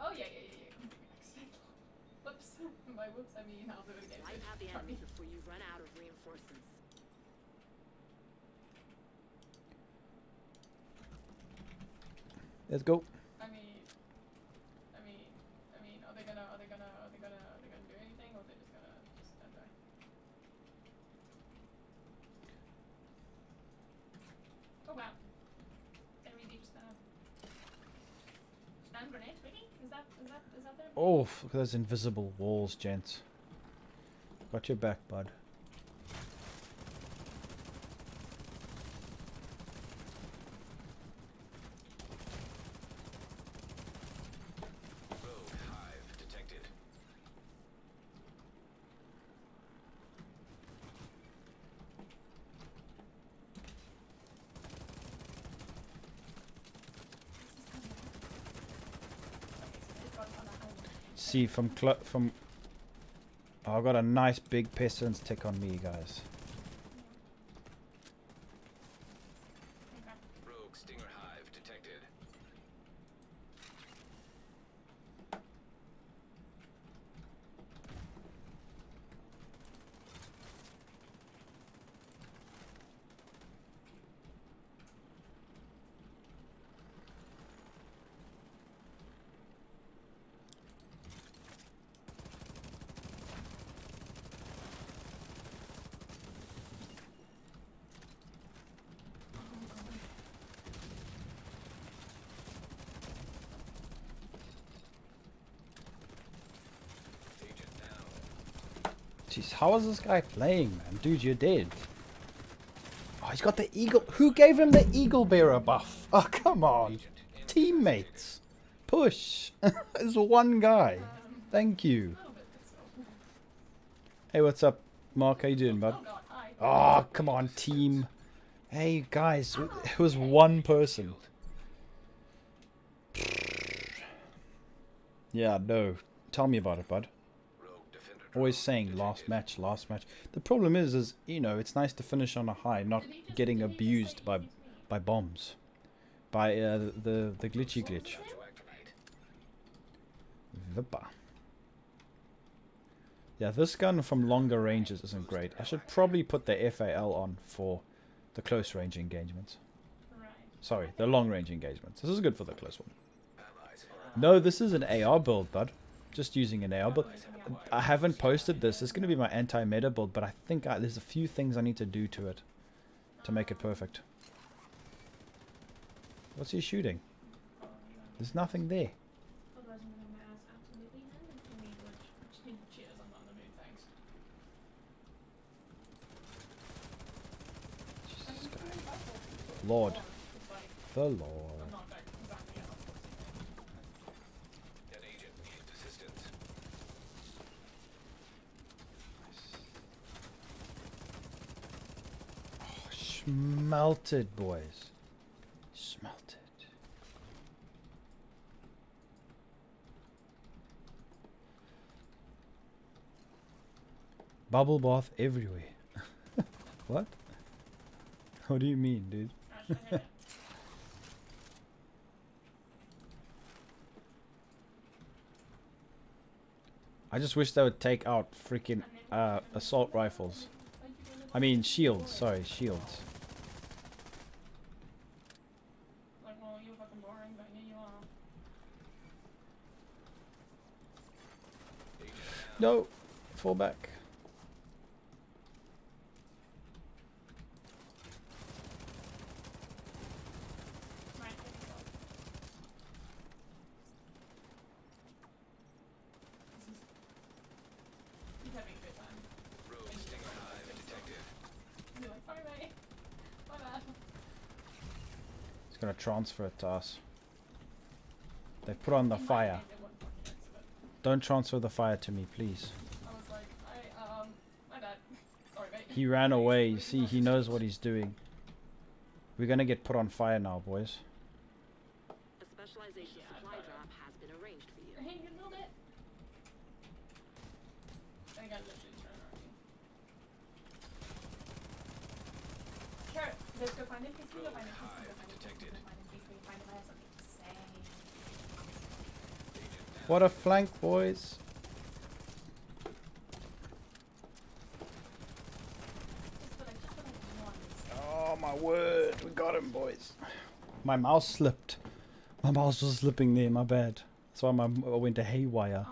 oh yeah, yeah, yeah, yeah. Completely accidental. Whoops. (laughs) By whoops, I mean I'll do it again. Wipe out the enemy before you run out of reinforcements. Let's go. Oh wow. Really? Is that is that is that Oh, look at those invisible walls, gents. Got your back, bud. See from from. Oh, I've got a nice big pestilence tick on me, guys. Okay. Rogue stinger hive detected. Agent down. Jeez, how is this guy playing, man? Dude, you're dead. Oh, he's got the eagle. Who gave him the eagle bearer buff? (laughs) Oh, come on. Teammates. Push. (laughs) There's one guy. Thank you. Hey, what's up, Mark? How you doing, bud? Oh, come on, team. Hey, guys. It was one person. Yeah, no. Tell me about it, bud. Always saying last match, last match. The problem is, is you know, it's nice to finish on a high, not getting abused by by bombs, by uh, the the glitchy glitch. Activate. Yeah, this gun from longer ranges isn't great. I should probably put the FAL on for the close range engagements. Sorry, the long range engagements. This is good for the close one. No, this is an AR build, bud. Just using an AR build. I haven't posted this. It's going to be my anti-meta build, but I think I, there's a few things I need to do to it to make it perfect. What's he shooting? There's nothing there. Otherwise I'm gonna mass absolutely handed to me, which, which cheers, I'm not in the mood, thanks. Jesus I'm Christ. really helpful. Lord. It's like, The Lord. I'm not back exactly at That agent needs assistance. Smelted, boys. Smelted. Bubble bath everywhere. (laughs) what? What do you mean, dude? (laughs) I. Just wish they would take out freaking uh, assault rifles. I mean shields, sorry, shields. Like, well, you're fucking boring, but here you are. No! Fall back. Right, here you go. This is... He's having a good time. Rogue stinger hive detected. He's like, sorry mate. fall back. It's gonna transfer it to us. They put on the In my fire. case, it wouldn't fucking mix, but Don't transfer the fire to me, please. I was like, I, um, my bad. Sorry mate. He ran (laughs) away. You see, he knows what he's doing. We're gonna get put on fire now, boys. A specialization Yeah, supply but- drop has been arranged for you. Hey, you can build it. I got literally turn around. Carrot, let's go find him. Please, can we go find him? Please, can go find him? Please, What a flank, boys. Just for like, just for like one. Oh my word, we got him, boys. My mouse slipped. My mouse was slipping there, my bad. That's why my I went to haywire.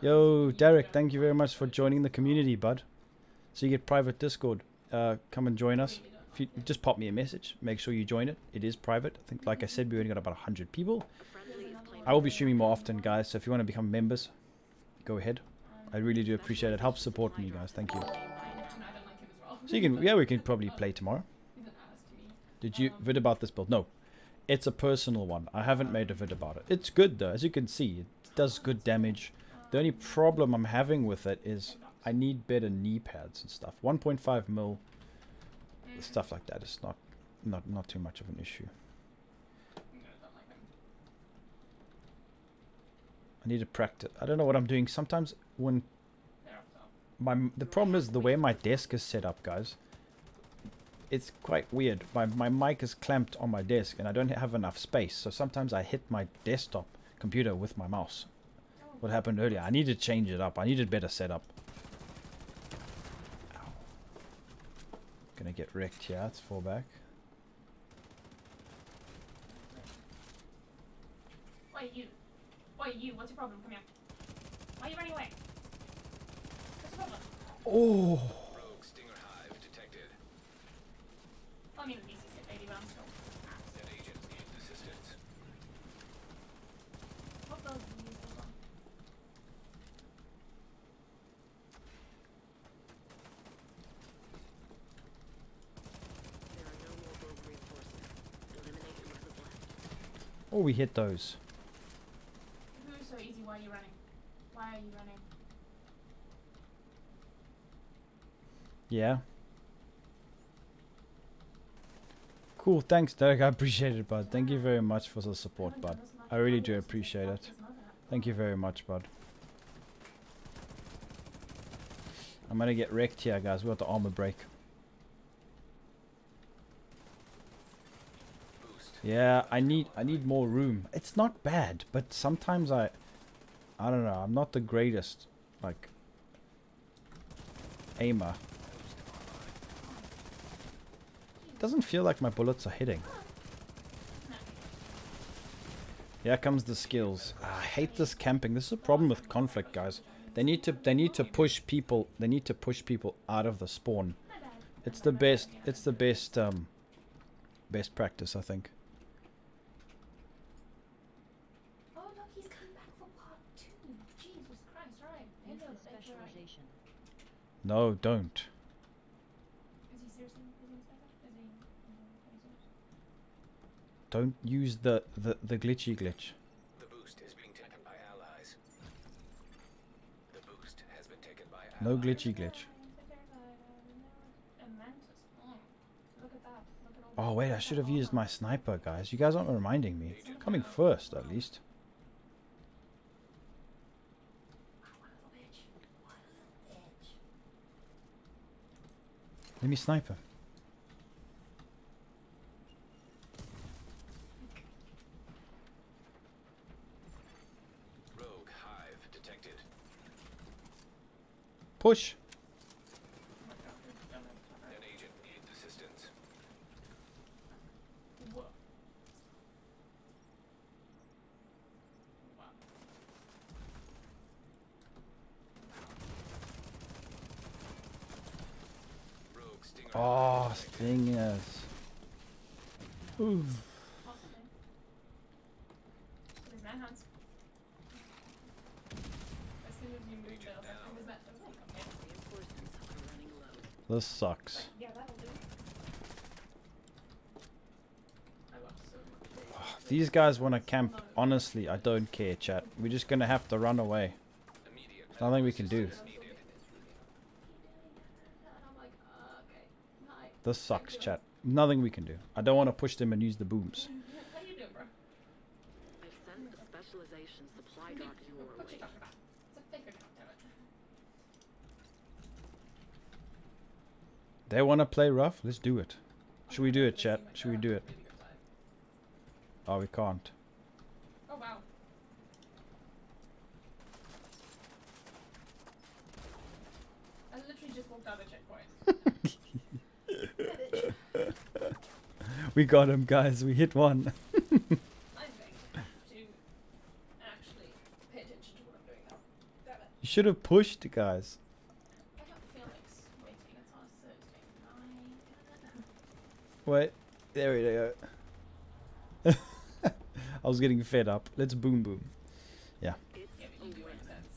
Yo, Derek, thank you very much for joining the community, bud. So you get private Discord. Uh, come and join us. If you just pop me a message, make sure you join it. It is private. I think, like I said, we only got about hundred people. A friendly is claiming I will be streaming more often, guys. So if you want to become members, go ahead. I really do appreciate it. Help support me, guys. Thank you. So you can, yeah, we can probably play tomorrow. Did you vid about this build? No, it's a personal one. I haven't made a vid about it. It's good though, as you can see. It does good damage. The only problem I'm having with it is I need better knee pads and stuff. 1.5 mil, stuff like that is not, not, not too much of an issue. No, I don't like him. I need to practice. I don't know what I'm doing. Sometimes when my the problem is the way my desk is set up, guys. It's quite weird. My my mic is clamped on my desk, and I don't have enough space. So sometimes I hit my desktop computer with my mouse. What happened earlier? I need to change it up. I need a better setup. Ow. Gonna get wrecked here. Let's fall back. Wait, you. Wait, you. What's your problem? Come here. Why are you running away? What's your problem? Oh. Rogue Stinger Hive detected. Well, I mean, at least he's hit baby, but I'm still. That agent needs assistance. What build did you use this on? There are no more rogue reinforcements. Eliminate whoever's left. Oh, we hit those. Who's so easy? Why are you running? Why are you running? Yeah. Cool. Thanks, Derek. I appreciate it, bud. Thank you very much for the support, bud. I really do appreciate it. Thank you very much, bud. I'm gonna get wrecked here, guys. We got the armor break. Yeah, I need I need more room. It's not bad, but sometimes I I don't know, I'm not the greatest like aimer. Doesn't feel like my bullets are hitting. Here comes the skills. Ah, I hate this camping. This is a problem with conflict, guys. They need to they need to push people they need to push people out of the spawn. It's the best it's the best um best practice, I think. Oh look, he's coming back for part two. Jesus Christ! Right. Hand up, thank you, right. Specialization. No, don't. Is he seriously? Is he a sniper? Is he? Is he serious? Don't use the the, the glitchy glitch. The boost is being taken by allies. The boost has been taken by allies. No glitchy glitch. A mantis. Look at that. Look at all Oh wait, I should have used my sniper, guys. You guys aren't reminding me. Coming first, at least. What a little bitch. What a little bitch. Let me sniper. Rogue Hive detected. Push. That agent needs assistance. Whoa. Wow. Rogue Stinger Oh, Hive ah, stingers. Ooh. Possibly. There's manhunts. As soon as you move it, I was like, "Where's that?" I was like, "Okay." Reinforcements are running low. This sucks. These guys want to camp. Honestly, I don't care, chat. We're just gonna have to run away. There's nothing we can do. This sucks, chat. Nothing we can do. I don't want to push them and use the booms. How you doing, bro? I've sent a specialization supply drop your What you way. talking about? It's a faker drop, damn it. They want to play rough. Let's do it. Should we do it, chat? Should we do it? Really good side. Oh, we can't. Oh wow. I literally just walked out of the checkpoint. (laughs) We got him, guys. We hit one. (laughs) I'm going to actually pay attention to what I'm doing now. Damn it. You should have pushed, guys. I got Felix waiting. It's on a Thursday night. Wait. There we go. (laughs) I was getting fed up. Let's boom boom. Yeah.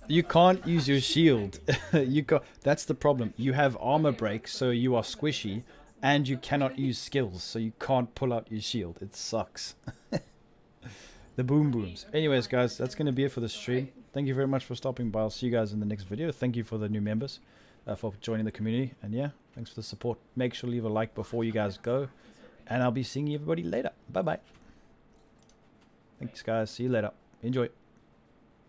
You can't use your shield. (laughs) you got that's the problem. You have armor break, so you are squishy, and you cannot use skills, so you can't pull out your shield. It sucks. (laughs) the boom booms. Anyways, guys, that's gonna be it for the stream. Thank you very much for stopping by. I'll see you guys in the next video. Thank you for the new members, uh, for joining the community, and yeah, thanks for the support. Make sure to leave a like before you guys go, and I'll be seeing everybody later. Bye bye. Thanks, guys. See you later. Enjoy.